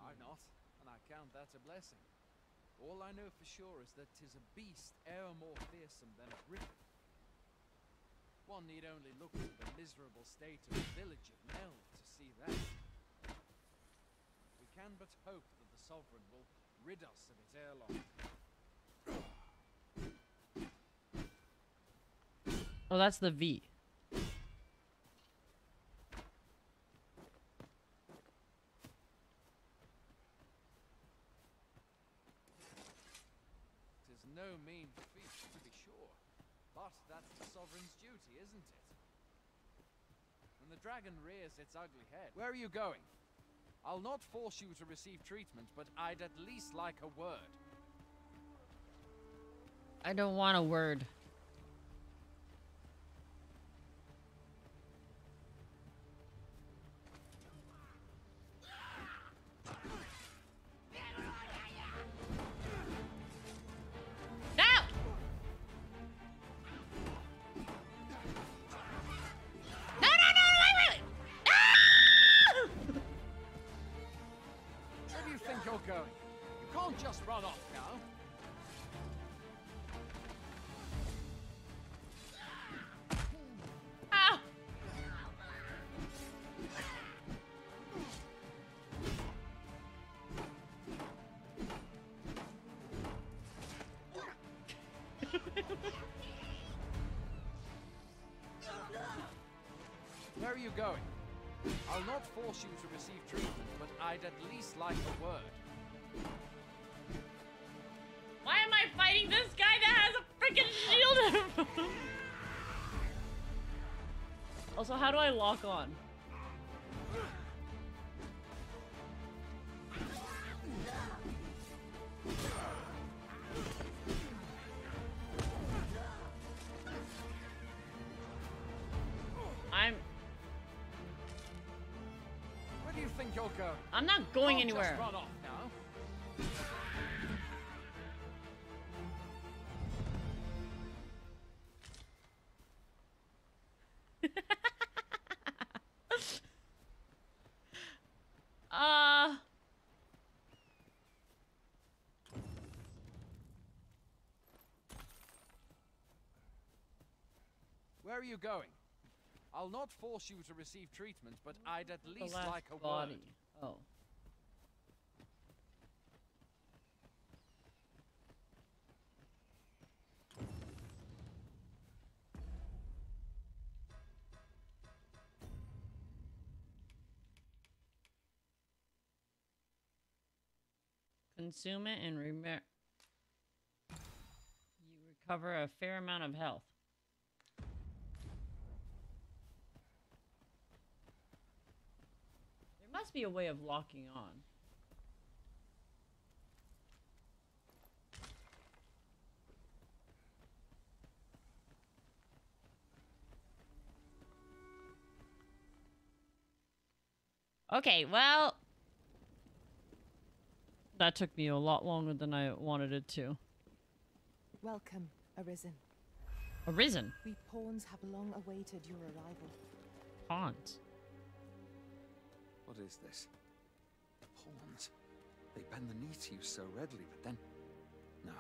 [SPEAKER 6] I not, and I count that a blessing. All I know for sure is that 'tis a beast e'er more fearsome than a griffin. One need only look at the miserable state of the village of Mel to see that. We can but hope that the sovereign will rid us of it ere long.
[SPEAKER 1] Oh, that's the V.
[SPEAKER 6] Tis no mean feat, to be sure. But that's the sovereign's duty, isn't it? When the dragon rears its ugly head, where are you going? I'll not force you to receive treatment, but I'd at least like a word.
[SPEAKER 1] I don't want a word.
[SPEAKER 6] Where are you going? I'll not force you to receive treatment, but I'd at least like a word.
[SPEAKER 1] Why am I fighting this guy that has a freaking shield? also, how do I lock on? Anywhere.
[SPEAKER 6] Just run off now.
[SPEAKER 1] Uh
[SPEAKER 6] Where are you going? I'll not force you to receive treatment, but I'd at least like a
[SPEAKER 1] body.
[SPEAKER 6] word.
[SPEAKER 1] Oh. consume it and remember you recover a fair amount of health. There must be a way of locking on. Okay, well, that took me a lot longer than I wanted it to.
[SPEAKER 11] Welcome, Arisen.
[SPEAKER 1] Arisen?
[SPEAKER 11] We pawns have long awaited your arrival.
[SPEAKER 1] Pawns?
[SPEAKER 6] What is this? Pawns? They bend the knee to you so readily, but then... No.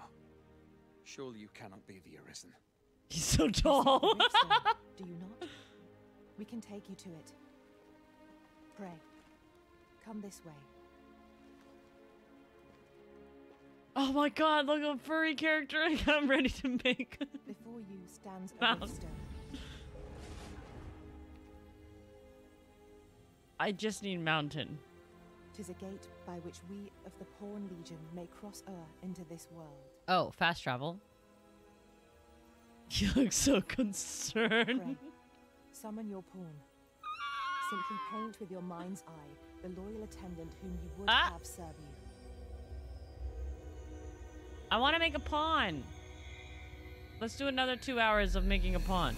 [SPEAKER 6] Surely you cannot be the Arisen.
[SPEAKER 1] He's so tall.
[SPEAKER 11] do you not? We can take you to it. Pray. Come this way.
[SPEAKER 1] Oh my god, look at a furry character I'm ready to make.
[SPEAKER 11] Before you stands a
[SPEAKER 1] Wow. I just need mountain.
[SPEAKER 11] Tis a gate by which we of the Pawn Legion may cross o'er into this world.
[SPEAKER 1] Oh, fast travel. You look so concerned.
[SPEAKER 11] Pray. Summon your pawn. Simply paint with your mind's eye the loyal attendant whom you would
[SPEAKER 1] Ah.
[SPEAKER 11] have serve you.
[SPEAKER 1] I want to make a pawn. Let's do another two hours of making a pawn.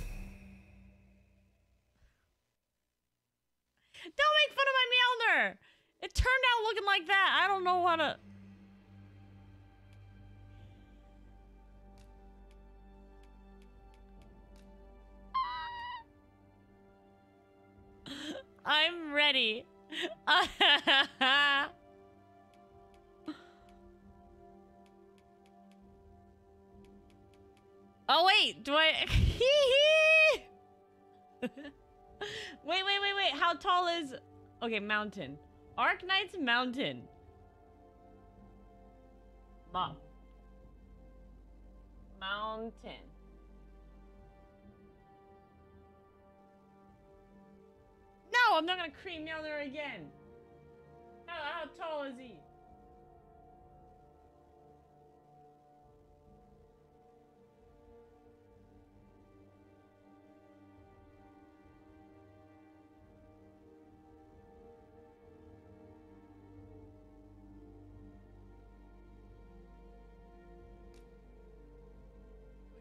[SPEAKER 1] Don't make fun of my Mlynar! It turned out looking like that. I don't know how to. I'm ready. oh wait, do I? wait, wait, wait, wait. How tall is? Okay, mountain. Arknights mountain. Mountain. No, I'm not gonna cream Mlynar again. How, how tall is he?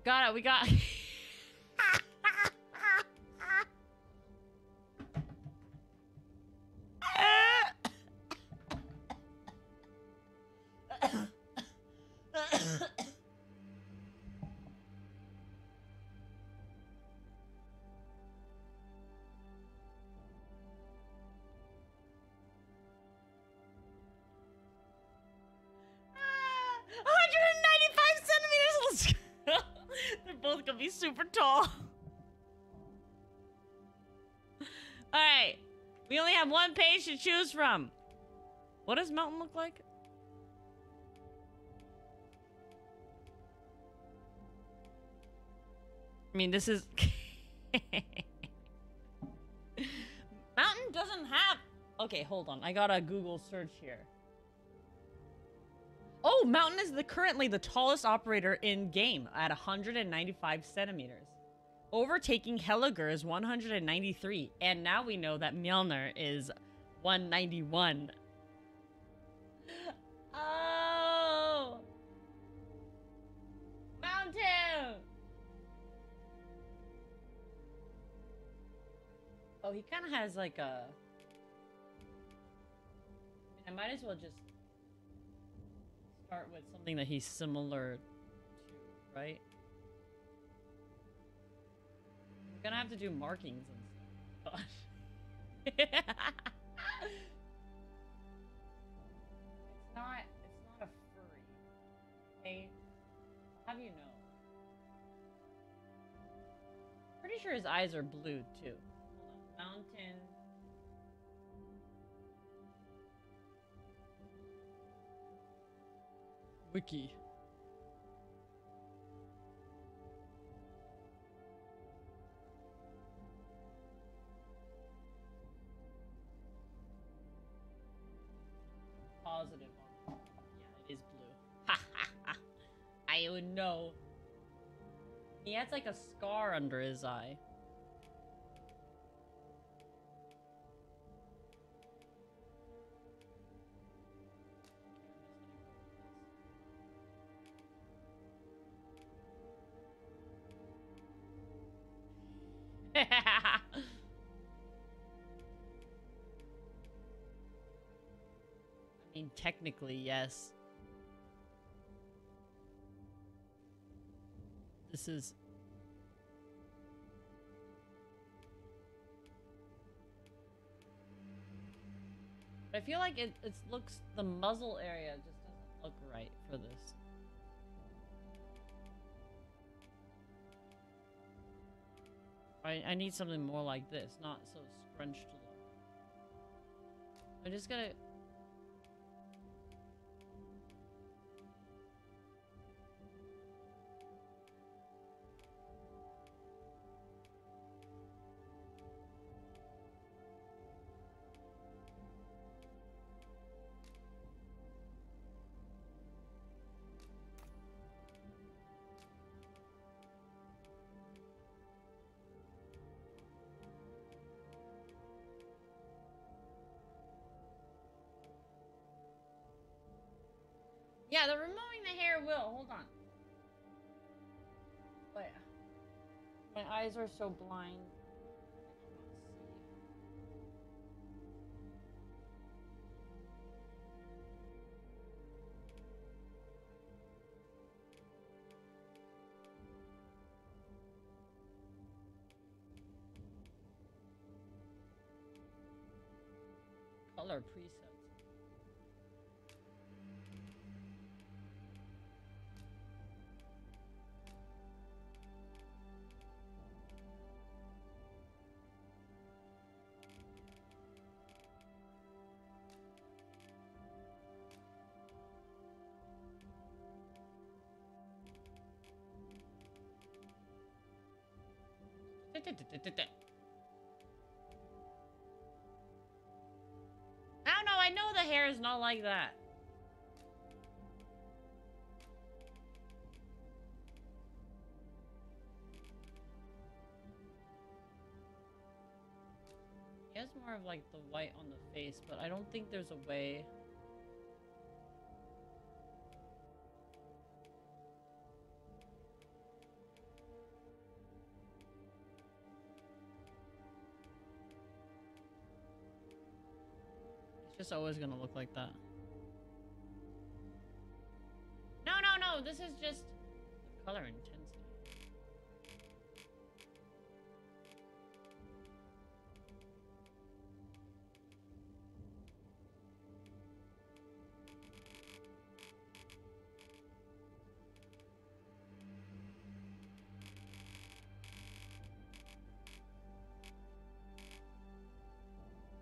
[SPEAKER 1] Got it, we got be super tall. All right, we only have one page to choose from. What does mountain look like? I mean, this is. mountain doesn't have. Okay, hold on. I got a Google search here. Oh, Mountain is the currently the tallest operator in game at 195 centimeters, overtaking Hellagur's 193. And now we know that Mlynar is 191. Oh, Mountain. Oh, he kind of has like a. I might as well just start with something that he's similar to, right? We're gonna have to do markings and stuff. it's not. It's not a furry. Okay, have you know. Pretty sure his eyes are blue too. Mountain. Wiki. Positive one. Yeah, it is blue. Ha ha ha. I would know. He has like a scar under his eye. Technically, yes. This is But I feel like it it looks the muzzle area just doesn't look right for this. I I need something more like this, not so scrunched. I'm just gonna will. Hold on. Oh, Wait. My eyes are so blind. Color presets. I don't know. I know the hair is not like that. He has more of like the white on the face, but I don't think there's a way. It's always gonna look like that. No, no, no. This is just the color intensity.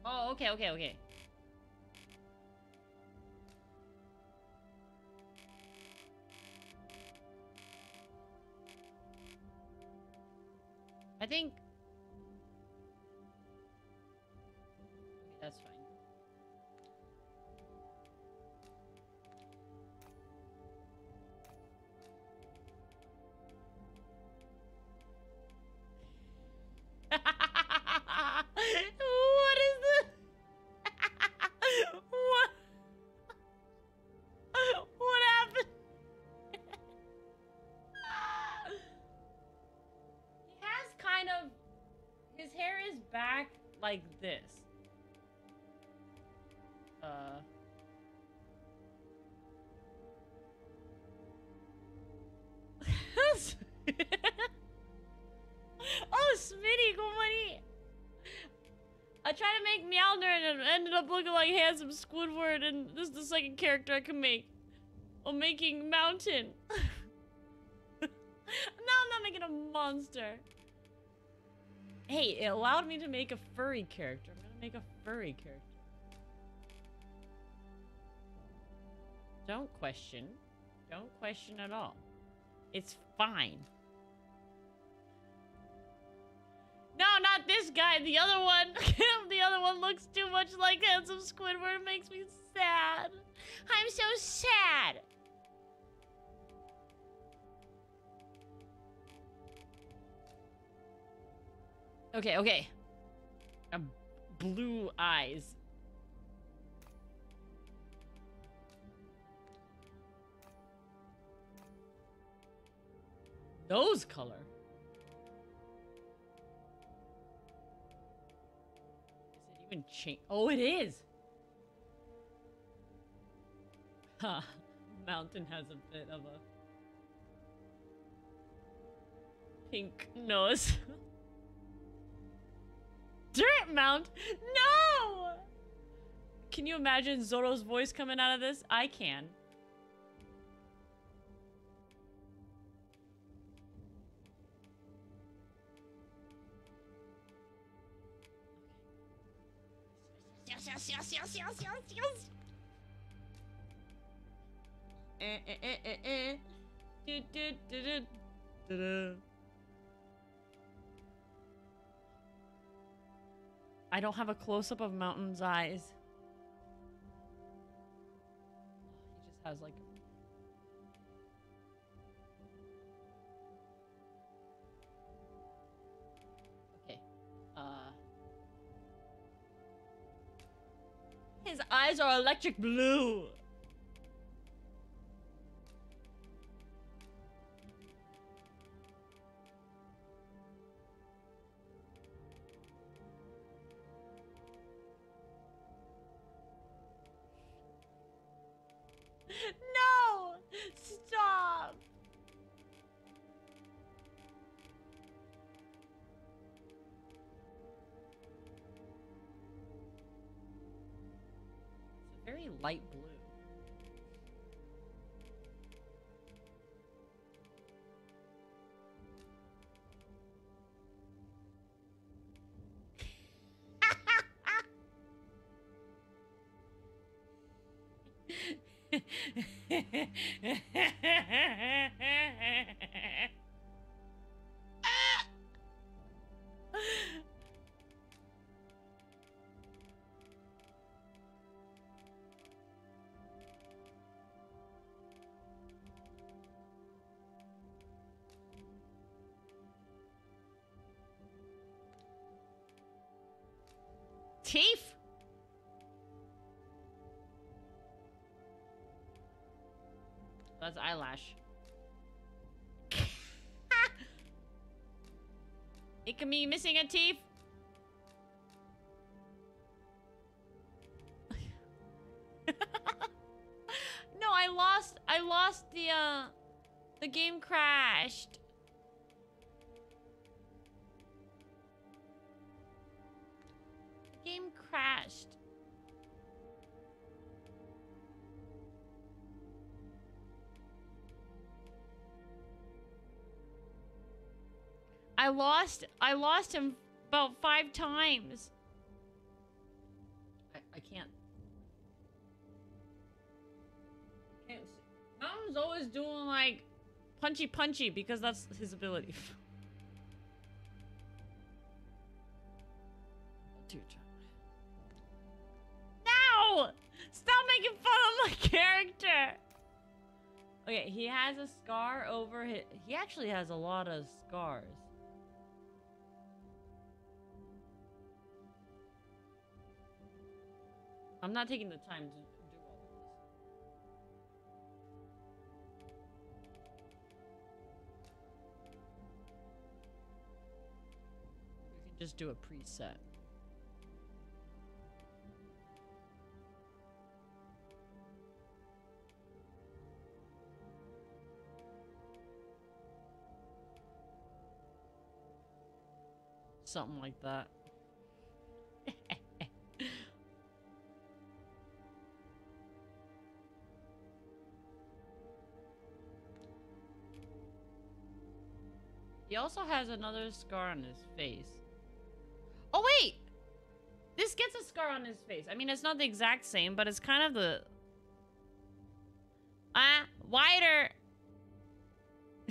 [SPEAKER 1] Oh, okay, okay, okay. Make Meowner and it ended up looking like handsome Squidward, and this is the second character I can make. I'm making Mountain. now I'm not making a monster. Hey, it allowed me to make a furry character. I'm gonna make a furry character. Don't question. Don't question at all. It's fine. Not this guy. The other one. the other one looks too much like handsome Squidward. It makes me sad. I'm so sad. Okay, okay. A blue eyes. Those color. Even change? Oh, it is. Mountain has a bit of a pink nose. Dirt Mount? No! Can you imagine Zoro's voice coming out of this? I can. Yes, yes, yes, yes, yes, yes, yes. Eh, eh, eh, eh, eh. Du, du, du, du, du, du. I don't have a close up of Mountain's eyes. He just has like. Eyes are electric blue. Light blue. eyelash. it can be missing a teeth. no, I lost. I lost the. uh... The game crashed. Lost I lost him about five times. I, I can't. can't s- Mountain's always doing like punchy punchy because that's his ability. No! Stop making fun of my character! Okay, he has a scar over his... He actually has a lot of scars. I'm not taking the time to do all of this. We can just do a preset. Something like that. He also has another scar on his face. Oh, wait! This gets a scar on his face. I mean, it's not the exact same, but it's kind of the... Ah, wider!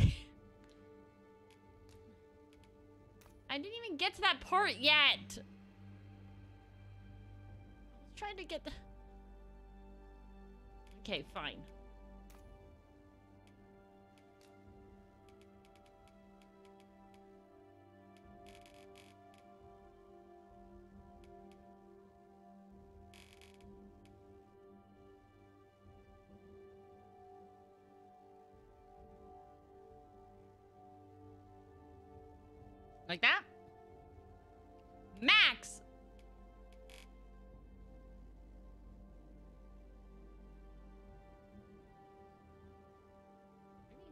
[SPEAKER 1] I didn't even get to that part yet! I was trying to get the... Okay, fine.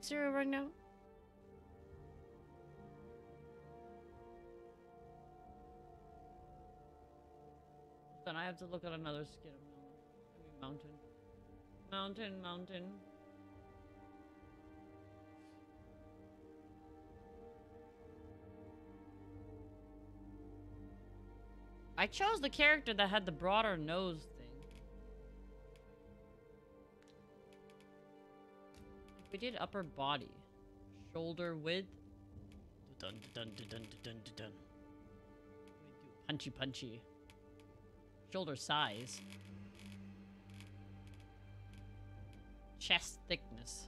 [SPEAKER 1] Cereal right now? Then I have to look at another skin of mountain. Mountain, mountain. I chose the character that had the broader nose we did upper body, shoulder width. Dun dun dun dun dun dun dun. punchy punchy. Shoulder size. Chest thickness.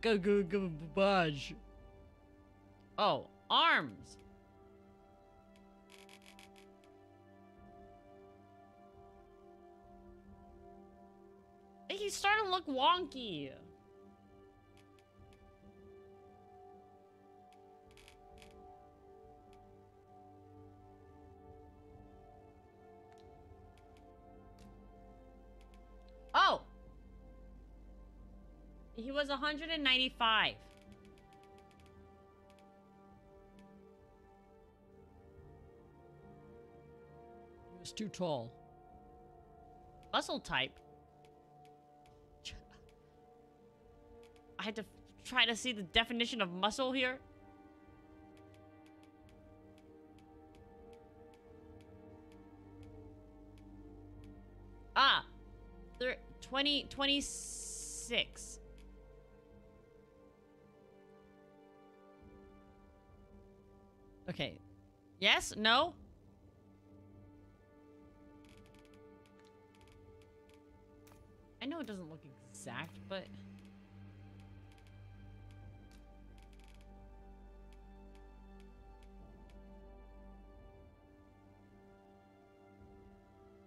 [SPEAKER 1] Go go go badge. Oh, arms. He's starting to look wonky. He was 195. He was too tall. Muscle type. I had to try to see the definition of muscle here. Ah, thir 20, 26. Okay. Yes? No? I know it doesn't look exact, but...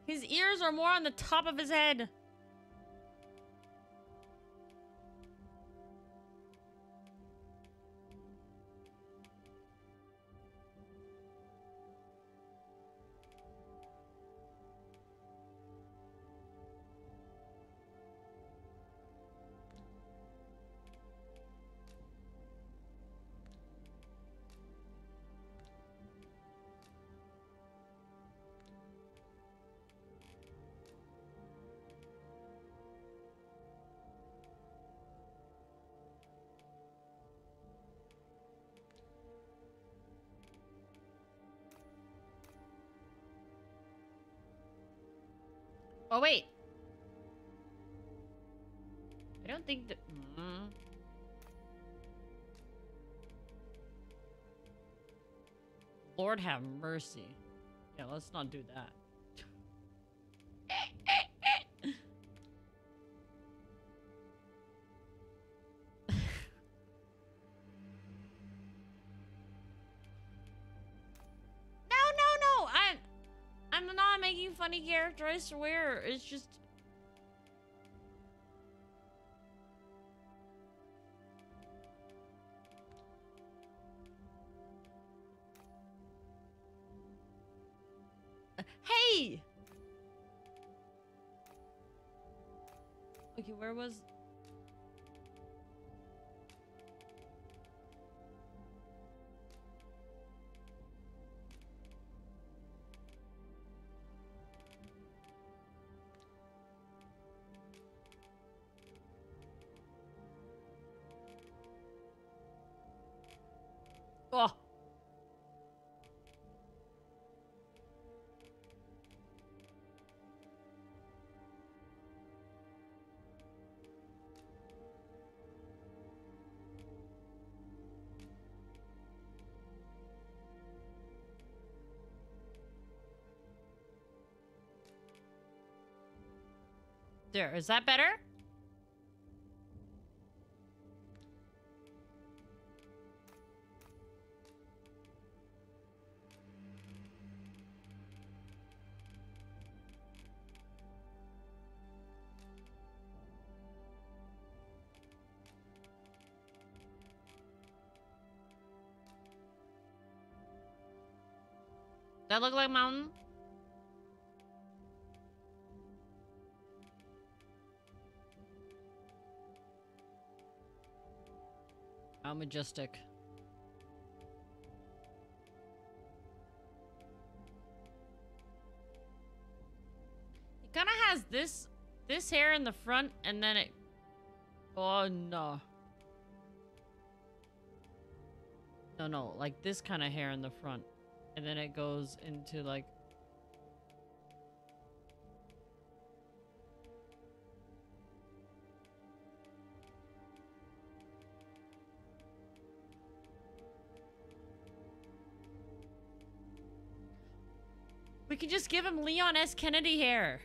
[SPEAKER 1] His ears are more on the top of his head. Oh, wait. I don't think that... Mm. Lord have mercy. Yeah, let's not do that. Funny character, I swear. It's just... Hey! Okay, where was... There, is that better? That look like mountain? Majestic. It kind of has this this hair in the front and then it Oh no. No, no, like this kind of hair in the front. And then it goes into like We could just give him Leon S. Kennedy hair.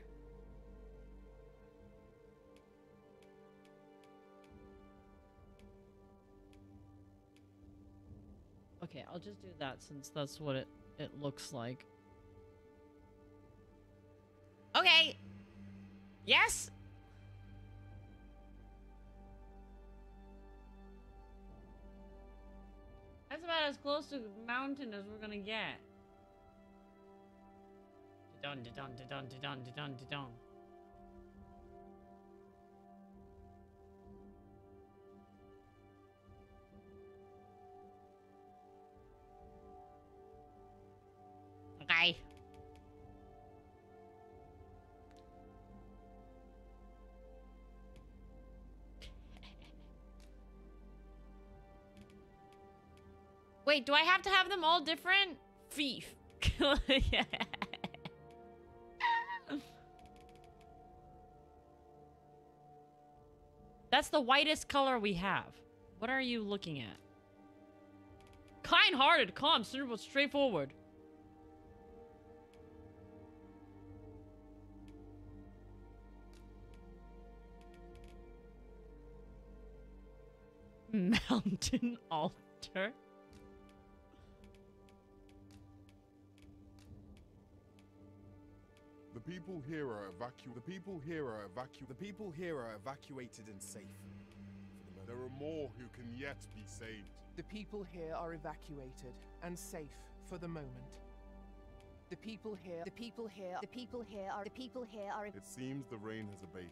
[SPEAKER 1] Okay, I'll just do that since that's what it, it looks like. Okay. Yes. That's about as close to mountain as we're gonna get. Dun dun dun dun dun dun dun dun. Okay. Wait, do I have to have them all different? Fief. yeah. That's the whitest color we have. What are you looking at? Kind-hearted, calm, simple, straightforward. Mountain altar.
[SPEAKER 9] People here are evacu- The people here are evacuated. The people here are evacuated and safe.
[SPEAKER 2] There are more who can yet be saved.
[SPEAKER 12] The people here are evacuated and safe for the moment. The people here.
[SPEAKER 13] The people here. The people here are. The people here are.
[SPEAKER 2] It seems the rain has abated.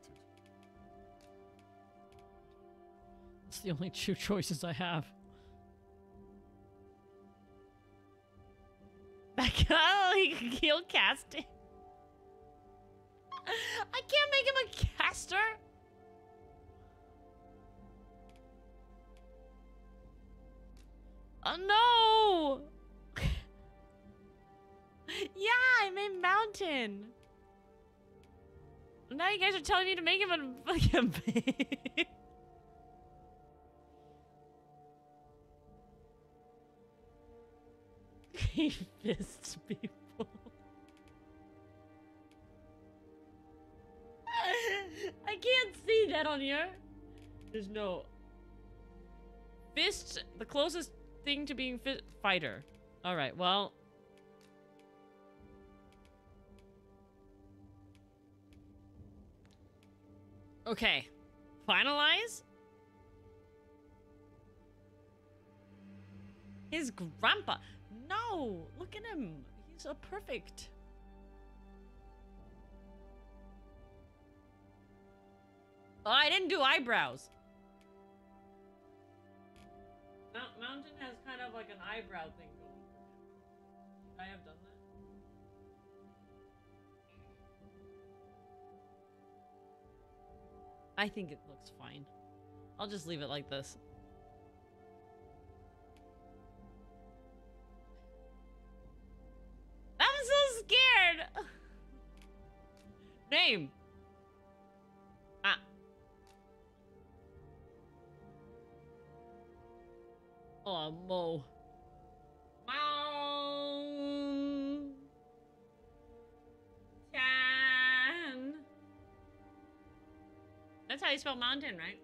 [SPEAKER 1] It's the only two choices I have. oh, he, he'll cast it. I can't make him a caster. Oh no! yeah, I made mountain. Now you guys are telling me to make him a fucking He fists people. I can't see that on here. There's no fist. The closest thing to being fi fighter. All right. Well. Okay. Finalize. His grandpa. No, look at him. He's a perfect. Oh, I didn't do eyebrows. Mount Mountain has kind of like an eyebrow thing going him. I have done that. I think it looks fine. I'll just leave it like this. I'm so scared. Name. Oh, Mo. That's how you spell mountain, right?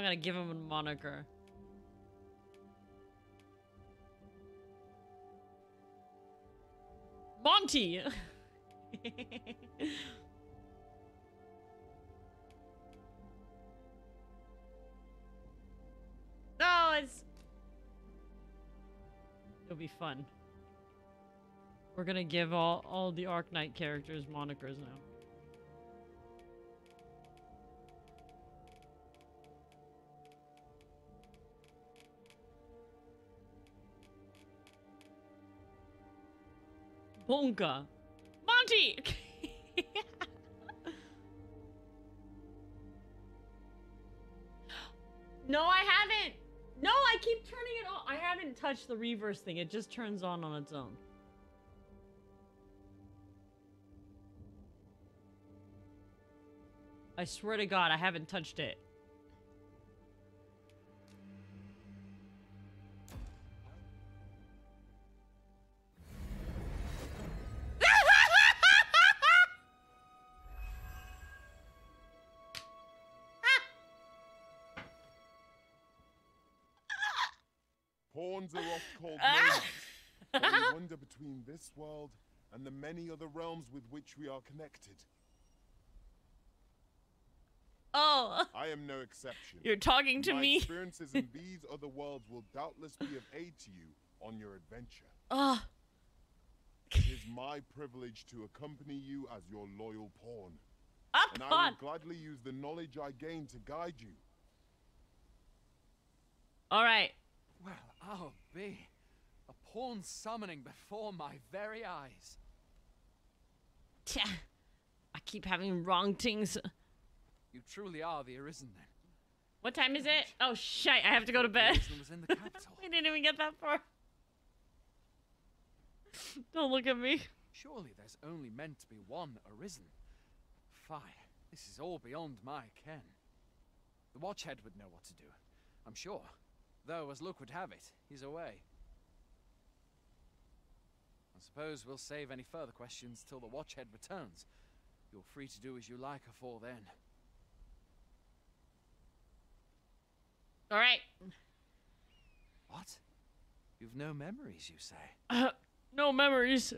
[SPEAKER 1] I'm gonna give him a moniker. Monty! no, it's... It'll be fun. We're gonna give all, all the Arknight characters monikers now. Bonka. Monty! no, I haven't! No, I keep turning it on. I haven't touched the reverse thing. It just turns on on its own. I swear to God, I haven't touched it.
[SPEAKER 2] Between this world and the many other realms with which we are connected.
[SPEAKER 1] Oh.
[SPEAKER 2] I am no exception.
[SPEAKER 1] You're talking to
[SPEAKER 2] My
[SPEAKER 1] me.
[SPEAKER 2] experiences in these other worlds will doubtless be of aid to you on your adventure.
[SPEAKER 1] Oh.
[SPEAKER 2] It is my privilege to accompany you as your loyal pawn.
[SPEAKER 1] Up
[SPEAKER 2] and I
[SPEAKER 1] on.
[SPEAKER 2] will gladly use the knowledge I gain to guide you.
[SPEAKER 1] All right.
[SPEAKER 6] Well, I'll be. Pawn summoning before my very eyes.
[SPEAKER 1] Tja. I keep having wrong things.
[SPEAKER 6] You truly are the Arisen then.
[SPEAKER 1] What time is it? Oh, shite. I have to go to bed.
[SPEAKER 6] Arisen was in the capital.
[SPEAKER 1] we didn't even get that far. Don't look at me.
[SPEAKER 6] Surely there's only meant to be one Arisen. Fie, this is all beyond my ken. The Watchhead would know what to do, I'm sure. Though, as luck would have it, he's away. I suppose we'll save any further questions till the Watchhead returns. You're free to do as you like afore then.
[SPEAKER 1] All right.
[SPEAKER 6] What? You've no memories, you say?
[SPEAKER 1] Uh, no memories.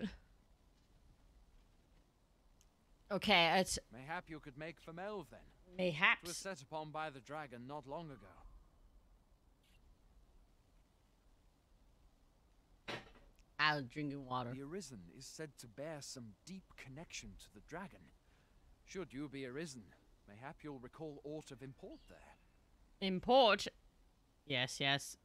[SPEAKER 1] Okay, it's
[SPEAKER 6] Mayhap you could make for Melv then.
[SPEAKER 1] Mayhaps.
[SPEAKER 6] It was set upon by the dragon not long ago.
[SPEAKER 1] Out of drinking water.
[SPEAKER 6] The Arisen is said to bear some deep connection to the dragon. Should you be Arisen, mayhap you'll recall aught of import there.
[SPEAKER 1] Import. Yes, yes.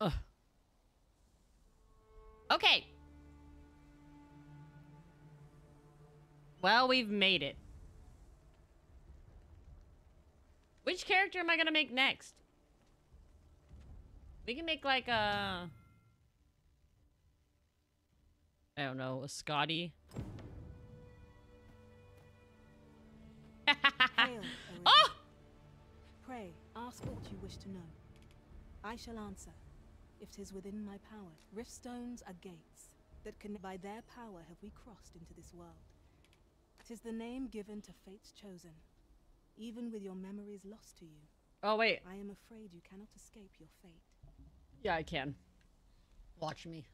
[SPEAKER 1] Ugh. Okay. Well, we've made it. Which character am I gonna make next? We can make like a... I don't know, a Scotty. Oh!
[SPEAKER 11] Pray, ask what you wish to know. I shall answer, if 'tis within my power. Riftstones are gates, that can by their power have we crossed into this world. 'Tis the name given to fate's chosen, even with your memories lost to you.
[SPEAKER 1] Oh, wait.
[SPEAKER 11] I am afraid you cannot escape your fate.
[SPEAKER 1] Yeah, I can. Watch me.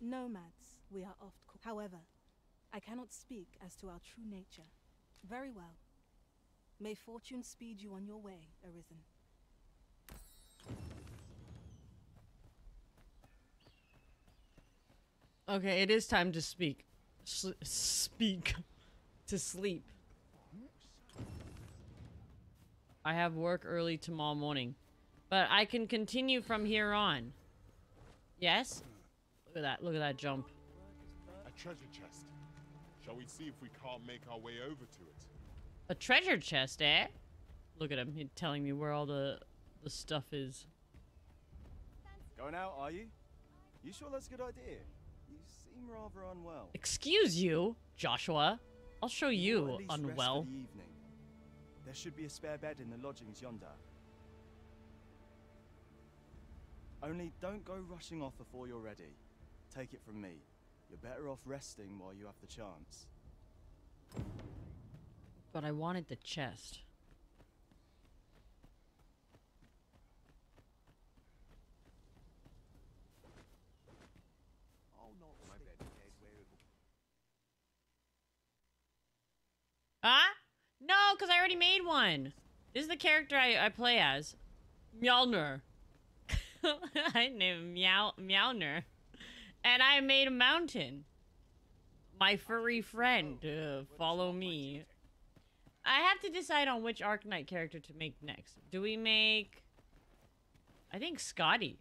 [SPEAKER 11] Nomads, we are oft called. However, I cannot speak as to our true nature. Very well. May fortune speed you on your way, Arisen.
[SPEAKER 1] Okay, it is time to speak. S speak. to sleep. I have work early tomorrow morning. But I can continue from here on. Yes? Look at that. Look at that jump.
[SPEAKER 2] A treasure chest. Shall we see if we can't make our way over to it?
[SPEAKER 1] A treasure chest, eh? Look at him. He's telling me where all the the stuff is.
[SPEAKER 14] Going out, are you? You sure that's a good idea? Seem rather unwell.
[SPEAKER 1] Excuse you, Joshua. I'll show you
[SPEAKER 14] at least rest for
[SPEAKER 1] unwell.
[SPEAKER 14] the evening. There should be a spare bed in the lodgings yonder. Only don't go rushing off before you're ready. Take it from me. You're better off resting while you have the chance.
[SPEAKER 1] But I wanted the chest. Ah? No, because I already made one. This is the character I, I play as. Mlynar. I named Meow Meowner. And I made a mountain. My furry friend. Uh, follow me. I have to decide on which Arknight character to make next. Do we make... I think Scotty.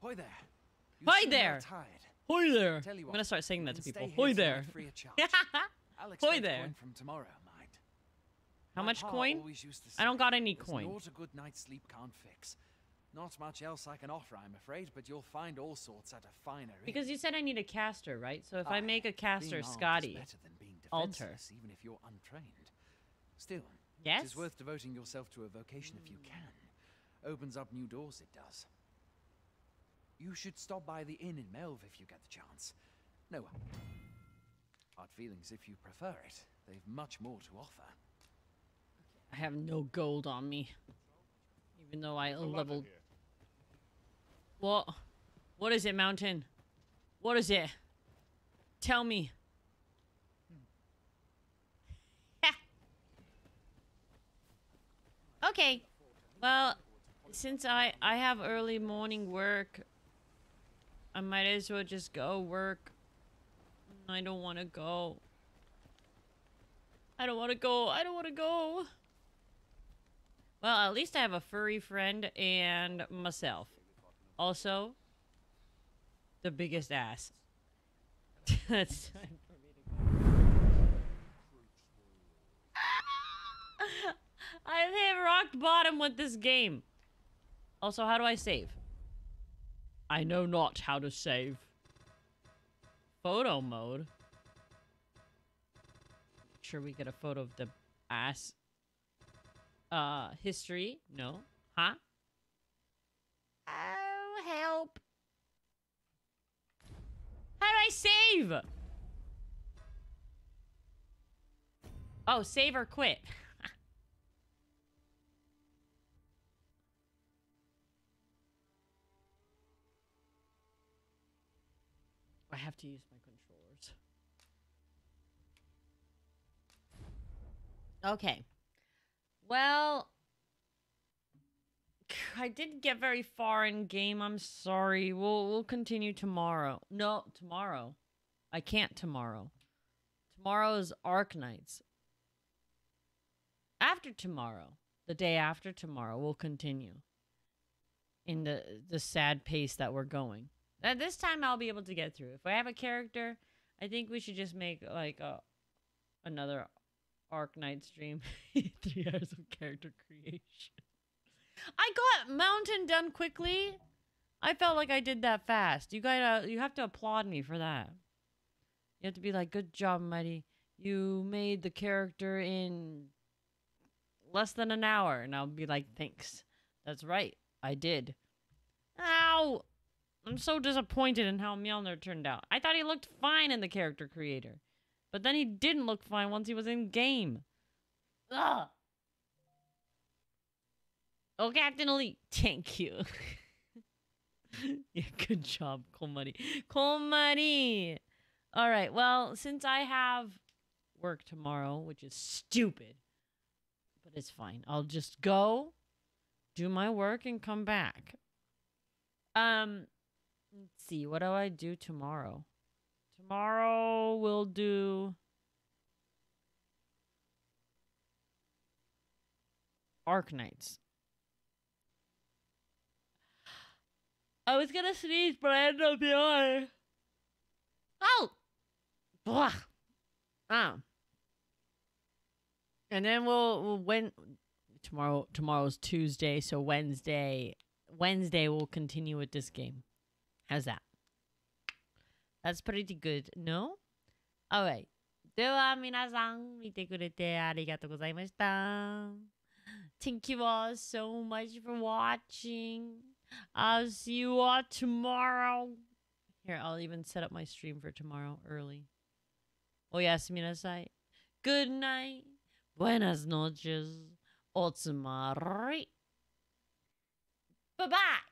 [SPEAKER 6] Hoy there. You
[SPEAKER 1] Hoy there. Hoy there.
[SPEAKER 6] Tell you
[SPEAKER 1] I'm gonna start saying that to people. Hoy there.
[SPEAKER 6] tonight free of charge. I'll
[SPEAKER 1] Hoy there.
[SPEAKER 6] from tomorrow, mind.
[SPEAKER 1] How
[SPEAKER 6] My
[SPEAKER 1] much coin?
[SPEAKER 6] always used to
[SPEAKER 1] I don't got any coin.
[SPEAKER 6] naught a good night's sleep can't fix. Not much else I can offer, I'm afraid, but you'll find all sorts at a finer inn.
[SPEAKER 1] Because you said I need a caster, right? So if I
[SPEAKER 6] Aye,
[SPEAKER 1] make a caster Scotty,
[SPEAKER 6] better than being
[SPEAKER 1] alter.
[SPEAKER 6] even if you're untrained. Still,
[SPEAKER 1] Yes?
[SPEAKER 6] it is worth devoting yourself to a vocation if you can. Opens up new doors, it does. You should stop by the inn in Melv if you get the chance. No uh, hard feelings if you prefer it. They've much more to offer.
[SPEAKER 1] I have no gold on me. Even though I leveled. What? What is it, Mountain? What is it? Tell me. Hmm. okay. Well, since I I have early morning work, I might as well just go work. I don't want to go. I don't want to go. I don't want to go. Well, at least I have a furry friend and myself. Also, the biggest ass. That's time for me to go. I've hit rock bottom with this game. Also, how do I save? I know not how to save. Photo mode. Make Sure, we get a photo of the ass. Uh, history? No. Huh? Oh, help. How do I save? Oh, save or quit. have to use my controllers. Okay. Well, I didn't get very far in game. I'm sorry. We'll we'll continue tomorrow. No, tomorrow. I can't tomorrow. Tomorrow is Arknights. After tomorrow, the day after tomorrow, we'll continue in the the sad pace that we're going. This time I'll be able to get through. If I have a character, I think we should just make like a another Arknight stream. Three hours of character creation. I got Mountain done quickly. I felt like I did that fast. You gotta, you have to applaud me for that. You have to be like, good job, Mighty. You made the character in less than an hour. And I'll be like, thanks. That's right. I did. Ow! I'm so disappointed in how Mlynar turned out. I thought he looked fine in the character creator. But then he didn't look fine once he was in game. Ugh! Oh, Captain Elite. Thank you. yeah, good job, Kolmari. Kolmari! Alright, well, since I have work tomorrow, which is stupid, but it's fine. I'll just go, do my work, and come back. Um, let's see. What do I do tomorrow? Tomorrow we'll do Arknights. I was gonna sneeze, but I ended up yawning. Oh! Blah! Ah. And then we'll, we'll when tomorrow tomorrow's Tuesday, so Wednesday Wednesday we'll continue with this game. How's that? That's pretty good, no? Alright. では皆さん見てくれてありがとうございました。Thank you all so much for watching. I'll see you all tomorrow. Here, I'll even set up my stream for tomorrow early. Oh, yes, minasai. Good night. Buenas noches. Otsumari. Bye bye.